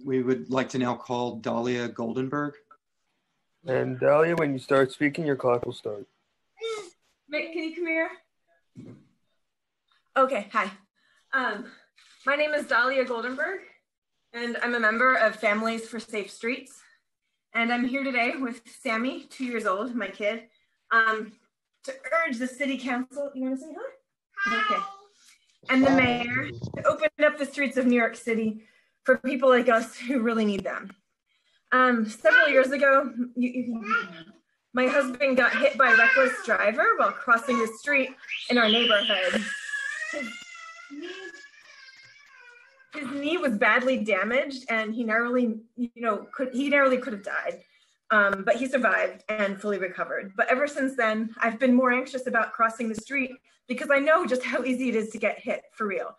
we would like to now call Dahlia Goldenberg. And Dahlia, when you start speaking, your clock will start. Mick, can you come here? Okay, hi. Um, my name is Dahlia Goldenberg, and I'm a member of Families for Safe Streets. And I'm here today with Sammy, two years old, my kid, um, to urge the city council. You want to say hi? Okay. And the mayor to open up the streets of New York City for people like us who really need them. Um, several years ago, you, you, my husband got hit by a reckless driver while crossing the street in our neighborhood. His knee, his knee was badly damaged, and he narrowly, you know, could he narrowly could have died. Um, but he survived and fully recovered. But ever since then, I've been more anxious about crossing the street because I know just how easy it is to get hit for real.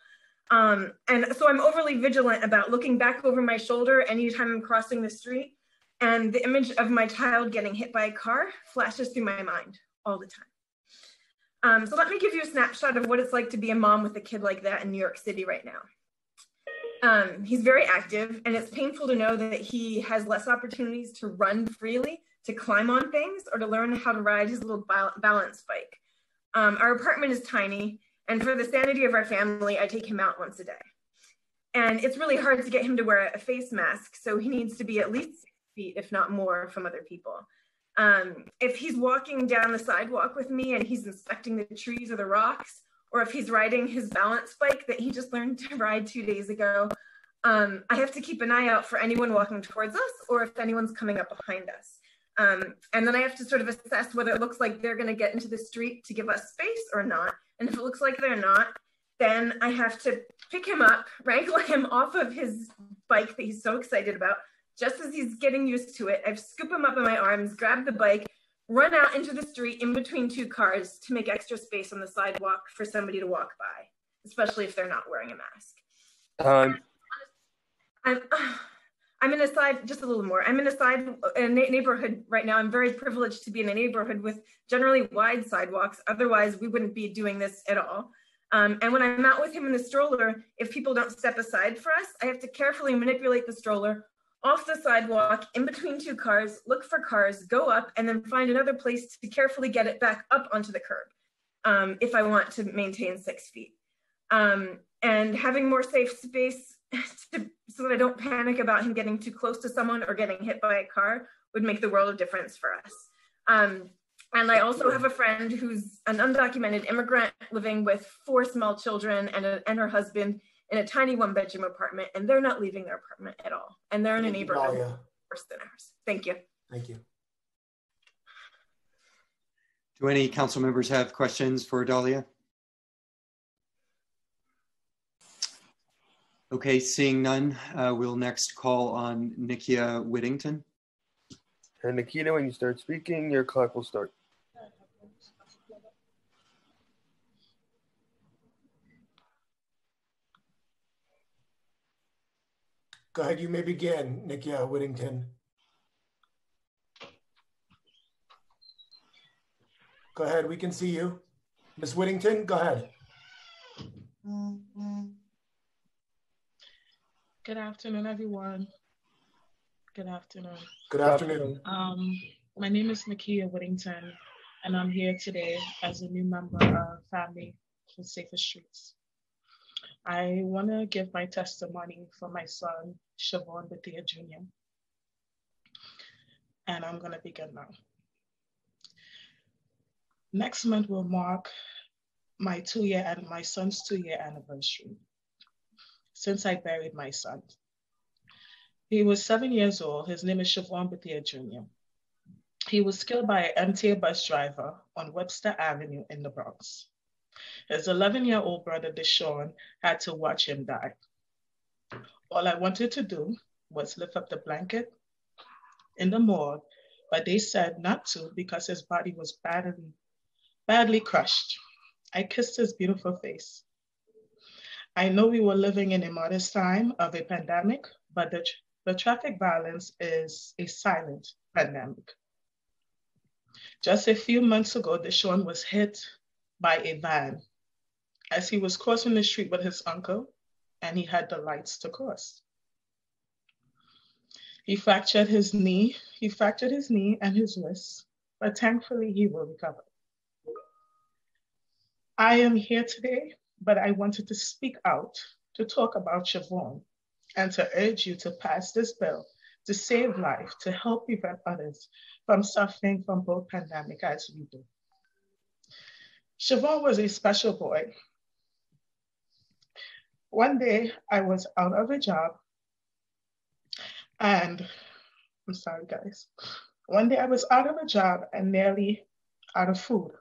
Um, and so I'm overly vigilant about looking back over my shoulder anytime I'm crossing the street. And the image of my child getting hit by a car flashes through my mind all the time. Um, so let me give you a snapshot of what it's like to be a mom with a kid like that in New York City right now. Um, he's very active, and it's painful to know that he has less opportunities to run freely, to climb on things, or to learn how to ride his little balance bike. Um, our apartment is tiny, and for the sanity of our family, I take him out once a day. And it's really hard to get him to wear a face mask, so he needs to be at least six feet, if not more, from other people. Um, if he's walking down the sidewalk with me and he's inspecting the trees or the rocks, or if he's riding his balance bike that he just learned to ride two days ago, um, I have to keep an eye out for anyone walking towards us or if anyone's coming up behind us. Um, and then I have to sort of assess whether it looks like they're going to get into the street to give us space or not. And if it looks like they're not, then I have to pick him up, wrangle him off of his bike that he's so excited about. Just as he's getting used to it, I scoop him up in my arms, grab the bike, run out into the street in between two cars to make extra space on the sidewalk for somebody to walk by, especially if they're not wearing a mask. Time. I'm, I'm in a side, just a little more. I'm in a side a neighborhood right now. I'm very privileged to be in a neighborhood with generally wide sidewalks. Otherwise, we wouldn't be doing this at all. Um, and when I'm out with him in the stroller, if people don't step aside for us, I have to carefully manipulate the stroller off the sidewalk in between two cars, look for cars, go up, and then find another place to carefully get it back up onto the curb um, if I want to maintain six feet. Um, and having more safe space to so that I don't panic about him getting too close to someone or getting hit by a car would make the world of difference for us. Um, and I also have a friend who's an undocumented immigrant living with four small children and, a, and her husband in a tiny one bedroom apartment, and they're not leaving their apartment at all. And they're in a neighborhood worse than ours. Thank you. Thank you. Do any council members have questions for Dahlia? Okay, seeing none, uh, we'll next call on Nakia Whittington. And Nikita, when you start speaking, your clock will start. Go ahead, you may begin, Nakia Whittington. Go ahead, we can see you. Ms. Whittington, go ahead. Good afternoon, everyone. Good afternoon. Good afternoon. Um, my name is Nakia Whittington, and I'm here today as a new member of Family for Safer Streets. I want to give my testimony for my son, Siobhan Bethia Jr. And I'm going to begin now. Next month will mark my two year and my son's two year anniversary since I buried my son. He was seven years old. His name is Siobhan Bethia Jr. He was killed by an MTA bus driver on Webster Avenue in the Bronx. His 11 year old brother, Deshaun, had to watch him die. All I wanted to do was lift up the blanket in the morgue, but they said not to because his body was badly, badly crushed. I kissed his beautiful face. I know we were living in a modest time of a pandemic, but the, the traffic violence is a silent pandemic. Just a few months ago, Deshaun was hit by a van as he was crossing the street with his uncle and he had the lights to cross. He fractured his knee, he fractured his knee and his wrist, but thankfully he will recover. I am here today, but I wanted to speak out to talk about Siobhan and to urge you to pass this bill to save life, to help prevent others from suffering from both pandemic as we do. Siobhan was a special boy one day I was out of a job and I'm sorry, guys. One day I was out of a job and nearly out of food.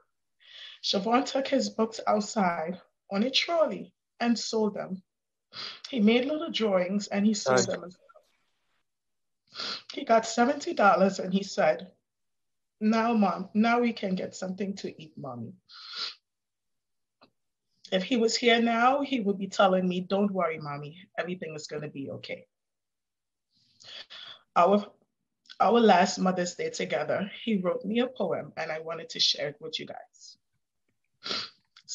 Siobhan took his books outside on a trolley and sold them. He made little drawings and he sold them. He got $70 and he said, Now, mom, now we can get something to eat, mommy. If he was here now, he would be telling me, Don't worry, mommy, everything is going to be okay. Our, our last Mother's Day together, he wrote me a poem and I wanted to share it with you guys.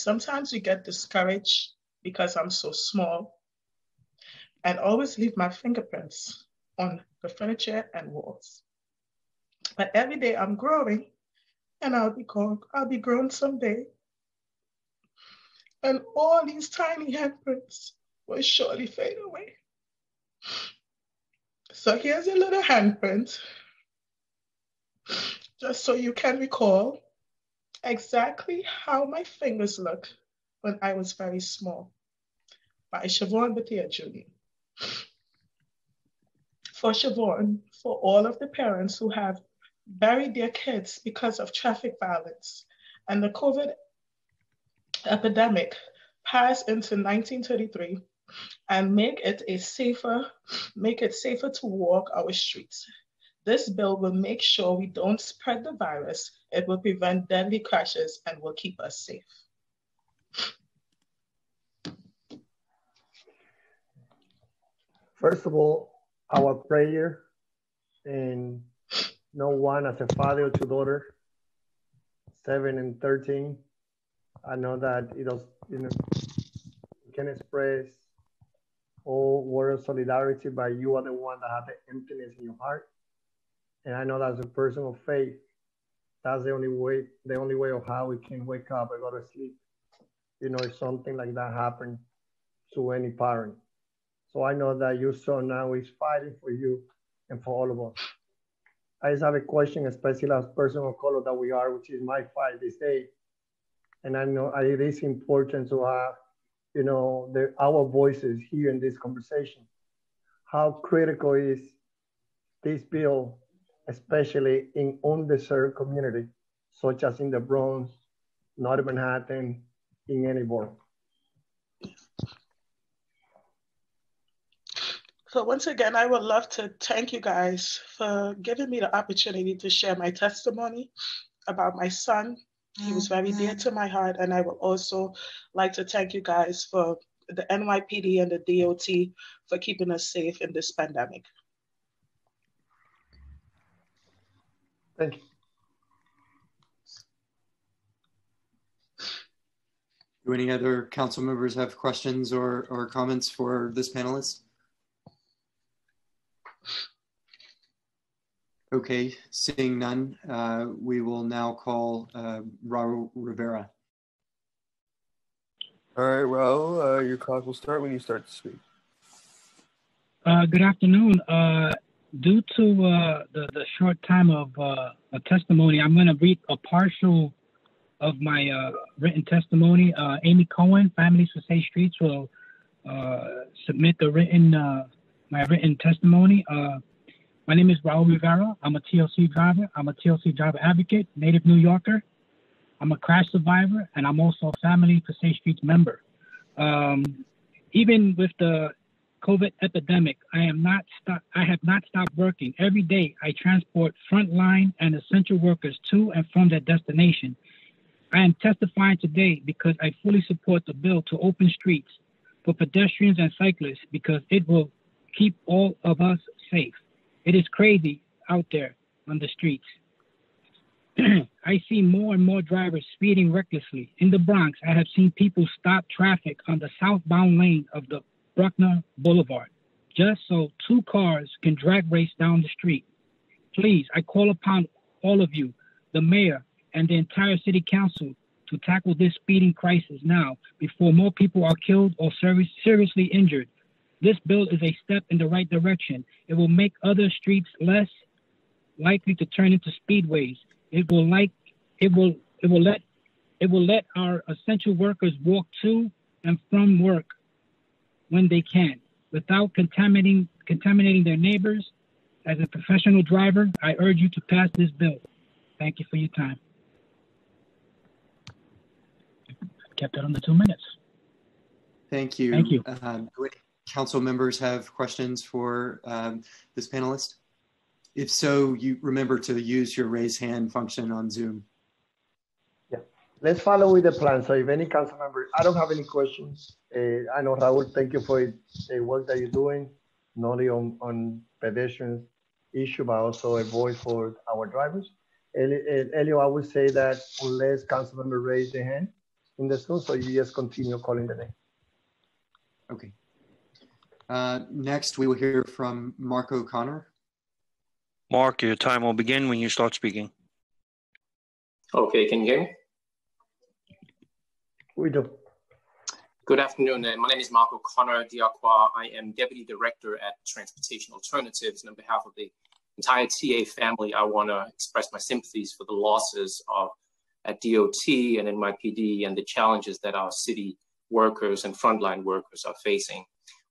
Sometimes we get discouraged because I'm so small and always leave my fingerprints on the furniture and walls. But every day I'm growing and I'll be grown, I'll be grown someday and all these tiny handprints will surely fade away. So here's a little handprint, just so you can recall exactly how my fingers look when I was very small, by Siobhan Bethia Jr. For Siobhan, for all of the parents who have buried their kids because of traffic violence and the COVID epidemic pass into 1933 and make it a safer, make it safer to walk our streets. This bill will make sure we don't spread the virus. It will prevent deadly crashes and will keep us safe. First of all, our prayer and no one as a father to daughter, seven and 13, I know that it does, you know, you can express all word of solidarity, but you are the one that has the emptiness in your heart. And I know that's a person of faith. That's the only way, the only way of how we can wake up and go to sleep. You know, if something like that happened to any parent. So I know that your son now is fighting for you and for all of us. I just have a question, especially as person of color that we are, which is my fight this day. And I know it is important to have, you know, the, our voices here in this conversation. How critical is this bill, especially in underserved communities, such as in the Bronx, North Manhattan, in any borough? So once again, I would love to thank you guys for giving me the opportunity to share my testimony about my son. He was very dear to my heart. And I would also like to thank you guys for the NYPD and the DOT for keeping us safe in this pandemic. Thank you. Do any other council members have questions or, or comments for this panelist? Okay, seeing none, uh, we will now call uh, Raul Rivera. All right, Raul, uh, your clock will start when you start to speak. Uh, good afternoon. Due to uh, the, the short time of uh, a testimony, I'm going to read a partial of my uh, written testimony. Uh, Amy Cohen, Families for Safe Streets, will uh, submit the written uh, my written testimony. My name is Raul Rivera. I'm a TLC driver. I'm a TLC driver advocate, native New Yorker. I'm a crash survivor, and I'm also a Family for Safe Streets member. Um, even with the COVID epidemic, I am not I have not stopped working. Every day, I transport frontline and essential workers to and from their destination. I am testifying today because I fully support the bill to open streets for pedestrians and cyclists because it will keep all of us safe. It is crazy out there on the streets. I see more and more drivers speeding recklessly. In the Bronx, I have seen people stop traffic on the southbound lane of the Bruckner Boulevard just so two cars can drag race down the street. Please, I call upon all of you, the mayor, and the entire city council to tackle this speeding crisis now before more people are killed or seriously injured. This bill is a step in the right direction. It will make other streets less likely to turn into speedways. It will like it will it will let it will let our essential workers walk to and from work when they can without contaminating contaminating their neighbors. As a professional driver, I urge you to pass this bill. Thank you for your time. kept it under two minutes. Thank you. Thank you. Um, council members have questions for um, this panelist? If so, you remember to use your raise hand function on Zoom. Yeah, let's follow with the plan. So if any council member, I don't have any questions. Uh, I know Raul, thank you for the work that you're doing, not only on, on pedestrians issue, but also a voice for our drivers. Elio, I would say that unless council member raise their hand, in the Zoom, so you just continue calling the name. Okay. Uh, next, we will hear from Mark O'Connor. Mark, your time will begin when you start speaking. Okay, can you hear me? We do. Good afternoon. My name is Marco Conner DiAquoi. I am Deputy Director at Transportation Alternatives. And on behalf of the entire TA family, I want to express my sympathies for the losses of at DOT and NYPD and the challenges that our city workers and frontline workers are facing.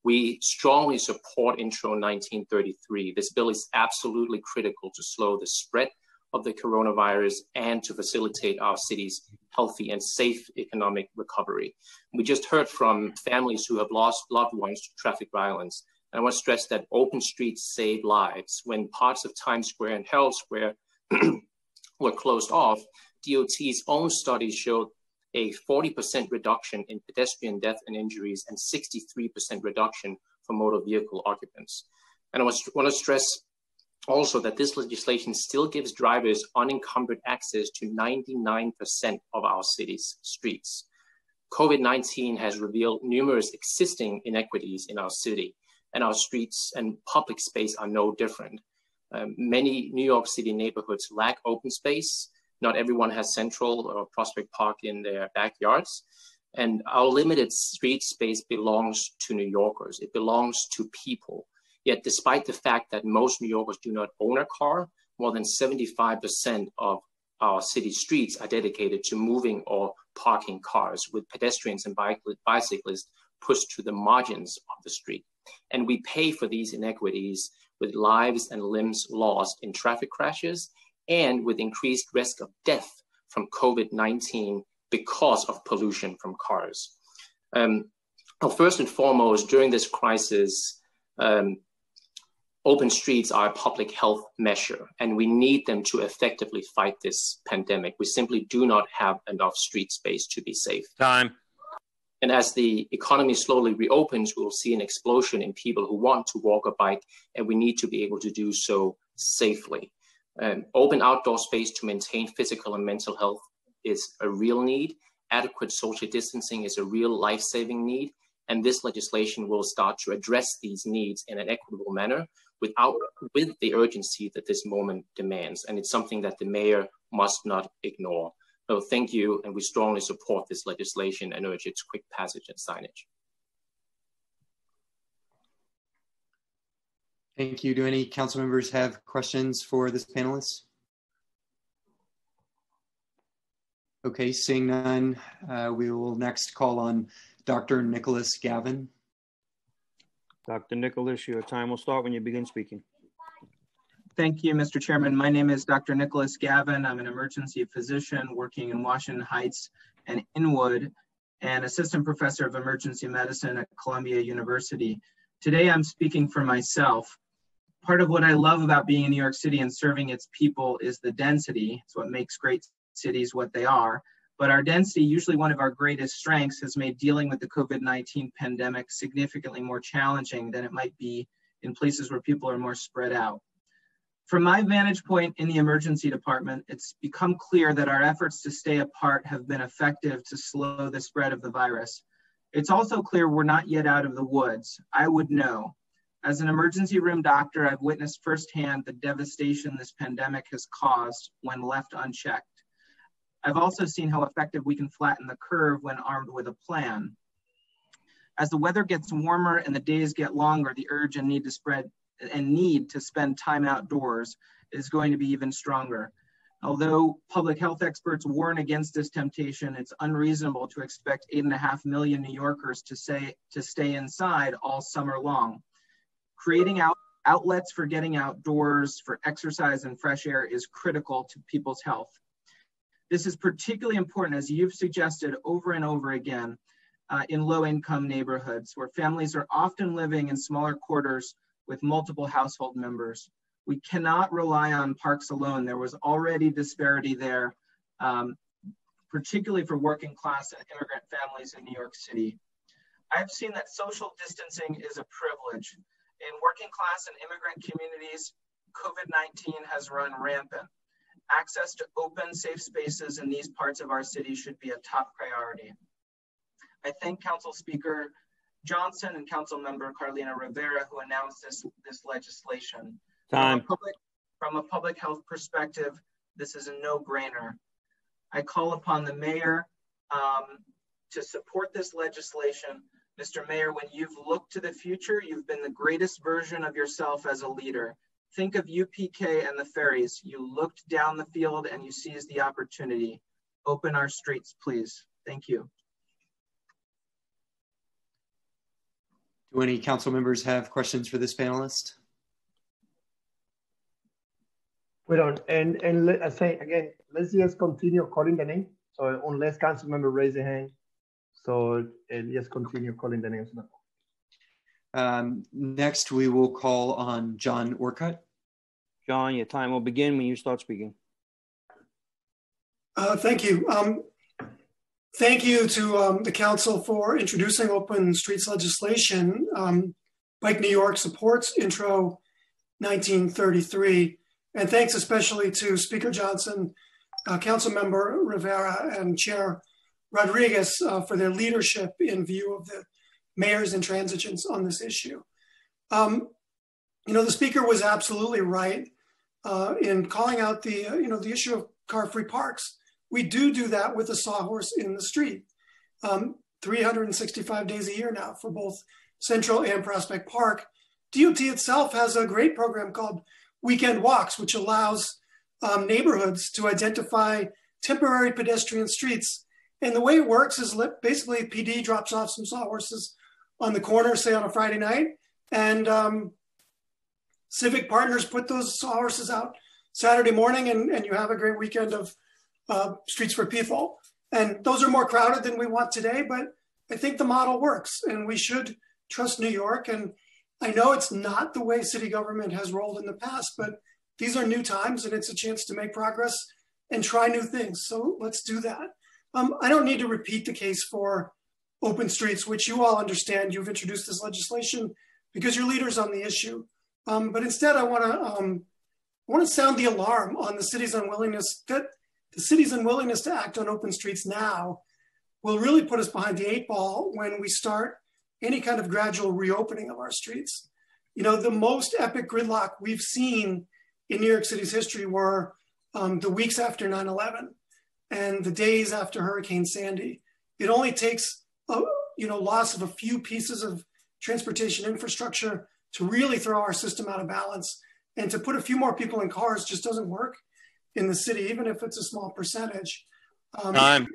We strongly support Intro 1933. This bill is absolutely critical to slow the spread of the coronavirus and to facilitate our city's healthy and safe economic recovery. We just heard from families who have lost loved ones to traffic violence. And I want to stress that open streets save lives. When parts of Times Square and Herald Square were closed off, DOT's own studies showed a 40% reduction in pedestrian death and injuries and 63% reduction for motor vehicle occupants. And I want to stress also that this legislation still gives drivers unencumbered access to 99% of our city's streets. COVID 19 has revealed numerous existing inequities in our city, and our streets and public space are no different. Um, many New York City neighborhoods lack open space, not everyone has Central or Prospect Park in their backyards. And our limited street space belongs to New Yorkers. It belongs to people. Yet, despite the fact that most New Yorkers do not own a car, more than 75% of our city streets are dedicated to moving or parking cars, with pedestrians and bicyclists pushed to the margins of the street. And we pay for these inequities with lives and limbs lost in traffic crashes and with increased risk of death from COVID 19 because of pollution from cars. Um, well, first and foremost, during this crisis, um, open streets are a public health measure, and we need them to effectively fight this pandemic. We simply do not have enough street space to be safe. Time. And as the economy slowly reopens, we'll see an explosion in people who want to walk or bike, and we need to be able to do so safely. Um, open outdoor space to maintain physical and mental health is a real need. Adequate social distancing is a real life saving need. And this legislation will start to address these needs in an equitable manner without with the urgency that this moment demands. And it's something that the mayor must not ignore. So thank you, and we strongly support this legislation and urge its quick passage and signage. Thank you. Do any council members have questions for this panelist? Okay, seeing none, uh, we will next call on Dr. Nicholas Gavin. Dr. Nicholas, your time will start when you begin speaking. Thank you, Mr. Chairman. My name is Dr. Nicholas Gavin. I'm an emergency physician working in Washington Heights and Inwood and assistant professor of emergency medicine at Columbia University. Today, I'm speaking for myself. Part of what I love about being in New York City and serving its people is the density. It's what makes great cities what they are. But our density, usually one of our greatest strengths, has made dealing with the COVID 19 pandemic significantly more challenging than it might be in places where people are more spread out. From my vantage point in the emergency department, it's become clear that our efforts to stay apart have been effective to slow the spread of the virus. It's also clear we're not yet out of the woods. I would know. As an emergency room doctor, I've witnessed firsthand the devastation this pandemic has caused when left unchecked. I've also seen how effective we can flatten the curve when armed with a plan. As the weather gets warmer and the days get longer, the urge and need to spread and need to spend time outdoors is going to be even stronger. Although public health experts warn against this temptation, it's unreasonable to expect eight and a half million New Yorkers to say to stay inside all summer long. Creating out outlets for getting outdoors for exercise and fresh air is critical to people's health. This is particularly important, as you've suggested over and over again, uh, in low income neighborhoods where families are often living in smaller quarters with multiple household members. We cannot rely on parks alone. There was already disparity there, um, particularly for working class and immigrant families in New York City. I've seen that social distancing is a privilege. In working class and immigrant communities, COVID 19 has run rampant access to open, safe spaces in these parts of our city should be a top priority. I thank Council Speaker Johnson and Council Member Carlina Rivera who announced this, this legislation. Time. From a, public, from a public health perspective, this is a no-brainer. I call upon the mayor um, to support this legislation. Mr. Mayor, when you've looked to the future, you've been the greatest version of yourself as a leader. Think of UPK and the ferries. You looked down the field and you seized the opportunity. Open our streets, please. Thank you. Do any council members have questions for this panelist? We don't. And and I say again, let's just continue calling the name. So unless council member raise a hand, so just continue calling the names now. Um, next, we will call on John Orcutt. John, your time will begin when you start speaking. Uh, thank you. Um, thank you to um, the council for introducing open streets legislation. Um, Bike New York supports Intro 1933. And thanks especially to Speaker Johnson, uh, Council Member Rivera, and Chair Rodriguez uh, for their leadership in view of the mayor's intransigence on this issue. Um, you know, the speaker was absolutely right uh, in calling out the, uh, you know, the issue of car-free parks. We do do that with a sawhorse in the street. Um, 365 days a year now for both Central and Prospect Park. DOT itself has a great program called Weekend Walks, which allows um, neighborhoods to identify temporary pedestrian streets. And the way it works is basically PD drops off some sawhorses on the corner, say on a Friday night, and um, civic partners put those sawhorses out Saturday morning, and, and you have a great weekend of uh, Streets for People. And those are more crowded than we want today, but I think the model works, and we should trust New York. And I know it's not the way city government has rolled in the past, but these are new times, and it's a chance to make progress and try new things. So let's do that. Um, I don't need to repeat the case for open streets, which you all understand. You've introduced this legislation because you're leaders on the issue. Um, but instead, I want to um, want to sound the alarm on the city's unwillingness that the city's unwillingness to act on open streets now will really put us behind the eight ball when we start any kind of gradual reopening of our streets. You know, the most epic gridlock we've seen in New York City's history were um, the weeks after 9 11 and the days after Hurricane Sandy. It only takes a you know, loss of a few pieces of transportation infrastructure to really throw our system out of balance. And to put a few more people in cars just doesn't work in the city, even if it's a small percentage. Um, Time.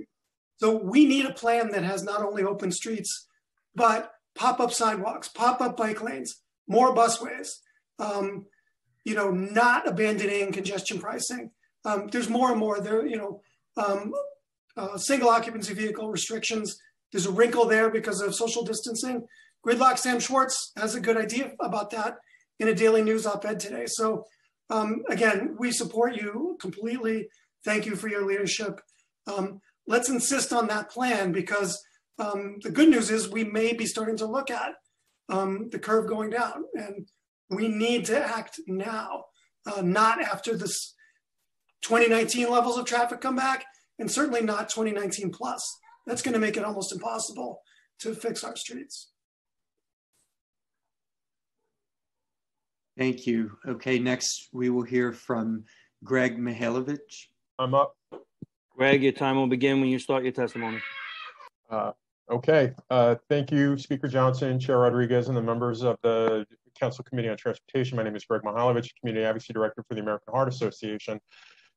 So we need a plan that has not only open streets, but pop-up sidewalks, pop-up bike lanes, more busways, um, you know, not abandoning congestion pricing. Um, there's more and more there, you know, um, uh, single occupancy vehicle restrictions. There's a wrinkle there because of social distancing. Gridlock Sam Schwartz has a good idea about that in a daily news op-ed today. So um, again, we support you completely. Thank you for your leadership. Um, let's insist on that plan because um, the good news is we may be starting to look at um, the curve going down and we need to act now, uh, not after this 2019 levels of traffic come back and certainly not 2019 plus. That's going to make it almost impossible to fix our streets. Thank you. Okay, next we will hear from Greg Mihailovich. I'm up. Greg, your time will begin when you start your testimony. Uh, okay. Uh, thank you, Speaker Johnson, Chair Rodriguez, and the members of the Council Committee on Transportation. My name is Greg Mihailovich, Community Advocacy Director for the American Heart Association.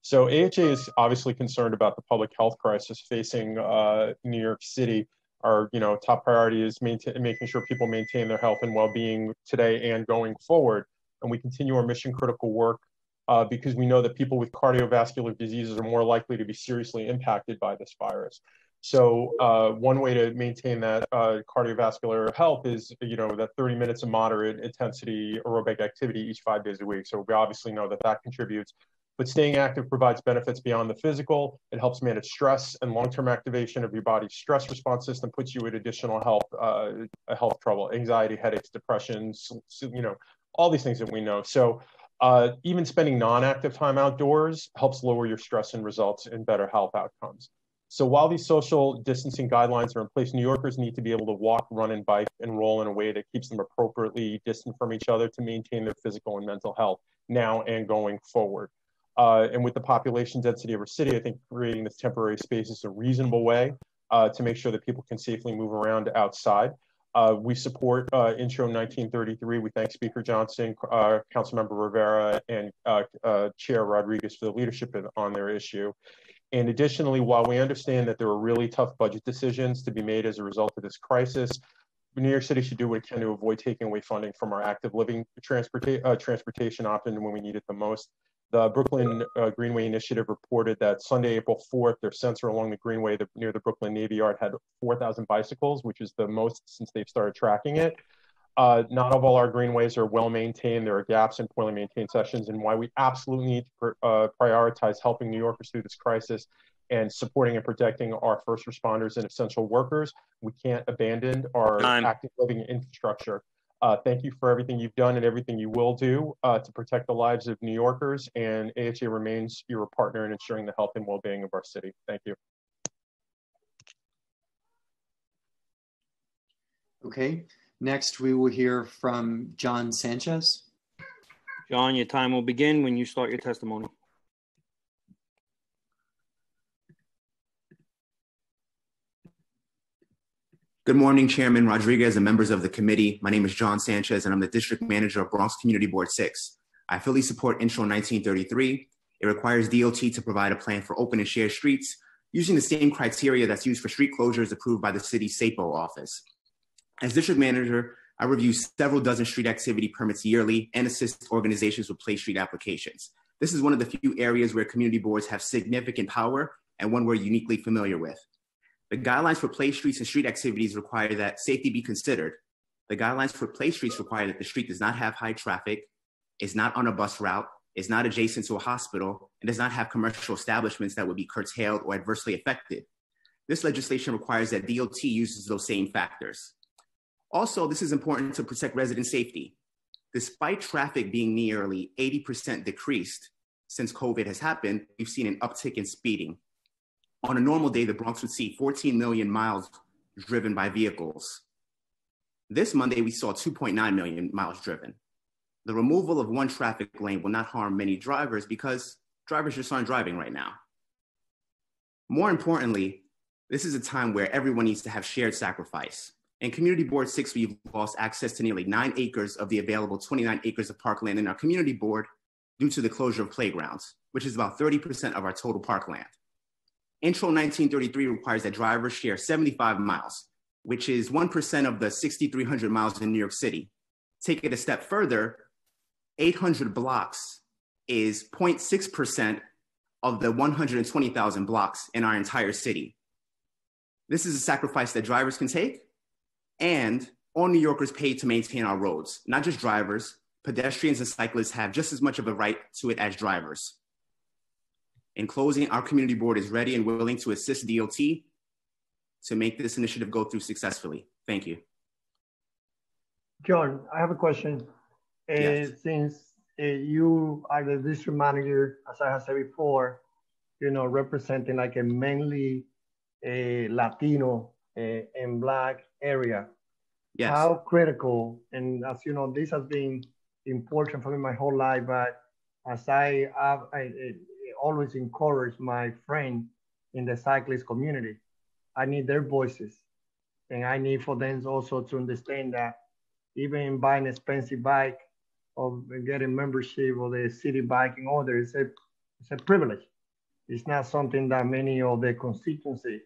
So AHA is obviously concerned about the public health crisis facing uh, New York City. Our you know top priority is maintain, making sure people maintain their health and well-being today and going forward. And we continue our mission critical work uh, because we know that people with cardiovascular diseases are more likely to be seriously impacted by this virus. So uh, one way to maintain that uh, cardiovascular health is, you know, that 30 minutes of moderate intensity aerobic activity each five days a week. So we obviously know that that contributes. But staying active provides benefits beyond the physical. It helps manage stress and long-term activation of your body's stress response system puts you at additional health, uh, health trouble, anxiety, headaches, depressions, you know, all these things that we know. So uh, even spending non-active time outdoors helps lower your stress and results in better health outcomes. So while these social distancing guidelines are in place, New Yorkers need to be able to walk, run, and bike and roll in a way that keeps them appropriately distant from each other to maintain their physical and mental health now and going forward. Uh, and with the population density of our city, I think creating this temporary space is a reasonable way uh, to make sure that people can safely move around outside. Uh, we support uh, Intro 1933. We thank Speaker Johnson, uh, Councilmember Rivera, and uh, uh, Chair Rodriguez for the leadership on their issue. And additionally, while we understand that there are really tough budget decisions to be made as a result of this crisis, New York City should do what it can to avoid taking away funding from our active living transporta transportation option when we need it the most. The Brooklyn uh, Greenway Initiative reported that Sunday, April 4th, their sensor along the Greenway the, near the Brooklyn Navy Yard had 4,000 bicycles, which is the most since they've started tracking it. Uh, not all our greenways are well maintained. There are gaps in poorly maintained sections, and why we absolutely need to uh, prioritize helping New Yorkers through this crisis and supporting and protecting our first responders and essential workers. We can't abandon our active living infrastructure. Uh, thank you for everything you've done and everything you will do uh, to protect the lives of New Yorkers, and AHA remains your partner in ensuring the health and well-being of our city. Thank you. Okay. Next, we will hear from John Sanchez. John, your time will begin when you start your testimony. Good morning, Chairman Rodriguez and members of the committee. My name is John Sanchez, and I'm the District Manager of Bronx Community Board 6. I fully support Intro 1933. It requires DOT to provide a plan for open and shared streets using the same criteria that's used for street closures approved by the city's SAPO office. As District Manager, I review several dozen street activity permits yearly and assist organizations with Play Street applications. This is one of the few areas where community boards have significant power and one we're uniquely familiar with. The guidelines for play streets and street activities require that safety be considered. The guidelines for play streets require that the street does not have high traffic, is not on a bus route, is not adjacent to a hospital, and does not have commercial establishments that would be curtailed or adversely affected. This legislation requires that DOT uses those same factors. Also, this is important to protect resident safety. Despite traffic being nearly 80% decreased since COVID has happened, we've seen an uptick in speeding. On a normal day, the Bronx would see 14 million miles driven by vehicles. This Monday, we saw 2.9 million miles driven. The removal of one traffic lane will not harm many drivers because drivers just aren't driving right now. More importantly, this is a time where everyone needs to have shared sacrifice. In Community Board 6, we've lost access to nearly nine acres of the available 29 acres of parkland in our community board due to the closure of playgrounds, which is about 30% of our total parkland. Intro 1933 requires that drivers share 75 miles, which is 1% of the 6,300 miles in New York City. Take it a step further, 800 blocks is 0.6% of the 120,000 blocks in our entire city. This is a sacrifice that drivers can take, and all New Yorkers pay to maintain our roads, not just drivers. Pedestrians and cyclists have just as much of a right to it as drivers. In closing, our community board is ready and willing to assist DOT to make this initiative go through successfully. Thank you. John, I have a question. Uh, yes. since uh, you are the district manager, as I have said before, you know, representing like a mainly a Latino uh, and Black area. Yes. How critical, and as you know, this has been important for me my whole life, but as I have, I, I always encourage my friend in the cyclist community, I need their voices. And I need for them also to understand that even buying an expensive bike, of getting membership of the city biking order is a, it's a privilege. It's not something that many of the constituency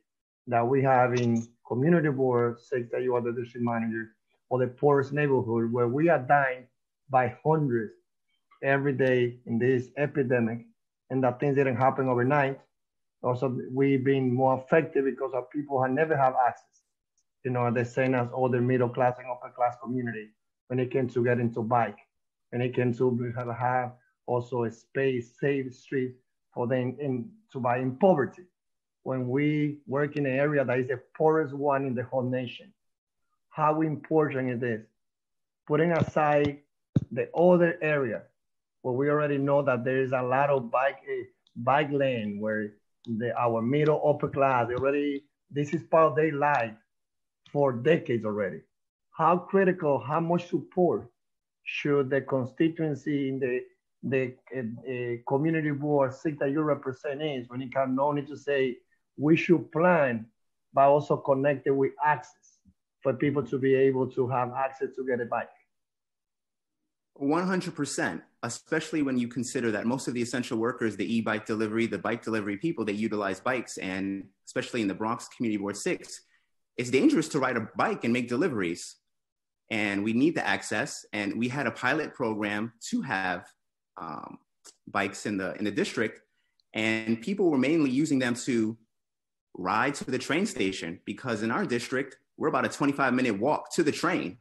that we have in community board, say that you are the district manager, or the poorest neighborhood where we are dying by hundreds every day in this epidemic and that things didn't happen overnight. Also, we've been more affected because of people who never have access. You know, the same as other middle class and upper class community when it came to get into bike when it came to have also a space, safe street for them in, to buy in poverty. When we work in an area that is the poorest one in the whole nation, how important it is putting aside the other area where we already know that there is a lot of bike uh, bike lane where the, our middle upper class already this is part of their life for decades already. How critical, how much support should the constituency in the the uh, community board seat that you represent is when it comes not only to say we should plan, but also connect it with access for people to be able to have access to get a bike. 100%, especially when you consider that most of the essential workers, the e-bike delivery, the bike delivery people, they utilize bikes. And especially in the Bronx Community Board 6, it's dangerous to ride a bike and make deliveries and we need the access. And we had a pilot program to have um, bikes in the in the district, and people were mainly using them to ride to the train station because in our district we're about a 25 minute walk to the train.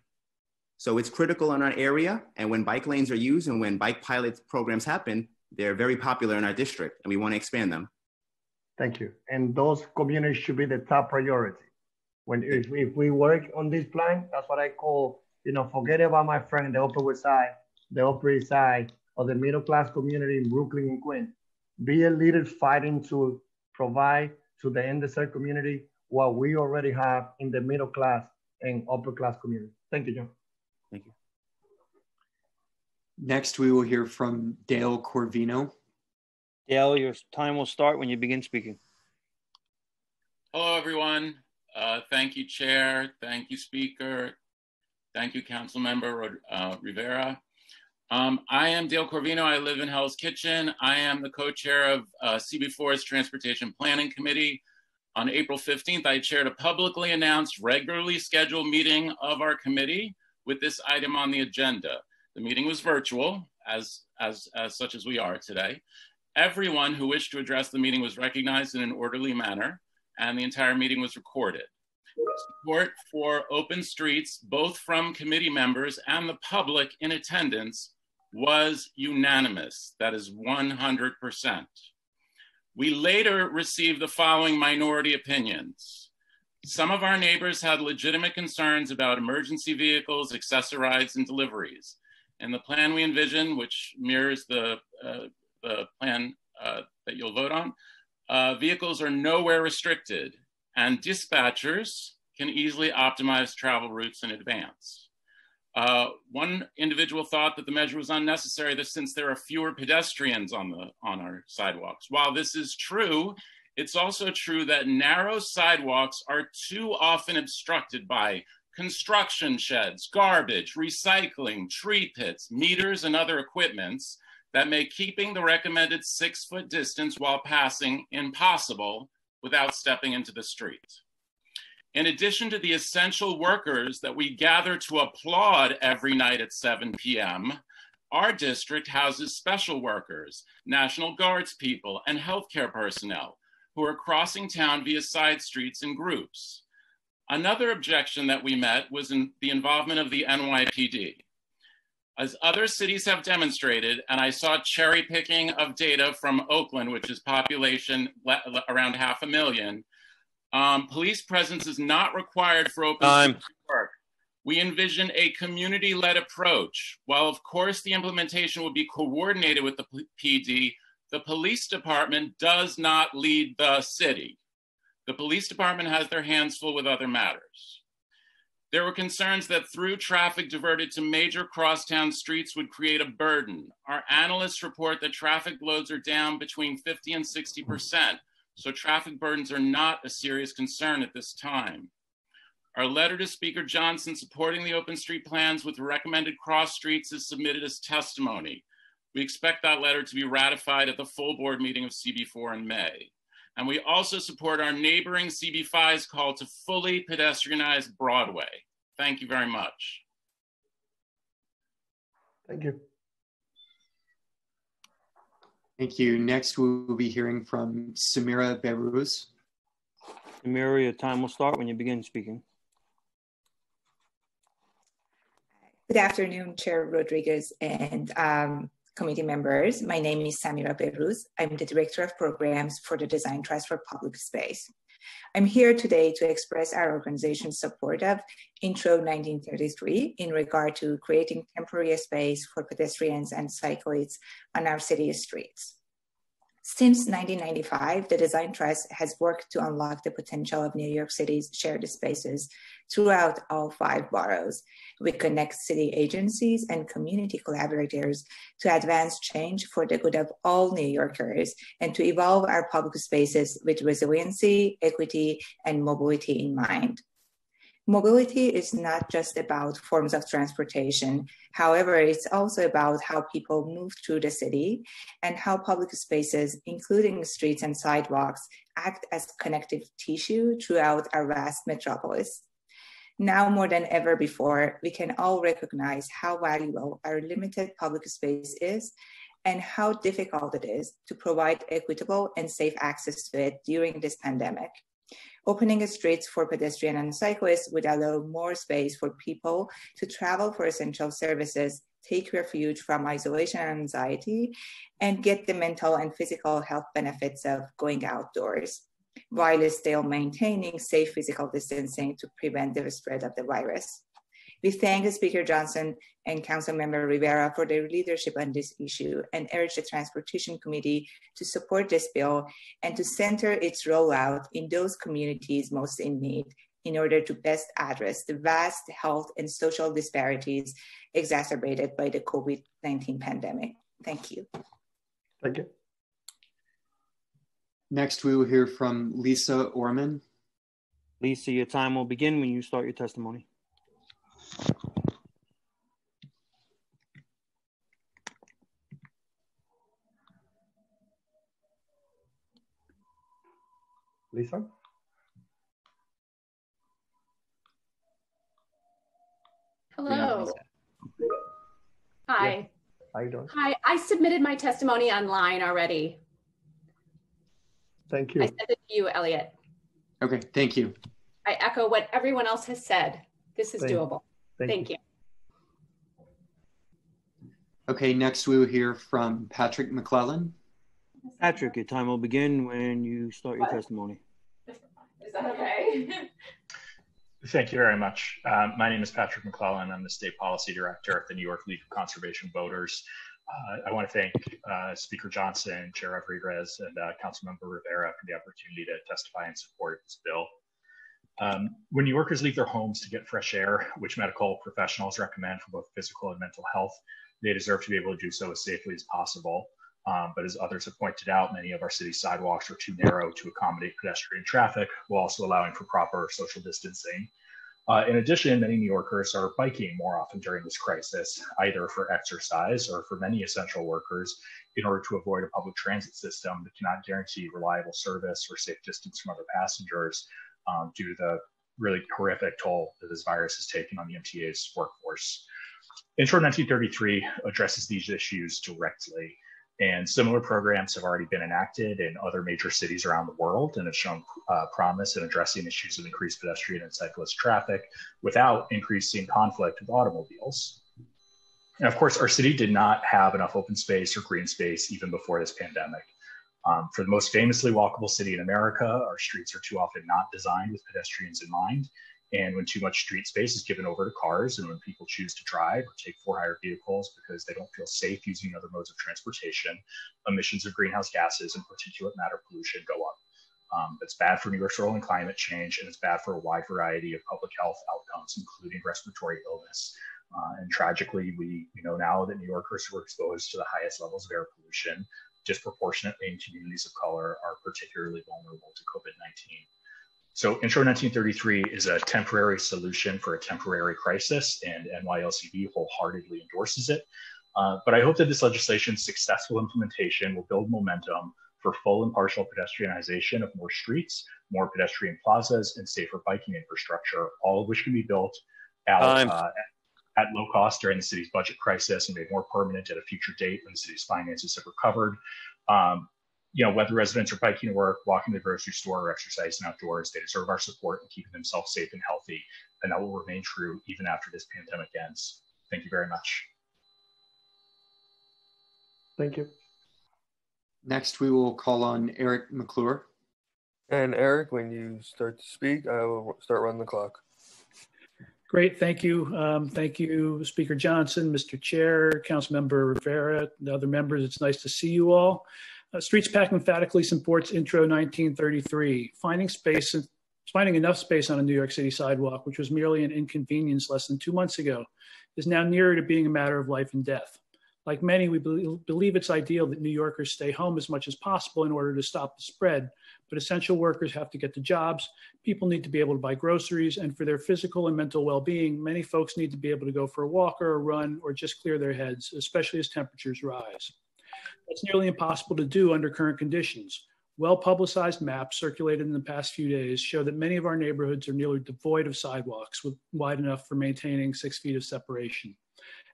So it's critical in our area. And when bike lanes are used and when bike pilot programs happen, they're very popular in our district, and we want to expand them. Thank you. And those communities should be the top priority. When if, if we work on this plan, that's what I call, you know, forget about my friend the Upper West Side, the Upper East Side, or the middle class community in Brooklyn and Queens. Be a leader fighting to provide to the underserved community what we already have in the middle class and upper class community. Thank you, John. Thank you. Next, we will hear from Dale Corvino. Dale, your time will start when you begin speaking. Hello, everyone. Uh, thank you, Chair. Thank you, Speaker. Thank you, Council Member uh, Rivera. Um, I am Dale Corvino. I live in Hell's Kitchen. I am the co-chair of uh, CB4's Transportation Planning Committee. On April 15th, I chaired a publicly announced regularly scheduled meeting of our committee with this item on the agenda. The meeting was virtual, as, as, as such as we are today. Everyone who wished to address the meeting was recognized in an orderly manner, and the entire meeting was recorded. Support for open streets, both from committee members and the public in attendance, was unanimous. That is 100%. We later received the following minority opinions. Some of our neighbors had legitimate concerns about emergency vehicles, Access-A-Rides, and deliveries. In the plan we envision, which mirrors the, uh, the plan uh, that you'll vote on, uh, vehicles are nowhere restricted, and dispatchers can easily optimize travel routes in advance. Uh, one individual thought that the measure was unnecessary that since there are fewer pedestrians on, the, on our sidewalks. While this is true, it's also true that narrow sidewalks are too often obstructed by construction sheds, garbage, recycling, tree pits, meters, and other equipments that make keeping the recommended six foot distance while passing impossible without stepping into the street. In addition to the essential workers that we gather to applaud every night at 7 p.m., our district houses special workers, National Guards people, and healthcare personnel who are crossing town via side streets in groups. Another objection that we met was in the involvement of the NYPD. As other cities have demonstrated, and I saw cherry picking of data from Oakland, which is population around half a million, um, police presence is not required for open Time. work. We envision a community-led approach. While of course the implementation will be coordinated with the PD, the police department does not lead the city. The police department has their hands full with other matters. There were concerns that through traffic diverted to major crosstown streets would create a burden. Our analysts report that traffic loads are down between 50 and 60 percent so traffic burdens are not a serious concern at this time. Our letter to Speaker Johnson supporting the open street plans with recommended cross streets is submitted as testimony. We expect that letter to be ratified at the full board meeting of CB4 in May. And we also support our neighboring CB5's call to fully pedestrianize Broadway. Thank you very much. Thank you. Thank you. Next, we'll be hearing from Samira Behrooz. Samira, your time will start when you begin speaking. Good afternoon, Chair Rodriguez and um, committee members. My name is Samira Behrooz. I'm the Director of Programs for the Design Trust for Public Space. I'm here today to express our organization's support of Intro 1933 in regard to creating temporary space for pedestrians and cyclists on our city streets. Since 1995, the Design Trust has worked to unlock the potential of New York City's shared spaces throughout all five boroughs. We connect city agencies and community collaborators to advance change for the good of all New Yorkers and to evolve our public spaces with resiliency, equity, and mobility in mind. Mobility is not just about forms of transportation. However, it's also about how people move through the city and how public spaces, including streets and sidewalks, act as connective tissue throughout our vast metropolis. Now more than ever before, we can all recognize how valuable our limited public space is and how difficult it is to provide equitable and safe access to it during this pandemic. Opening streets for pedestrians and cyclists would allow more space for people to travel for essential services, take refuge from isolation and anxiety, and get the mental and physical health benefits of going outdoors, while still maintaining safe physical distancing to prevent the spread of the virus. We thank Speaker Johnson and Councilmember Rivera for their leadership on this issue and urge the Transportation Committee to support this bill and to center its rollout in those communities most in need in order to best address the vast health and social disparities exacerbated by the COVID-19 pandemic. Thank you. Thank you. Next, we will hear from Lisa Orman. Lisa, your time will begin when you start your testimony. Lisa? Hello. Hi. How you doing? Hi. I submitted my testimony online already. Thank you. I sent it to you, Elliot. Okay, thank you. I echo what everyone else has said. This is Thank- doable. Thank Thank, you. you. Okay, next we will hear from Patrick McClellan. Patrick, your time will begin when you start your testimony. Is that okay? Thank you very much. Um, my name is Patrick McClellan. I'm the State Policy Director at the New York League of Conservation Voters. Uh, I want to thank uh, Speaker Johnson, Chair Rodriguez, and uh, Councilmember Rivera for the opportunity to testify in support of this bill. Um, when New Yorkers leave their homes to get fresh air, which medical professionals recommend for both physical and mental health, they deserve to be able to do so as safely as possible. Um, but as others have pointed out, many of our city sidewalks are too narrow to accommodate pedestrian traffic, while also allowing for proper social distancing. Uh, in addition, many New Yorkers are biking more often during this crisis, either for exercise or for many essential workers, in order to avoid a public transit system that cannot guarantee reliable service or safe distance from other passengers um, due to the really horrific toll that this virus has taken on the MTA's workforce. Intro 1933 addresses these issues directly. And similar programs have already been enacted in other major cities around the world and have shown uh, promise in addressing issues of increased pedestrian and cyclist traffic without increasing conflict with automobiles. And of course, our city did not have enough open space or green space even before this pandemic. Um, for the most famously walkable city in America, our streets are too often not designed with pedestrians in mind. And when too much street space is given over to cars, and when people choose to drive or take for hire vehicles because they don't feel safe using other modes of transportation, emissions of greenhouse gases and particulate matter pollution go up. Um, it's bad for New York's role in climate change, and it's bad for a wide variety of public health outcomes, including respiratory illness. Uh, and tragically, we, we know now that New Yorkers who are exposed to the highest levels of air pollution disproportionately in communities of color are particularly vulnerable to COVID 19. So Intro 1933 is a temporary solution for a temporary crisis, and NYLCV wholeheartedly endorses it. Uh, but I hope that this legislation's successful implementation will build momentum for full and partial pedestrianization of more streets, more pedestrian plazas, and safer biking infrastructure, all of which can be built out uh, at low cost during the city's budget crisis and made more permanent at a future date when the city's finances have recovered. Um, you know, whether residents are biking to work, walking to the grocery store, or exercising outdoors, they deserve our support in keeping themselves safe and healthy. And that will remain true even after this pandemic ends. Thank you very much. Thank you. Next, we will call on Eric McClure. And Eric, when you start to speak, I will start running the clock. Great, thank you. Um, thank you, Speaker Johnson, Mr. Chair, Councilmember Rivera, and other members. It's nice to see you all. Uh, StreetsPAC emphatically supports Intro 1933. Finding space, finding enough space on a New York City sidewalk, which was merely an inconvenience less than two months ago, is now nearer to being a matter of life and death. Like many, we believe it's ideal that New Yorkers stay home as much as possible in order to stop the spread, but essential workers have to get to jobs. People need to be able to buy groceries, and for their physical and mental well being, many folks need to be able to go for a walk or a run or just clear their heads, especially as temperatures rise. That's nearly impossible to do under current conditions. Well publicized maps circulated in the past few days show that many of our neighborhoods are nearly devoid of sidewalks with wide enough for maintaining six feet of separation.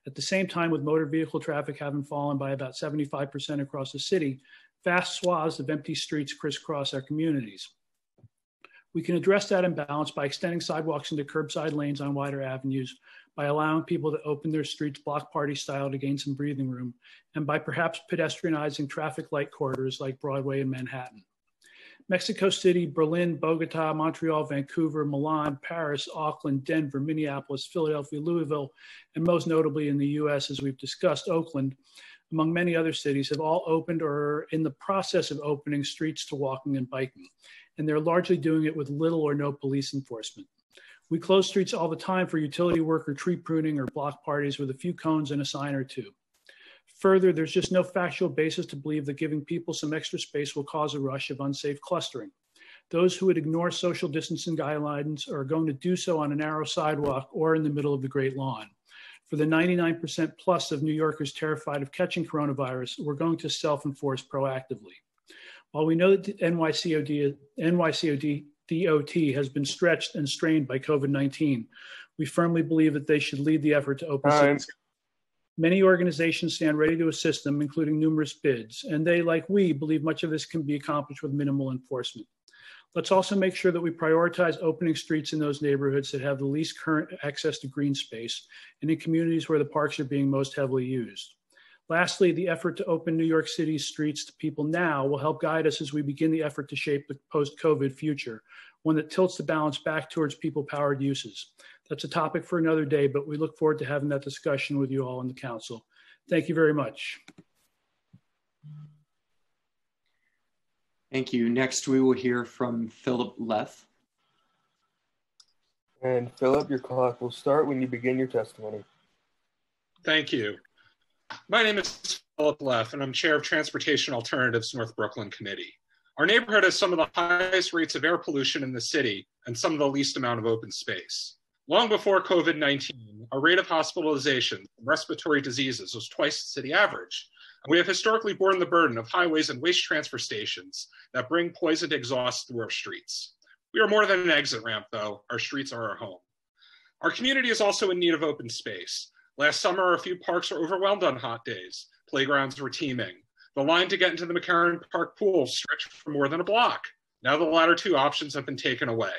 At the same time, with motor vehicle traffic having fallen by about 75% across the city, vast swaths of empty streets crisscross our communities. We can address that imbalance by extending sidewalks into curbside lanes on wider avenues, by allowing people to open their streets block party style to gain some breathing room, and by perhaps pedestrianizing traffic light corridors like Broadway and Manhattan. Mexico City, Berlin, Bogota, Montreal, Vancouver, Milan, Paris, Auckland, Denver, Minneapolis, Philadelphia, Louisville, and most notably in the US, as we've discussed, Oakland, among many other cities, have all opened or are in the process of opening streets to walking and biking. And they're largely doing it with little or no police enforcement. We close streets all the time for utility work or tree pruning or block parties with a few cones and a sign or two. Further, there's just no factual basis to believe that giving people some extra space will cause a rush of unsafe clustering. Those who would ignore social distancing guidelines are going to do so on a narrow sidewalk or in the middle of the Great Lawn. For the 99% plus of New Yorkers terrified of catching coronavirus, we're going to self enforce proactively. While we know that NYCOD, NYCOD DOT has been stretched and strained by COVID 19, we firmly believe that they should lead the effort to open Time. Many organizations stand ready to assist them, including numerous bids, and they, like we, believe much of this can be accomplished with minimal enforcement. Let's also make sure that we prioritize opening streets in those neighborhoods that have the least current access to green space and in communities where the parks are being most heavily used. Lastly, the effort to open New York City's streets to people now will help guide us as we begin the effort to shape the post COVID future, one that tilts the balance back towards people powered uses. That's a topic for another day, but we look forward to having that discussion with you all in the council. Thank you very much. Thank you. Next, we will hear from Philip Leff. And Philip, your clock will start when you begin your testimony. Thank you. My name is Philip Leff, and I'm chair of Transportation Alternatives North Brooklyn Committee. Our neighborhood has some of the highest rates of air pollution in the city and some of the least amount of open space. Long before COVID 19, our rate of hospitalization from respiratory diseases was twice the city average. And we have historically borne the burden of highways and waste transfer stations that bring poisoned exhaust through our streets. We are more than an exit ramp, though. Our streets are our home. Our community is also in need of open space. Last summer, a few parks were overwhelmed on hot days. Playgrounds were teeming. The line to get into the McCarren Park pool stretched for more than a block. Now the latter two options have been taken away.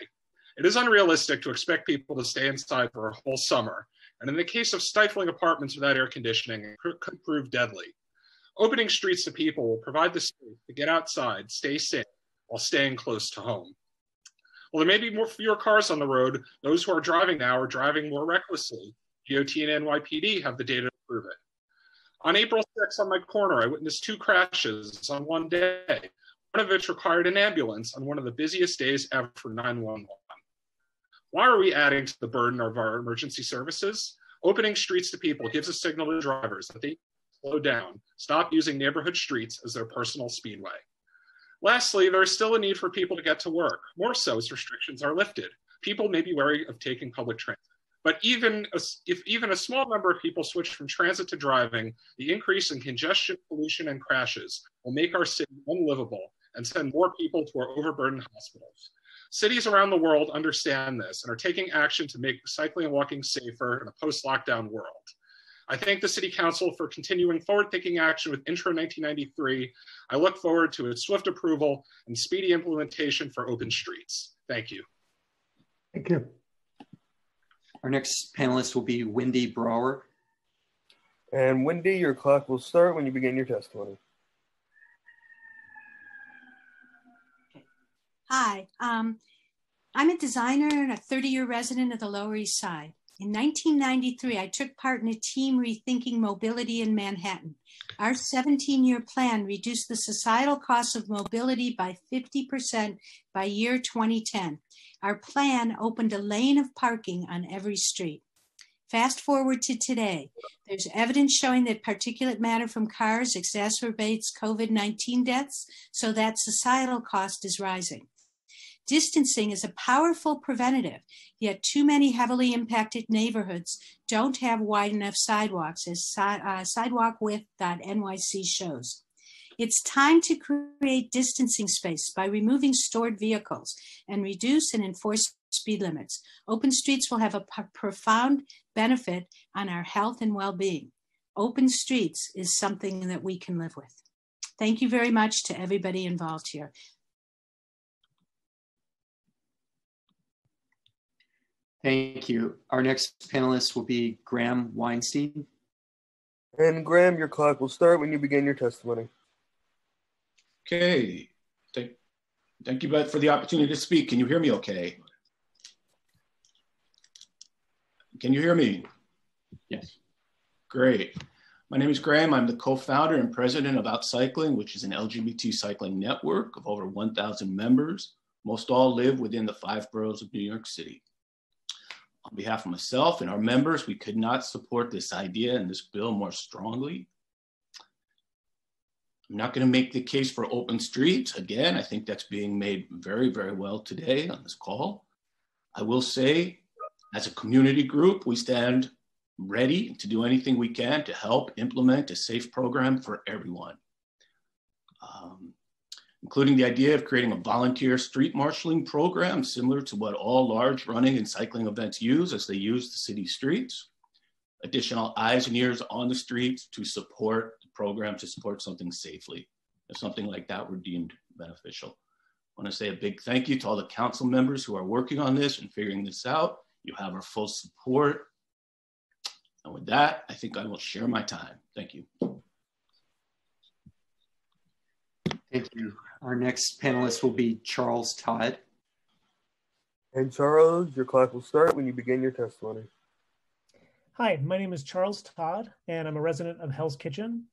It is unrealistic to expect people to stay inside for a whole summer, and in the case of stifling apartments without air conditioning, it could prove deadly. Opening streets to people will provide the space to get outside, stay safe, while staying close to home. While there may be more fewer cars on the road, those who are driving now are driving more recklessly. DOT and NYPD have the data to prove it. On April 6th on my corner, I witnessed two crashes on one day, one of which required an ambulance on one of the busiest days ever for 911. Why are we adding to the burden of our emergency services? Opening streets to people gives a signal to drivers that they slow down, stop using neighborhood streets as their personal speedway. Lastly, there is still a need for people to get to work, more so as restrictions are lifted. People may be wary of taking public transit. But even a, if even a small number of people switch from transit to driving, the increase in congestion, pollution, and crashes will make our city unlivable and send more people to our overburdened hospitals. Cities around the world understand this and are taking action to make cycling and walking safer in a post-lockdown world. I thank the City Council for continuing forward-thinking action with Intro 1993. I look forward to its swift approval and speedy implementation for open streets. Thank you. Thank you. Our next panelist will be Wendy Brawer. And Wendy, your clock will start when you begin your testimony. Hi, um, I'm a designer and a 30 year resident of the Lower East Side. In 1993, I took part in a team rethinking mobility in Manhattan. Our 17 year plan reduced the societal cost of mobility by 50% by year 2010. Our plan opened a lane of parking on every street. Fast forward to today, there's evidence showing that particulate matter from cars exacerbates COVID 19 deaths, so that societal cost is rising. Distancing is a powerful preventative, yet too many heavily impacted neighborhoods don't have wide enough sidewalks, as uh, sidewalkwidth.nyc shows. It's time to create distancing space by removing stored vehicles and reduce and enforce speed limits. Open streets will have a profound benefit on our health and well being. Open streets is something that we can live with. Thank you very much to everybody involved here. Thank you. Our next panelist will be Graham Weinstein. And Graham, your clock will start when you begin your testimony. Okay. Thank, thank you, Beth, for the opportunity to speak. Can you hear me okay? Can you hear me? Yes. Great. My name is Graham. I'm the co-founder and president of Outcycling, which is an LGBT cycling network of over 1,000 members. Most all live within the five boroughs of New York City. On behalf of myself and our members, we could not support this idea and this bill more strongly. I'm not going to make the case for open streets. Again, I think that's being made very, very well today on this call. I will say, as a community group, we stand ready to do anything we can to help implement a safe program for everyone, um, including the idea of creating a volunteer street marshaling program similar to what all large running and cycling events use as they use the city streets. Additional eyes and ears on the streets to support the program to support something safely. If something like that were deemed beneficial. I want to say a big thank you to all the council members who are working on this and figuring this out. You have our full support. And with that, I think I will share my time. Thank you. Thank you. Our next panelist will be Charles Todd. And Charles, your clock will start when you begin your testimony. Hi, my name is Charles Todd, and I'm a resident of Hell's Kitchen.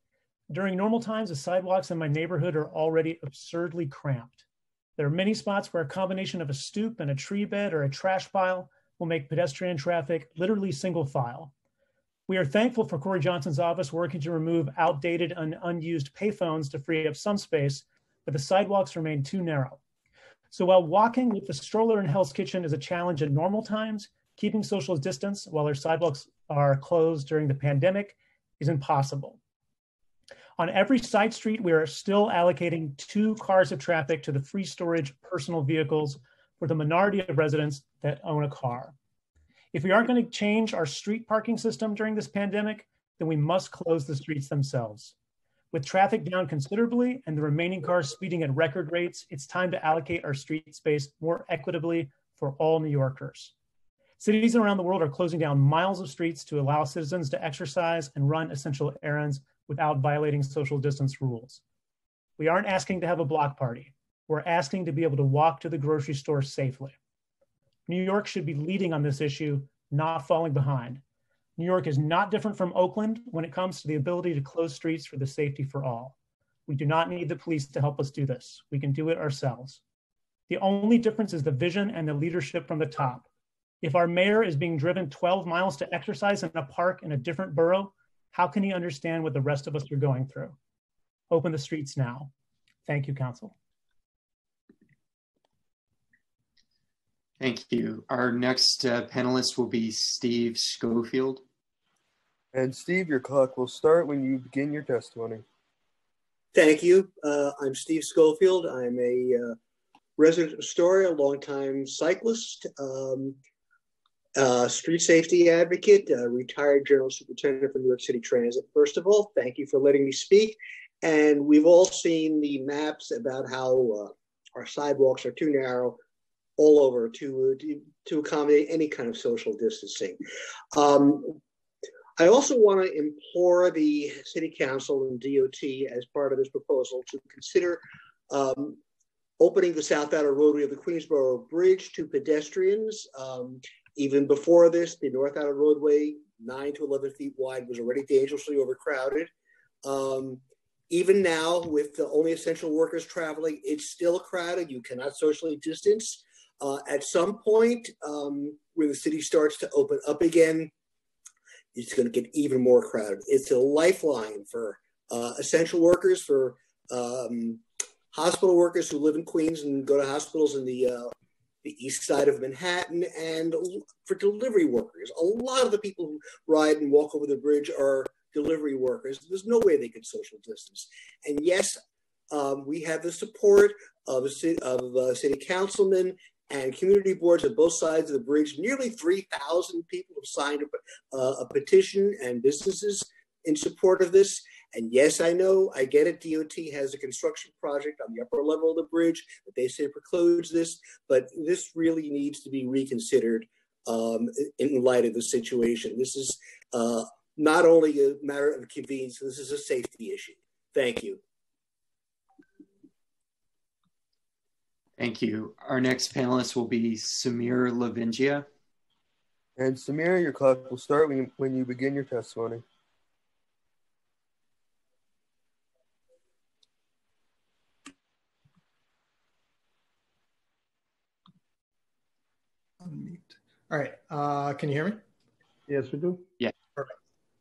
During normal times, the sidewalks in my neighborhood are already absurdly cramped. There are many spots where a combination of a stoop and a tree bed or a trash pile will make pedestrian traffic literally single file. We are thankful for Corey Johnson's office working to remove outdated and unused payphones to free up some space, but the sidewalks remain too narrow. So while walking with the stroller in Hell's Kitchen is a challenge in normal times, keeping social distance while our sidewalks are closed during the pandemic is impossible. On every side street, we are still allocating two cars of traffic to the free storage personal vehicles for the minority of residents that own a car. If we aren't going to change our street parking system during this pandemic, then we must close the streets themselves. With traffic down considerably and the remaining cars speeding at record rates, it's time to allocate our street space more equitably for all New Yorkers. Cities around the world are closing down miles of streets to allow citizens to exercise and run essential errands without violating social distance rules. We aren't asking to have a block party. We're asking to be able to walk to the grocery store safely. New York should be leading on this issue, not falling behind. New York is not different from Oakland when it comes to the ability to close streets for the safety for all. We do not need the police to help us do this. We can do it ourselves. The only difference is the vision and the leadership from the top. If our mayor is being driven 12 miles to exercise in a park in a different borough, how can he understand what the rest of us are going through? Open the streets now. Thank you, Council. Thank you. Our next uh, panelist will be Steve Schofield. And Steve, your clock will start when you begin your testimony. Thank you. Uh, I'm Steve Schofield. I'm a uh, resident of Astoria, a longtime cyclist. Um, uh, street safety advocate, uh, retired general superintendent for New York City Transit. First of all, thank you for letting me speak. And we've all seen the maps about how uh, our sidewalks are too narrow all over to, to, accommodate any kind of social distancing. Um, I also want to implore the City Council and DOT as part of this proposal to consider um, opening the South Outer Roadway of the Queensboro Bridge to pedestrians. Um, even before this, the North Outer Roadway, 9 to 11 feet wide, was already dangerously overcrowded. Um, even now, with the only essential workers traveling, it's still crowded. You cannot socially distance. Uh, at some point, um, when the city starts to open up again, it's going to get even more crowded. It's a lifeline for uh, essential workers, for um, hospital workers who live in Queens and go to hospitals in the uh, the east side of Manhattan, and for delivery workers. A lot of the people who ride and walk over the bridge are delivery workers. There's no way they could social distance. And yes, um, we have the support of, of uh, city councilmen and community boards on both sides of the bridge. Nearly 3,000 people have signed a, uh, a petition and businesses in support of this. And yes, I know, I get it. DOT has a construction project on the upper level of the bridge that they say precludes this, but this really needs to be reconsidered um, in light of the situation. This is uh, not only a matter of convenience, this is a safety issue. Thank you. Thank you. Our next panelist will be Samir Lavingia. And Samir, your clock will start when you, when you begin your testimony. Unmute. All right. Uh, can you hear me? Yes, we do. Yeah.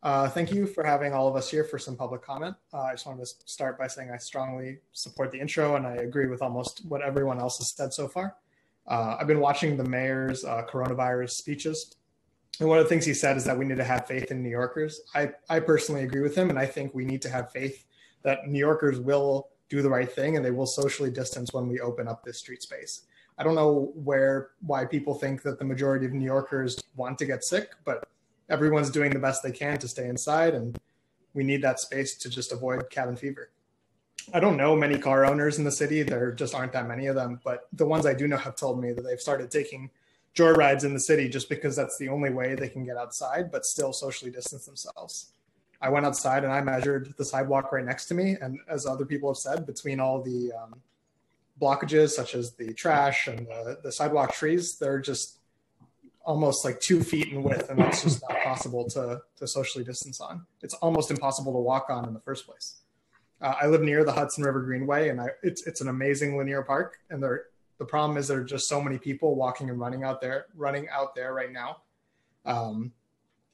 Uh, thank you for having all of us here for some public comment. Uh, I just wanted to start by saying I strongly support the intro and I agree with almost what everyone else has said so far. Uh, I've been watching the mayor's uh, coronavirus speeches. And one of the things he said is that we need to have faith in New Yorkers. I, I personally agree with him, and I think we need to have faith that New Yorkers will do the right thing and they will socially distance when we open up this street space. I don't know where why people think that the majority of New Yorkers want to get sick, but everyone's doing the best they can to stay inside, and we need that space to just avoid cabin fever. I don't know many car owners in the city. There just aren't that many of them, but the ones I do know have told me that they've started taking joyrides in the city just because that's the only way they can get outside, but still socially distance themselves. I went outside and I measured the sidewalk right next to me, and as other people have said, between all the um, blockages such as the trash and the, the sidewalk trees, they're just almost like two feet in width, and that's just not possible to, to socially distance on. It's almost impossible to walk on in the first place. Uh, I live near the Hudson River Greenway, and I, it's it's an amazing linear park. And there, the problem is there are just so many people walking and running out there, running out there right now. Um,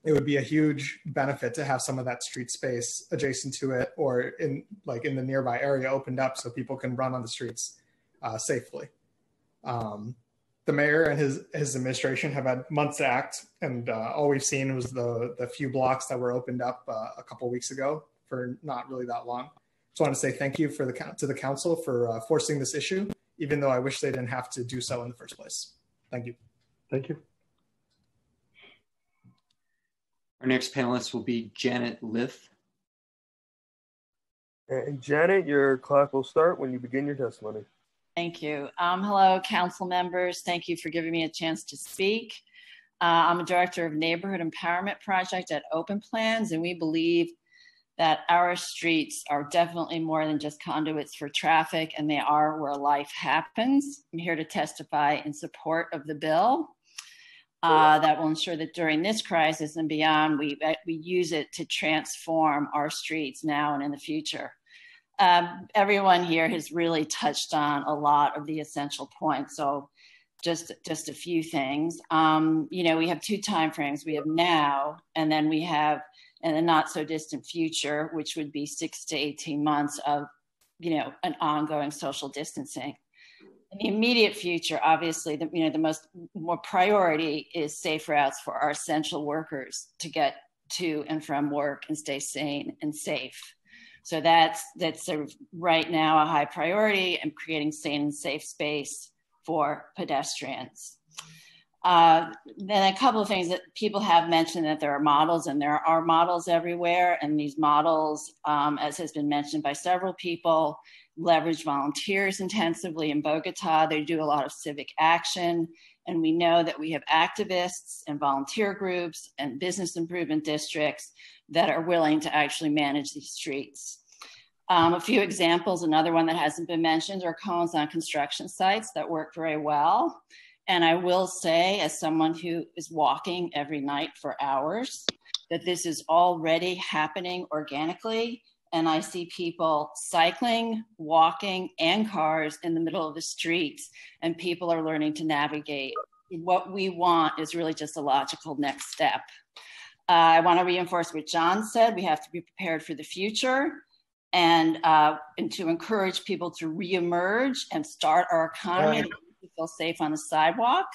it would be a huge benefit to have some of that street space adjacent to it, or in like in the nearby area opened up so people can run on the streets uh, safely. Um, the mayor and his his administration have had months to act, and uh, all we've seen was the the few blocks that were opened up uh, a couple weeks ago for not really that long. Just want to say thank you for the to the council for uh, forcing this issue, even though I wish they didn't have to do so in the first place. Thank you. Thank you. Our next panelist will be Janet Liff. And Janet, your clock will start when you begin your testimony. Thank you. Um, hello, council members. Thank you for giving me a chance to speak. Uh, I'm a director of Neighborhood Empowerment Project at Open Plans, and we believe that our streets are definitely more than just conduits for traffic, and they are where life happens. I'm here to testify in support of the bill uh, that will ensure that during this crisis and beyond, we, we use it to transform our streets now and in the future. Um, everyone here has really touched on a lot of the essential points. So just just a few things. Um, you know, we have two time frames. We have now, and then we have in a not so distant future, which would be six to 18 months of, you know, an ongoing social distancing. In the immediate future, obviously, the, you know, the most more priority is safe routes for our essential workers to get to and from work and stay sane and safe. So that's that's sort of right now a high priority and creating sane and safe space for pedestrians. Uh, then a couple of things that people have mentioned that there are models and there are models everywhere. And these models, um, as has been mentioned by several people, leverage volunteers intensively in Bogota. They do a lot of civic action. And we know that we have activists and volunteer groups and business improvement districts that are willing to actually manage these streets. Um, a few examples, another one that hasn't been mentioned are cones on construction sites that work very well. And I will say, as someone who is walking every night for hours, that this is already happening organically. And I see people cycling, walking, and cars in the middle of the streets, and people are learning to navigate. What we want is really just a logical next step. Uh, I want to reinforce what John said. We have to be prepared for the future and, uh, and to encourage people to reemerge and start our economy right. to feel safe on the sidewalk.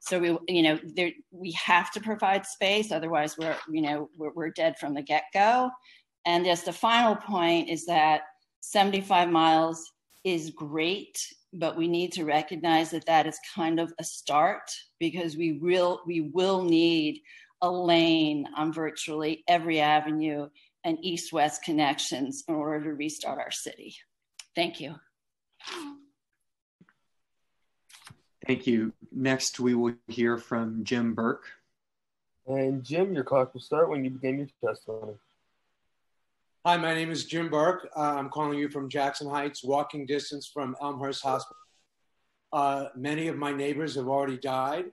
So we, you know, there, we have to provide space. Otherwise, we're, you know, we're, we're dead from the get-go. And just the final point is that 75 miles is great, but we need to recognize that that is kind of a start because we will we will need a lane on virtually every avenue and east west connections in order to restart our city. Thank you. Thank you. Next, we will hear from Jim Burke. And Jim, your clock will start when you begin your testimony. Hi, my name is Jim Burke. Uh, I'm calling you from Jackson Heights, walking distance from Elmhurst Hospital. Uh, many of my neighbors have already died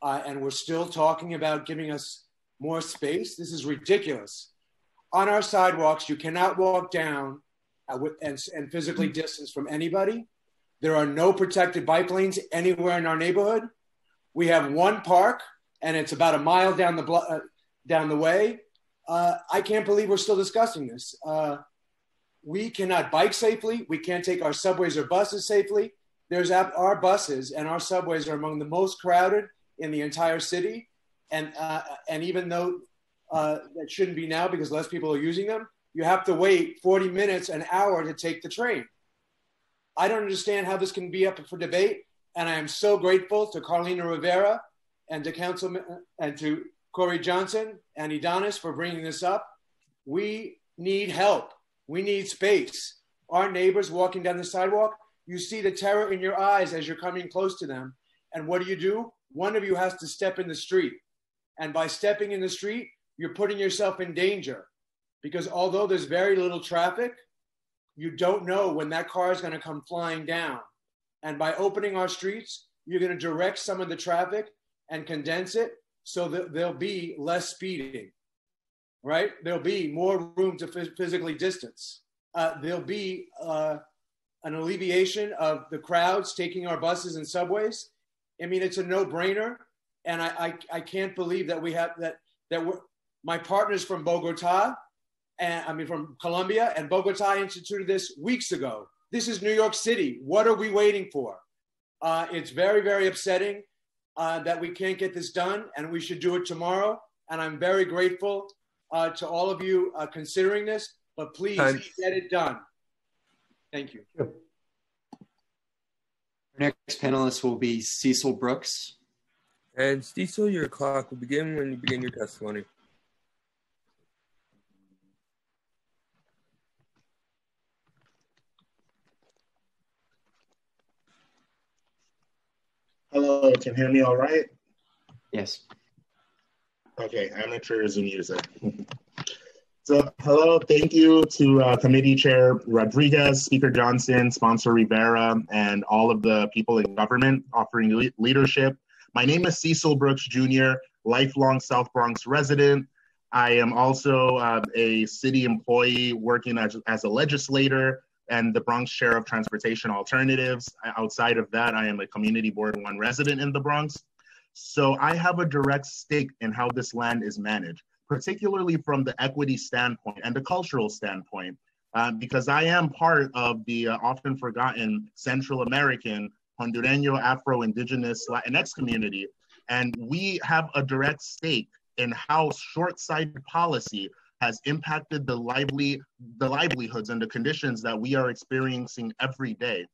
uh, and we're still talking about giving us more space. This is ridiculous. On our sidewalks, you cannot walk down uh, and, and physically distance from anybody. There are no protected bike lanes anywhere in our neighborhood. We have one park, and it's about a mile down the uh, down the way. Uh, I can't believe we're still discussing this. Uh, we cannot bike safely. We can't take our subways or buses safely. There's our buses and our subways are among the most crowded in the entire city, and uh, and even though uh, that shouldn't be now because less people are using them, you have to wait 40 minutes, an hour to take the train. I don't understand how this can be up for debate, and I am so grateful to Carlina Rivera and to Councilman and to Corey Johnson and Ydanis for bringing this up. We need help. We need space. Our neighbors walking down the sidewalk, you see the terror in your eyes as you're coming close to them. And what do you do? One of you has to step in the street. And by stepping in the street, you're putting yourself in danger because although there's very little traffic, you don't know when that car is going to come flying down. And by opening our streets, you're going to direct some of the traffic and condense it so that there'll be less speeding, right? There'll be more room to physically distance. Uh, there'll be uh, an alleviation of the crowds taking our buses and subways. I mean, it's a no-brainer, and I, I, I can't believe that we have that that we're, my partners from Bogota and I mean from Colombia and Bogota instituted this weeks ago. This is New York City. What are we waiting for? Uh, it's very, very upsetting uh, that we can't get this done, and we should do it tomorrow. And I'm very grateful uh, to all of you uh, considering this, but please get it done. Thank you. Our next panelist will be Cecil Brooks. And Cecil, your clock will begin when you begin your testimony. Hello, can you hear me all right? Yes. Okay, amateur Zoom user. so, hello, thank you to uh, Committee Chair Rodriguez, Speaker Johnson, Sponsor Rivera, and all of the people in government offering le leadership. My name is Cecil Brooks Jr., lifelong South Bronx resident. I am also uh, a city employee working as, as a legislator and the Bronx Chair of Transportation Alternatives. Outside of that, I am a Community Board 1 resident in the Bronx. So I have a direct stake in how this land is managed, particularly from the equity standpoint and the cultural standpoint, uh, because I am part of the uh, often forgotten Central American, Hondureño, Afro-Indigenous, Latinx community. And we have a direct stake in how short-sighted policy has impacted the lively the livelihoods and the conditions that we are experiencing every day.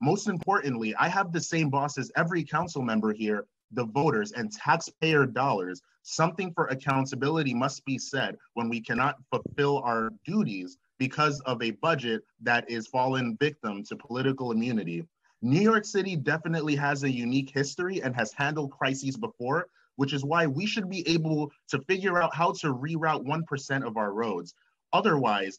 Most importantly, I have the same boss as every council member here, the voters and taxpayer dollars. Something for accountability must be said when we cannot fulfill our duties because of a budget that is fallen victim to political immunity. New York City definitely has a unique history and has handled crises before, which is why we should be able to figure out how to reroute 1% of our roads. Otherwise,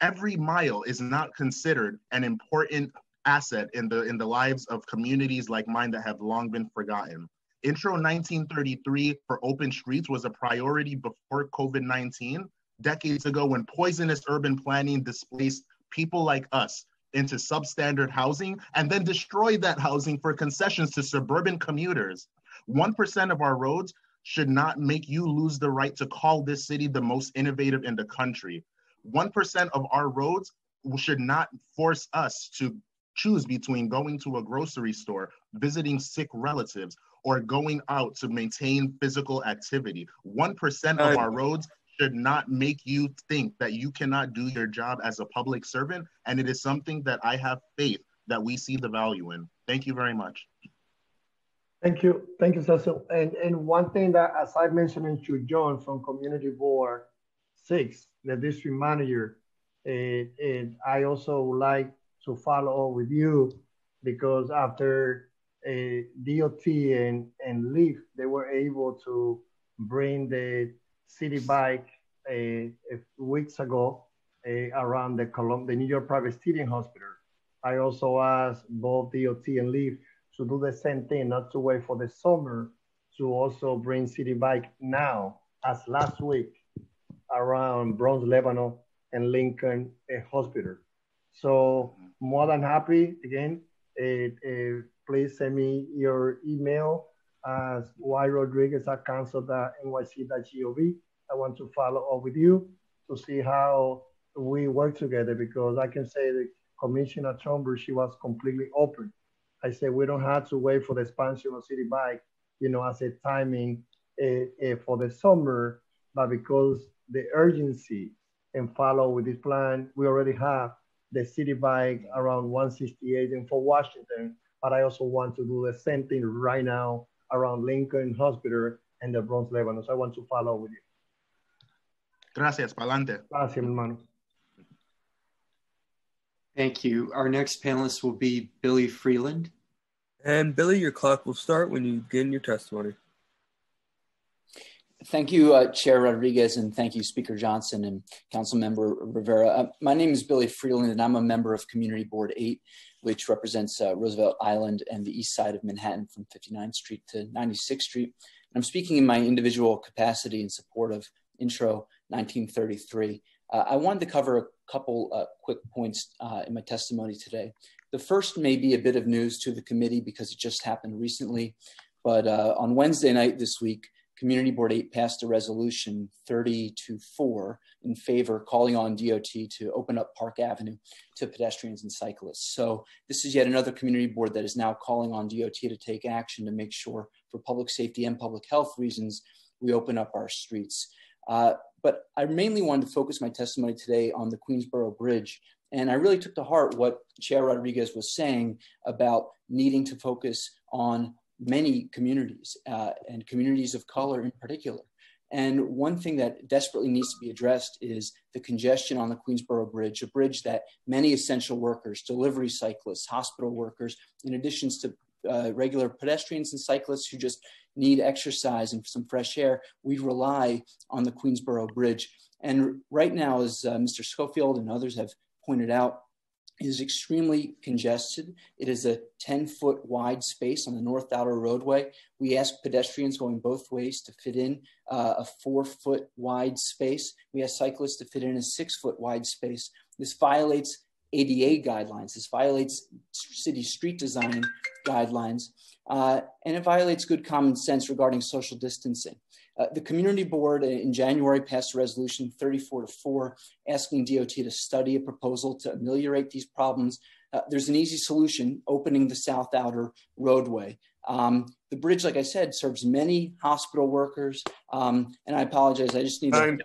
every mile is not considered an important asset in the in the lives of communities like mine that have long been forgotten. Intro 1933 for open streets was a priority before COVID-19, decades ago when poisonous urban planning displaced people like us into substandard housing and then destroyed that housing for concessions to suburban commuters. 1% of our roads should not make you lose the right to call this city the most innovative in the country. 1% of our roads should not force us to choose between going to a grocery store, visiting sick relatives, or going out to maintain physical activity. 1% of our roads should not make you think that you cannot do your job as a public servant. And it is something that I have faith that we see the value in. Thank you very much. Thank you. Thank you, Cecil. And, and one thing that, as I mentioned to John from Community Board 6, the district manager, and, and I also would like to follow up with you because after uh, a DOT and, and Lyft, they were able to bring the Citi Bike uh, a, a weeks ago a, around the, Colum- the New York Presbyterian Hospital. I also asked both DOT and Lyft to do the same thing, not to wait for the summer to also bring Citi Bike now, as last week around Bronx, Lebanon, and Lincoln Hospital. So more than happy again. Uh, uh, please send me your email as yrodriguez at council.nyc.gov I want to follow up with you to see how we work together because I can say that Commissioner Chambers, she was completely open. I said we don't have to wait for the expansion of Citi Bike, you know, as a timing uh, uh, for the summer, but because the urgency and follow with this plan, we already have the Citi Bike around 168 and for Washington, but I also want to do the same thing right now around Lincoln Hospital and the Bronx Lebanon. So I want to follow with you. Gracias, pa'lante. Gracias, hermano. Thank you. Our next panelist will be Billy Freeland. And Billy, your clock will start when you begin your testimony. Thank you, uh, Chair Rodriguez, and thank you, Speaker Johnson and Council Member Rivera. Uh, my name is Billy Freeland, and I'm a member of Community Board 8, which represents uh, Roosevelt Island and the east side of Manhattan from 59th Street to 96th Street. And I'm speaking in my individual capacity in support of Intro 1933. Uh, I wanted to cover a couple uh, quick points uh, in my testimony today. The first may be a bit of news to the committee because it just happened recently, but on Wednesday night this week, Community Board 8 passed a resolution 30 to 4 in favor, calling on DOT to open up Park Avenue to pedestrians and cyclists. So this is yet another community board that is now calling on DOT to take action to make sure for public safety and public health reasons, we open up our streets. Uh, but I mainly wanted to focus my testimony today on the Queensboro Bridge. And I really took to heart what Chair Rodriguez was saying about needing to focus on many communities uh, and communities of color in particular. And one thing that desperately needs to be addressed is the congestion on the Queensboro Bridge, a bridge that many essential workers, delivery cyclists, hospital workers, in addition to uh, regular pedestrians and cyclists who just need exercise and some fresh air, we rely on the Queensboro Bridge. And right now, as uh, Mr. Schofield and others have pointed out, is extremely congested. It is a 10 foot wide space on the North Outer Roadway. We ask pedestrians going both ways to fit in uh, a four foot wide space. We ask cyclists to fit in a six foot wide space. This violates ADA guidelines. This violates city street design guidelines. Uh, and it violates good common sense regarding social distancing. Uh, the community board in January passed a resolution 34 to 4 asking DOT to study a proposal to ameliorate these problems. Uh, there's an easy solution opening the south outer roadway. Um, the bridge, like I said, serves many hospital workers. Um, and I apologize, I just need a,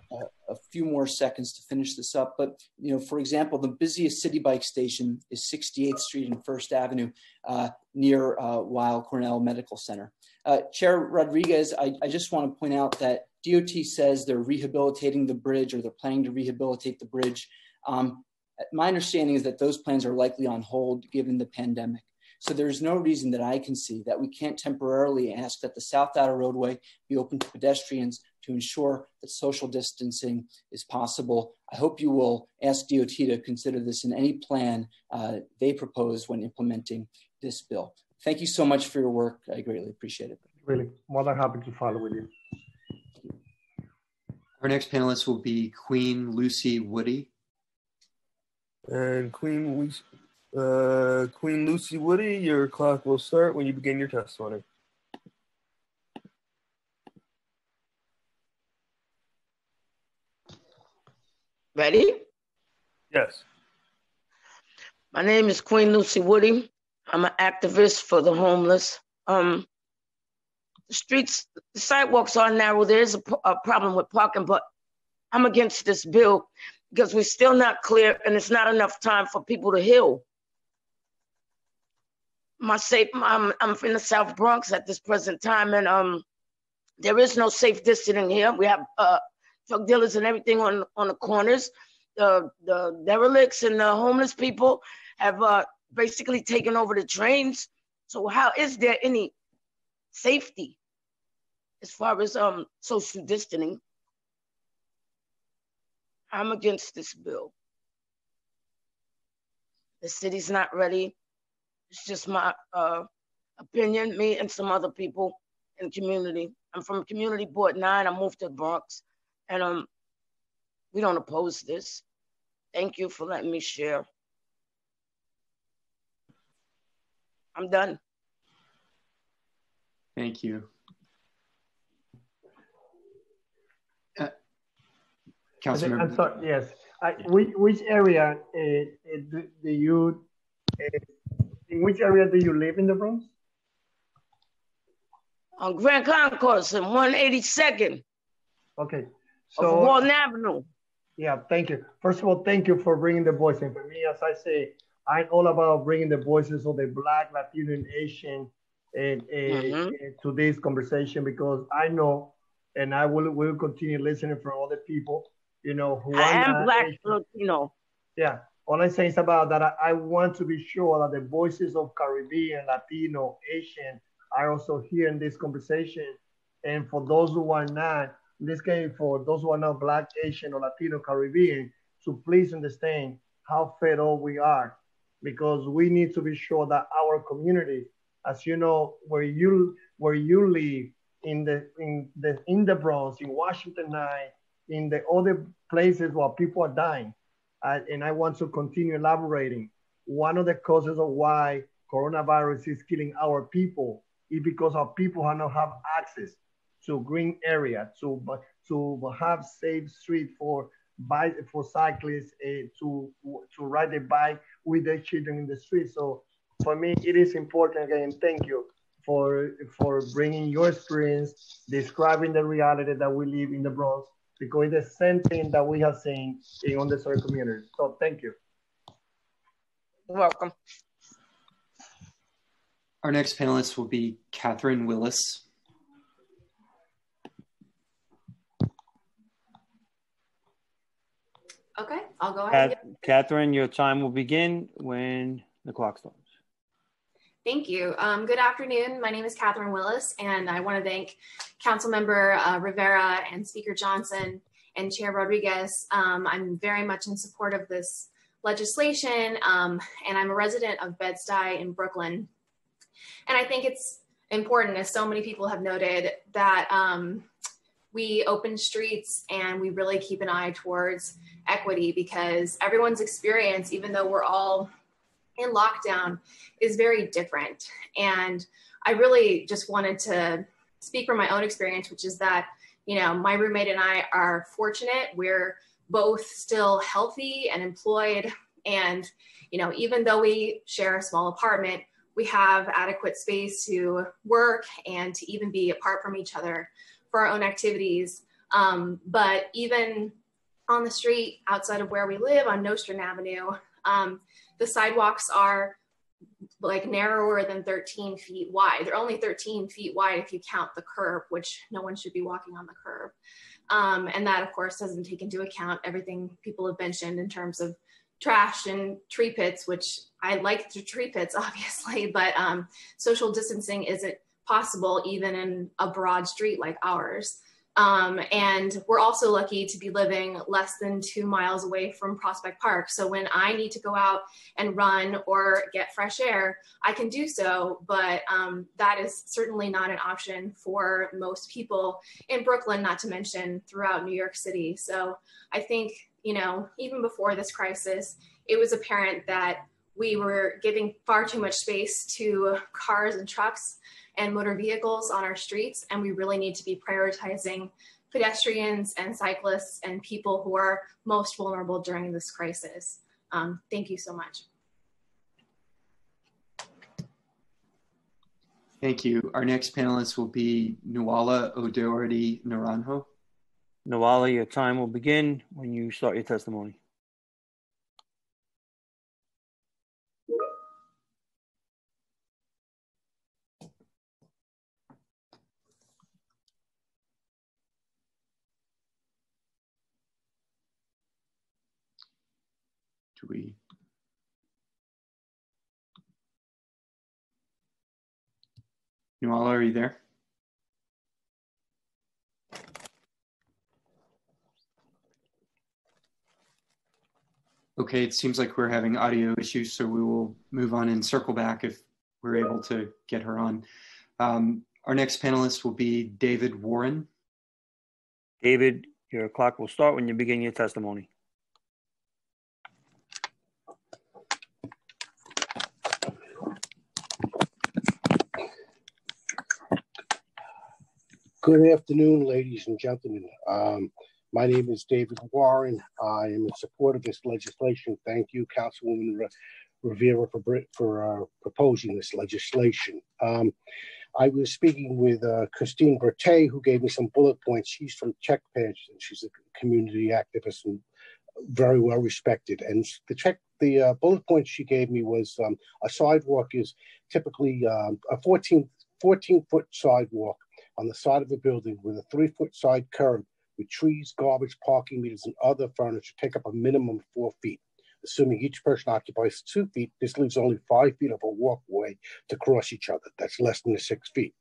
a, few more seconds to finish this up. But, you know, for example, the busiest Citi Bike station is 68th Street and First Avenue uh, near uh, Weill Cornell Medical Center. Uh, Chair Rodriguez, I, I just want to point out that DOT says they're rehabilitating the bridge or they're planning to rehabilitate the bridge. Um, my understanding is that those plans are likely on hold given the pandemic. So there's no reason that I can see that we can't temporarily ask that the South Outer Roadway be open to pedestrians to ensure that social distancing is possible. I hope you will ask DOT to consider this in any plan uh, they propose when implementing this bill. Thank you so much for your work. I greatly appreciate it. Really, more than happy to follow with you. Our next panelist will be Queen Lucy Woody. And Queen uh, Queen Lucy Woody, your clock will start when you begin your testimony. Ready? Yes. My name is Queen Lucy Woody. I'm an activist for the homeless. Um, the streets, the sidewalks are narrow. There is a, a problem with parking, but I'm against this bill because we're still not clear and it's not enough time for people to heal my safe I'm, I'm in the south bronx at this present time and um there is no safe distancing here we have uh drug dealers and everything on on the corners the the derelicts and the homeless people have uh basically taken over the trains so how is there any safety as far as um social distancing i'm against this bill the city's not ready it's just my uh, opinion, me and some other people in the community. I'm from Community Board 9. I moved to the Bronx. And um, we don't oppose this. Thank you for letting me share. I'm done. Thank you. Uh, Councilmember. I'm sorry, yes. I, which, which area uh, uh, do, do you, uh, in which area do you live in the Bronx? On Grand Concourse and 182nd Okay, of so. Walton Avenue. Yeah, thank you. First of all, thank you for bringing the voice. And for me, as I say, I'm all about bringing the voices of the Black, Latino, and Asian and, Mhm. to this conversation because I know, and I will will continue listening from other people, you know, who I am Black Asian. Latino. Yeah, all I'm saying is about that. I, I want to be sure that the voices of Caribbean, Latino, Asian are also here in this conversation. And for those who are not, in this case, for those who are not Black, Asian, or Latino, Caribbean, to please understand how fed up we are, because we need to be sure that our community, as you know, where you where you live in the in the in the Bronx, in Washington Nine, in the other places where people are dying, uh, and I want to continue elaborating. One of the causes of why coronavirus is killing our people is because our people have not have access to green area, to to have safe street for bike for cyclists uh, to to ride a bike with their children in the street. So for me, it is important again. Thank you for for bringing your experience, describing the reality that we live in the Bronx, because it's the same thing that we have seen in underserved communities. So thank you. Welcome. Our next panelist will be Catherine Willis. Okay, I'll go ahead. Catherine, your time will begin when the clock starts. Thank you. Um, good afternoon. My name is Catherine Willis, and I want to thank Councilmember uh, Rivera and Speaker Johnson and Chair Rodriguez. Um, I'm very much in support of this legislation, um, and I'm a resident of Bed-Stuy in Brooklyn. And I think it's important, as so many people have noted, that um, we open streets and we really keep an eye towards equity because everyone's experience, even though we're all in lockdown, is very different. And I really just wanted to speak from my own experience, which is that, you know, my roommate and I are fortunate. We're both still healthy and employed. And, you know, even though we share a small apartment, we have adequate space to work and to even be apart from each other for our own activities. Um, but even on the street outside of where we live on Nostrand Avenue, um, the sidewalks are like narrower than 13 feet wide. They're only 13 feet wide if you count the curb, which no one should be walking on the curb. Um, and that, of course, doesn't take into account everything people have mentioned in terms of trash and tree pits, which I like the tree pits, obviously, but um, social distancing isn't possible even in a broad street like ours. Um, and we're also lucky to be living less than two miles away from Prospect Park. So when I need to go out and run or get fresh air, I can do so. But um, that is certainly not an option for most people in Brooklyn, not to mention throughout New York City. So I think, you know, even before this crisis, it was apparent that we were giving far too much space to cars and trucks and motor vehicles on our streets, and we really need to be prioritizing pedestrians and cyclists and people who are most vulnerable during this crisis. Um, thank you so much. Thank you. Our next panelist will be Nuala O'Doherty Naranjo. Nuala, your time will begin when you start your testimony. We? Nuala, are you there? Okay, it seems like we're having audio issues, so we will move on and circle back if we're able to get her on. Um, our next panelist will be David Warren. David, your clock will start when you begin your testimony. Good afternoon, ladies and gentlemen. Um, My name is David Warren. I am in support of this legislation. Thank you, Councilwoman Rivera, for, for uh, proposing this legislation. Um, I was speaking with uh, Christine Berthet, who gave me some bullet points. She's from Czech and she's a community activist and very well respected. And the check, the uh, bullet points she gave me was um, a sidewalk is typically um, a 14, 14 foot sidewalk on the side of a building with a three foot side curb with trees, garbage, parking meters, and other furniture take up a minimum of four feet. Assuming each person occupies two feet, this leaves only five feet of a walkway to cross each other. That's less than six feet.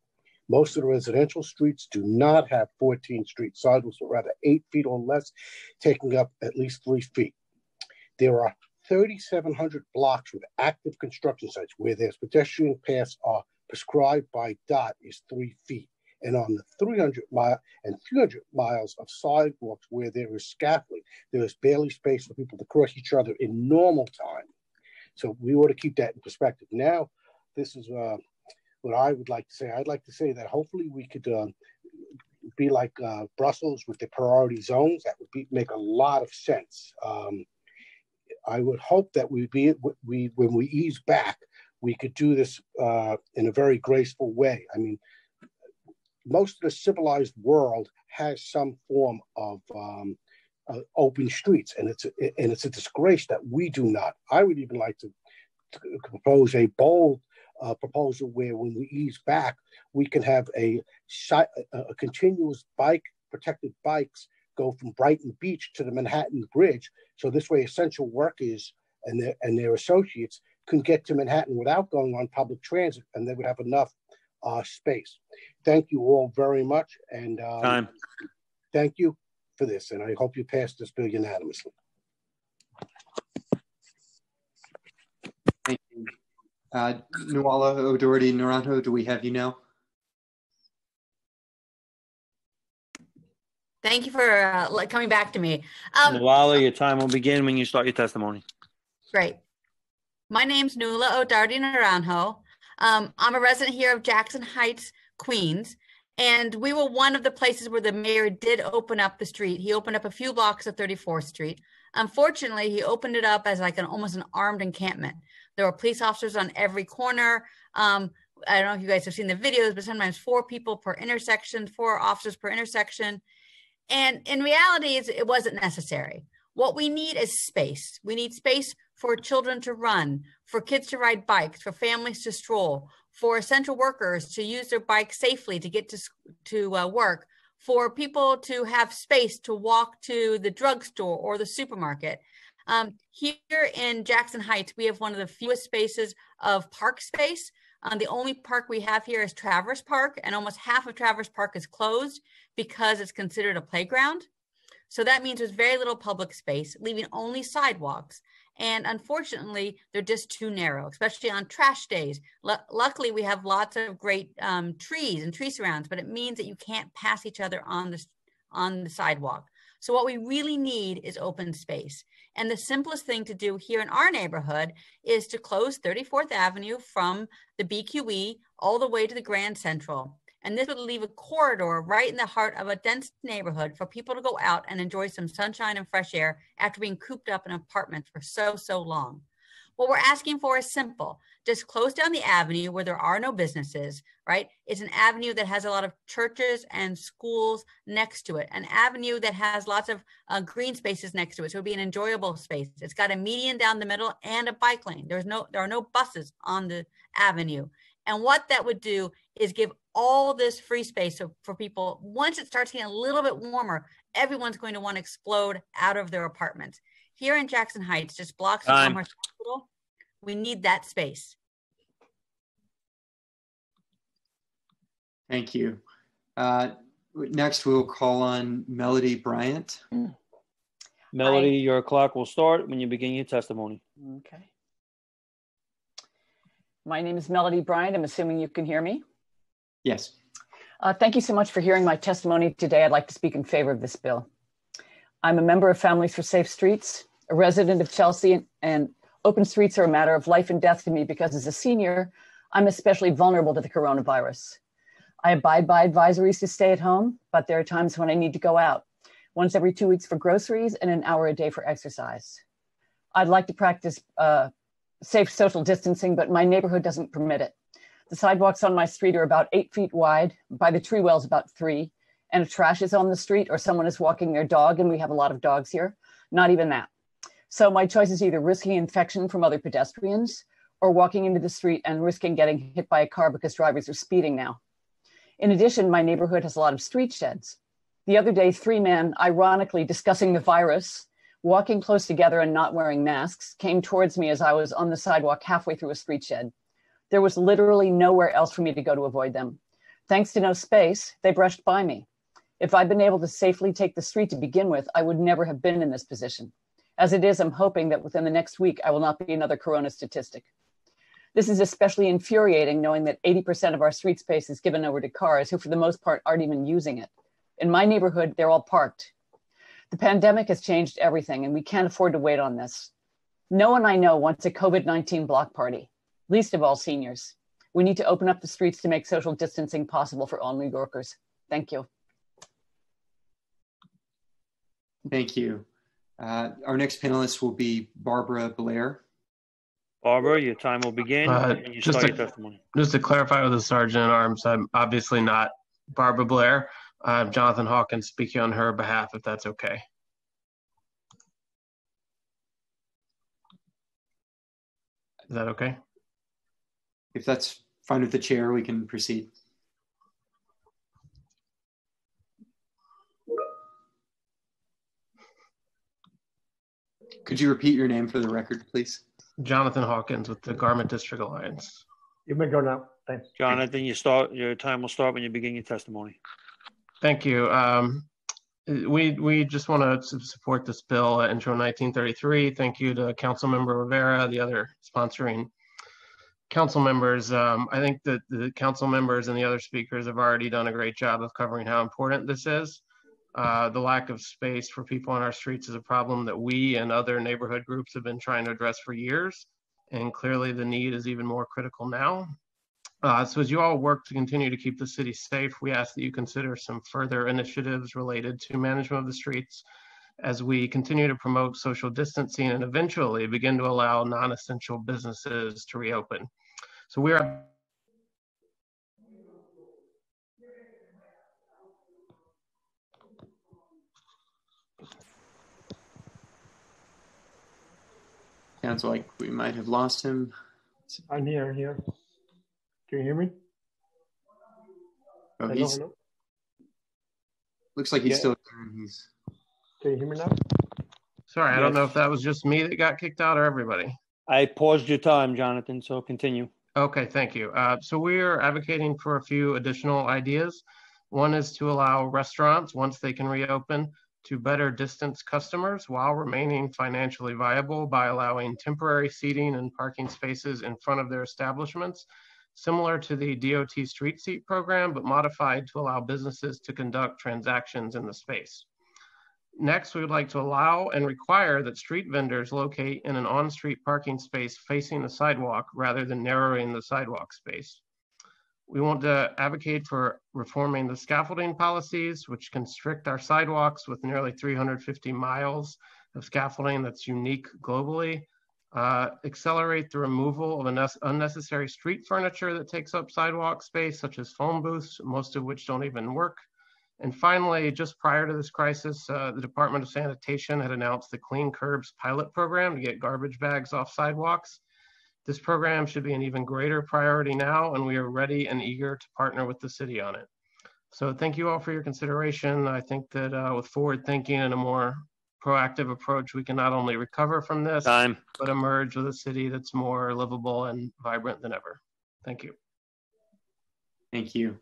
Most of the residential streets do not have 14 street sidewalks, but rather eight feet or less, taking up at least three feet. There are 3,700 blocks with active construction sites where their pedestrian paths are prescribed by DOT is three feet. And on the 300 mile and 300 miles of sidewalks where there is scaffolding, there is barely space for people to cross each other in normal time. So we ought to keep that in perspective. Now, this is uh, what I would like to say. I'd like to say that hopefully we could uh, be like uh, Brussels with the priority zones. That would be, make a lot of sense. Um, I would hope that we be we when we ease back, we could do this uh, in a very graceful way. I mean, most of the civilized world has some form of um, uh, open streets, and it's a, and it's a disgrace that we do not. I would even like to, to propose a bold uh, proposal where when we ease back, we can have a, a continuous bike protected bikes go from Brighton Beach to the Manhattan Bridge. So this way, essential workers and their and their associates can get to Manhattan without going on public transit, and they would have enough uh, space. Thank you all very much, and um, Time. thank you for this, and I hope you pass this bill unanimously. Thank you. Uh, Nuala O'Doherty Naranjo, do we have you now? Thank you for uh, coming back to me. Um, Nuala, your time will begin when you start your testimony. Great. My name's Nuala O'Doherty Naranjo. Um, I'm a resident here of Jackson Heights, Queens, and we were one of the places where the mayor did open up the street. He opened up a few blocks of 34th Street. Unfortunately, he opened it up as like an almost an armed encampment. There were police officers on every corner. Um, I don't know if you guys have seen the videos, but sometimes four people per intersection, four officers per intersection. And in reality, it wasn't necessary. What we need is space. We need space for children to run, for kids to ride bikes, for families to stroll, for essential workers to use their bike safely to get to, to uh, work, for people to have space to walk to the drugstore or the supermarket. Um, here in Jackson Heights, we have one of the fewest spaces of park space. Um, the only park we have here is Travers Park, and almost half of Travers Park is closed because it's considered a playground. So that means there's very little public space, leaving only sidewalks. And unfortunately, they're just too narrow, especially on trash days. L- luckily, we have lots of great um, trees and tree surrounds, but it means that you can't pass each other on the, on the sidewalk. So what we really need is open space. And the simplest thing to do here in our neighborhood is to close 34th Avenue from the BQE all the way to the Grand Central. And this would leave a corridor right in the heart of a dense neighborhood for people to go out and enjoy some sunshine and fresh air after being cooped up in apartments for so, so long. What we're asking for is simple. Just close down the avenue where there are no businesses, right? It's an avenue that has a lot of churches and schools next to it, an avenue that has lots of uh, green spaces next to it. So it'd be an enjoyable space. It's got a median down the middle and a bike lane. There's no, there are no buses on the avenue. And what that would do is give all this free space so for people. Once it starts getting a little bit warmer, everyone's going to want to explode out of their apartments. Here in Jackson Heights, just blocks from Elmhurst Hospital, we need that space. Thank you. Uh, next, we'll call on Melody Bryant. Melody, your clock will start when you begin your testimony. Okay. My name is Melody Bryant. I'm assuming you can hear me. Yes. Uh, thank you so much for hearing my testimony today. I'd like to speak in favor of this bill. I'm a member of Families for Safe Streets, a resident of Chelsea, and open streets are a matter of life and death to me because as a senior, I'm especially vulnerable to the coronavirus. I abide by advisories to stay at home, but there are times when I need to go out. once every two weeks for groceries, and an hour a day for exercise. I'd like to practice uh, safe social distancing, but my neighborhood doesn't permit it. The sidewalks on my street are about eight feet wide, by the tree wells about three, and if trash is on the street or someone is walking their dog, and we have a lot of dogs here, not even that. So my choice is either risking infection from other pedestrians or walking into the street and risking getting hit by a car because drivers are speeding now. In addition, my neighborhood has a lot of street sheds. The other day, three men, ironically discussing the virus, walking close together and not wearing masks, came towards me as I was on the sidewalk halfway through a street shed. There was literally nowhere else for me to go to avoid them. Thanks to no space, they brushed by me. If I'd been able to safely take the street to begin with, I would never have been in this position. As it is, I'm hoping that within the next week, I will not be another corona statistic. This is especially infuriating knowing that 80% of our street space is given over to cars who, for the most part, aren't even using it. In my neighborhood, they're all parked. The pandemic has changed everything, and we can't afford to wait on this. No one I know wants a COVID 19 block party, least of all seniors. We need to open up the streets to make social distancing possible for all New Yorkers. Thank you. Thank you. Uh, our next panelist will be Barbara Blair. Barbara, your time will begin Uh, and you just start to- your testimony. Just to clarify with the Sergeant at Arms, I'm obviously not Barbara Blair. I'm Jonathan Hawkins speaking on her behalf, if that's okay. Is that okay? If that's fine with the chair, we can proceed. Could you repeat your name for the record, please? Jonathan Hawkins with the Garment District Alliance. You may go now. Thanks. Jonathan, you start, your time will start when you begin your testimony. Thank you. Um, we we just want to support this bill, uh, Intro 1933. Thank you to Councilmember Rivera, the other sponsoring council members. Um, I think that the council members and the other speakers have already done a great job of covering how important this is. Uh, the lack of space for people on our streets is a problem that we and other neighborhood groups have been trying to address for years. And clearly the need is even more critical now. Uh, so as you all work to continue to keep the city safe, we ask that you consider some further initiatives related to management of the streets as we continue to promote social distancing and eventually begin to allow non-essential businesses to reopen. So we are Sounds like we might have lost him. I'm here, I'm here. Can you hear me? Oh, Hello, he's, hello? looks like he's Yeah. still there. He's, Can you hear me now? Sorry, I don't know if that was just me that got kicked out or everybody. I paused your time, Jonathan, so continue. Okay, thank you. Uh, so we're advocating for a few additional ideas. One is to allow restaurants, once they can reopen, to better distance customers while remaining financially viable by allowing temporary seating and parking spaces in front of their establishments, similar to the DOT Street Seat program, but modified to allow businesses to conduct transactions in the space. Next, we would like to allow and require that street vendors locate in an on-street parking space facing the sidewalk rather than narrowing the sidewalk space. We want to advocate for reforming the scaffolding policies, which constrict our sidewalks with nearly 350 miles of scaffolding that's unique globally. Uh, accelerate the removal of unnecessary street furniture that takes up sidewalk space, such as phone booths, most of which don't even work. And finally, just prior to this crisis, uh, the Department of Sanitation had announced the Clean Curbs pilot program to get garbage bags off sidewalks. This program should be an even greater priority now, and we are ready and eager to partner with the city on it. So thank you all for your consideration. I think that uh, with forward thinking and a more proactive approach, we can not only recover from this, Time. but emerge with a city that's more livable and vibrant than ever. Thank you. Thank you.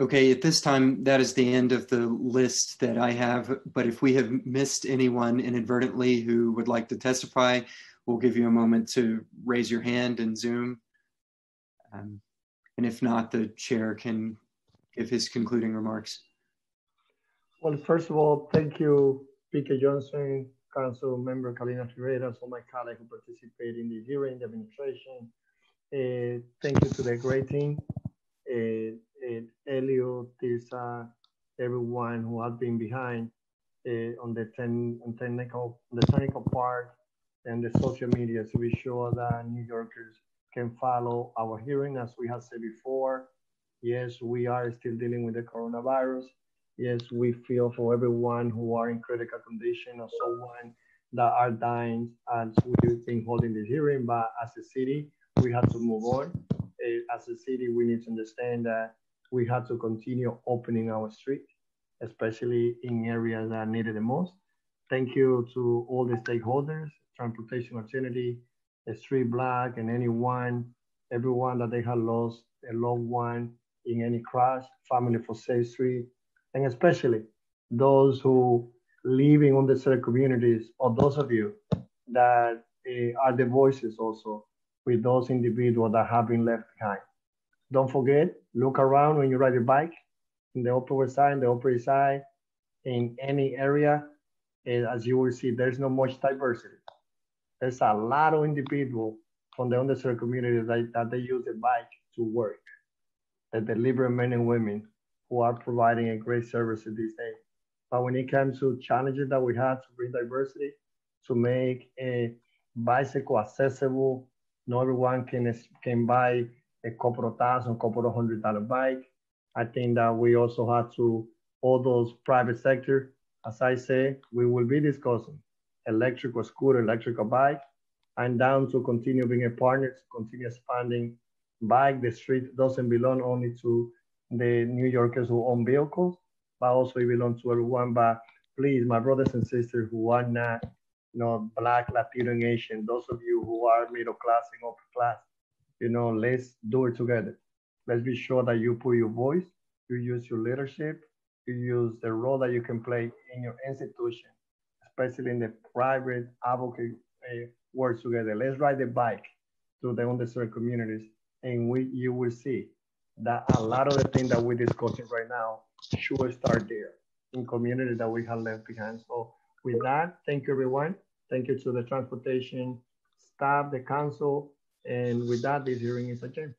Okay, at this time, that is the end of the list that I have. But if we have missed anyone inadvertently who would like to testify, we'll give you a moment to raise your hand in Zoom. Um, and if not, the chair can give his concluding remarks. Well, first of all, thank you, Speaker Johnson, Council Member Carlina Rivera, all my colleagues who participated in the hearing, the administration. Uh, thank you to the great team, uh, uh, Elio, Tirsa, everyone who has been behind uh, on the ten, on technical, the technical part and the social media to be sure that New Yorkers can follow our hearing. As we have said before, yes, we are still dealing with the coronavirus. Yes, we feel for everyone who are in critical condition or someone that are dying as we've been holding this hearing, but as a city, we have to move on. Uh, as a city, we need to understand that we have to continue opening our street, especially in areas that need it the most. Thank you to all the stakeholders, Transportation Alternative, StreetsPAC, and anyone, everyone that they have lost a loved one in any crash, Family for Safe Street, and especially those who live in underserved communities, or those of you that uh, are the voices also with those individuals that have been left behind. Don't forget, look around when you ride your bike in the Upper Side, in the Upper Side, in any area. And as you will see, there's not much diversity. There's a lot of individuals from the underserved community that, that they use the bike to work, the deliberate men and women who are providing a great service these days. But when it comes to challenges that we have to bring diversity, to make a bicycle accessible, not everyone can, can buy a couple of thousand, couple of hundred dollar bike. I think that we also have to, all those private sector, as I say, we will be discussing electrical scooter, electrical bike, and down to continue being a partner, to continue expanding bike. The street doesn't belong only to the New Yorkers who own vehicles, but also it belongs to everyone. But please, my brothers and sisters who are not, you know, black, Latino, and Asian, those of you who are middle class and upper class, you know, let's do it together. Let's be sure that you put your voice, you use your leadership, you use the role that you can play in your institution, especially in the private advocate uh, work together. Let's ride the bike to the underserved communities, and we you will see that a lot of the things that we're discussing right now should start there in communities that we have left behind. So with that, thank you everyone. Thank you to the transportation staff, the council, and with that, this hearing is adjourned.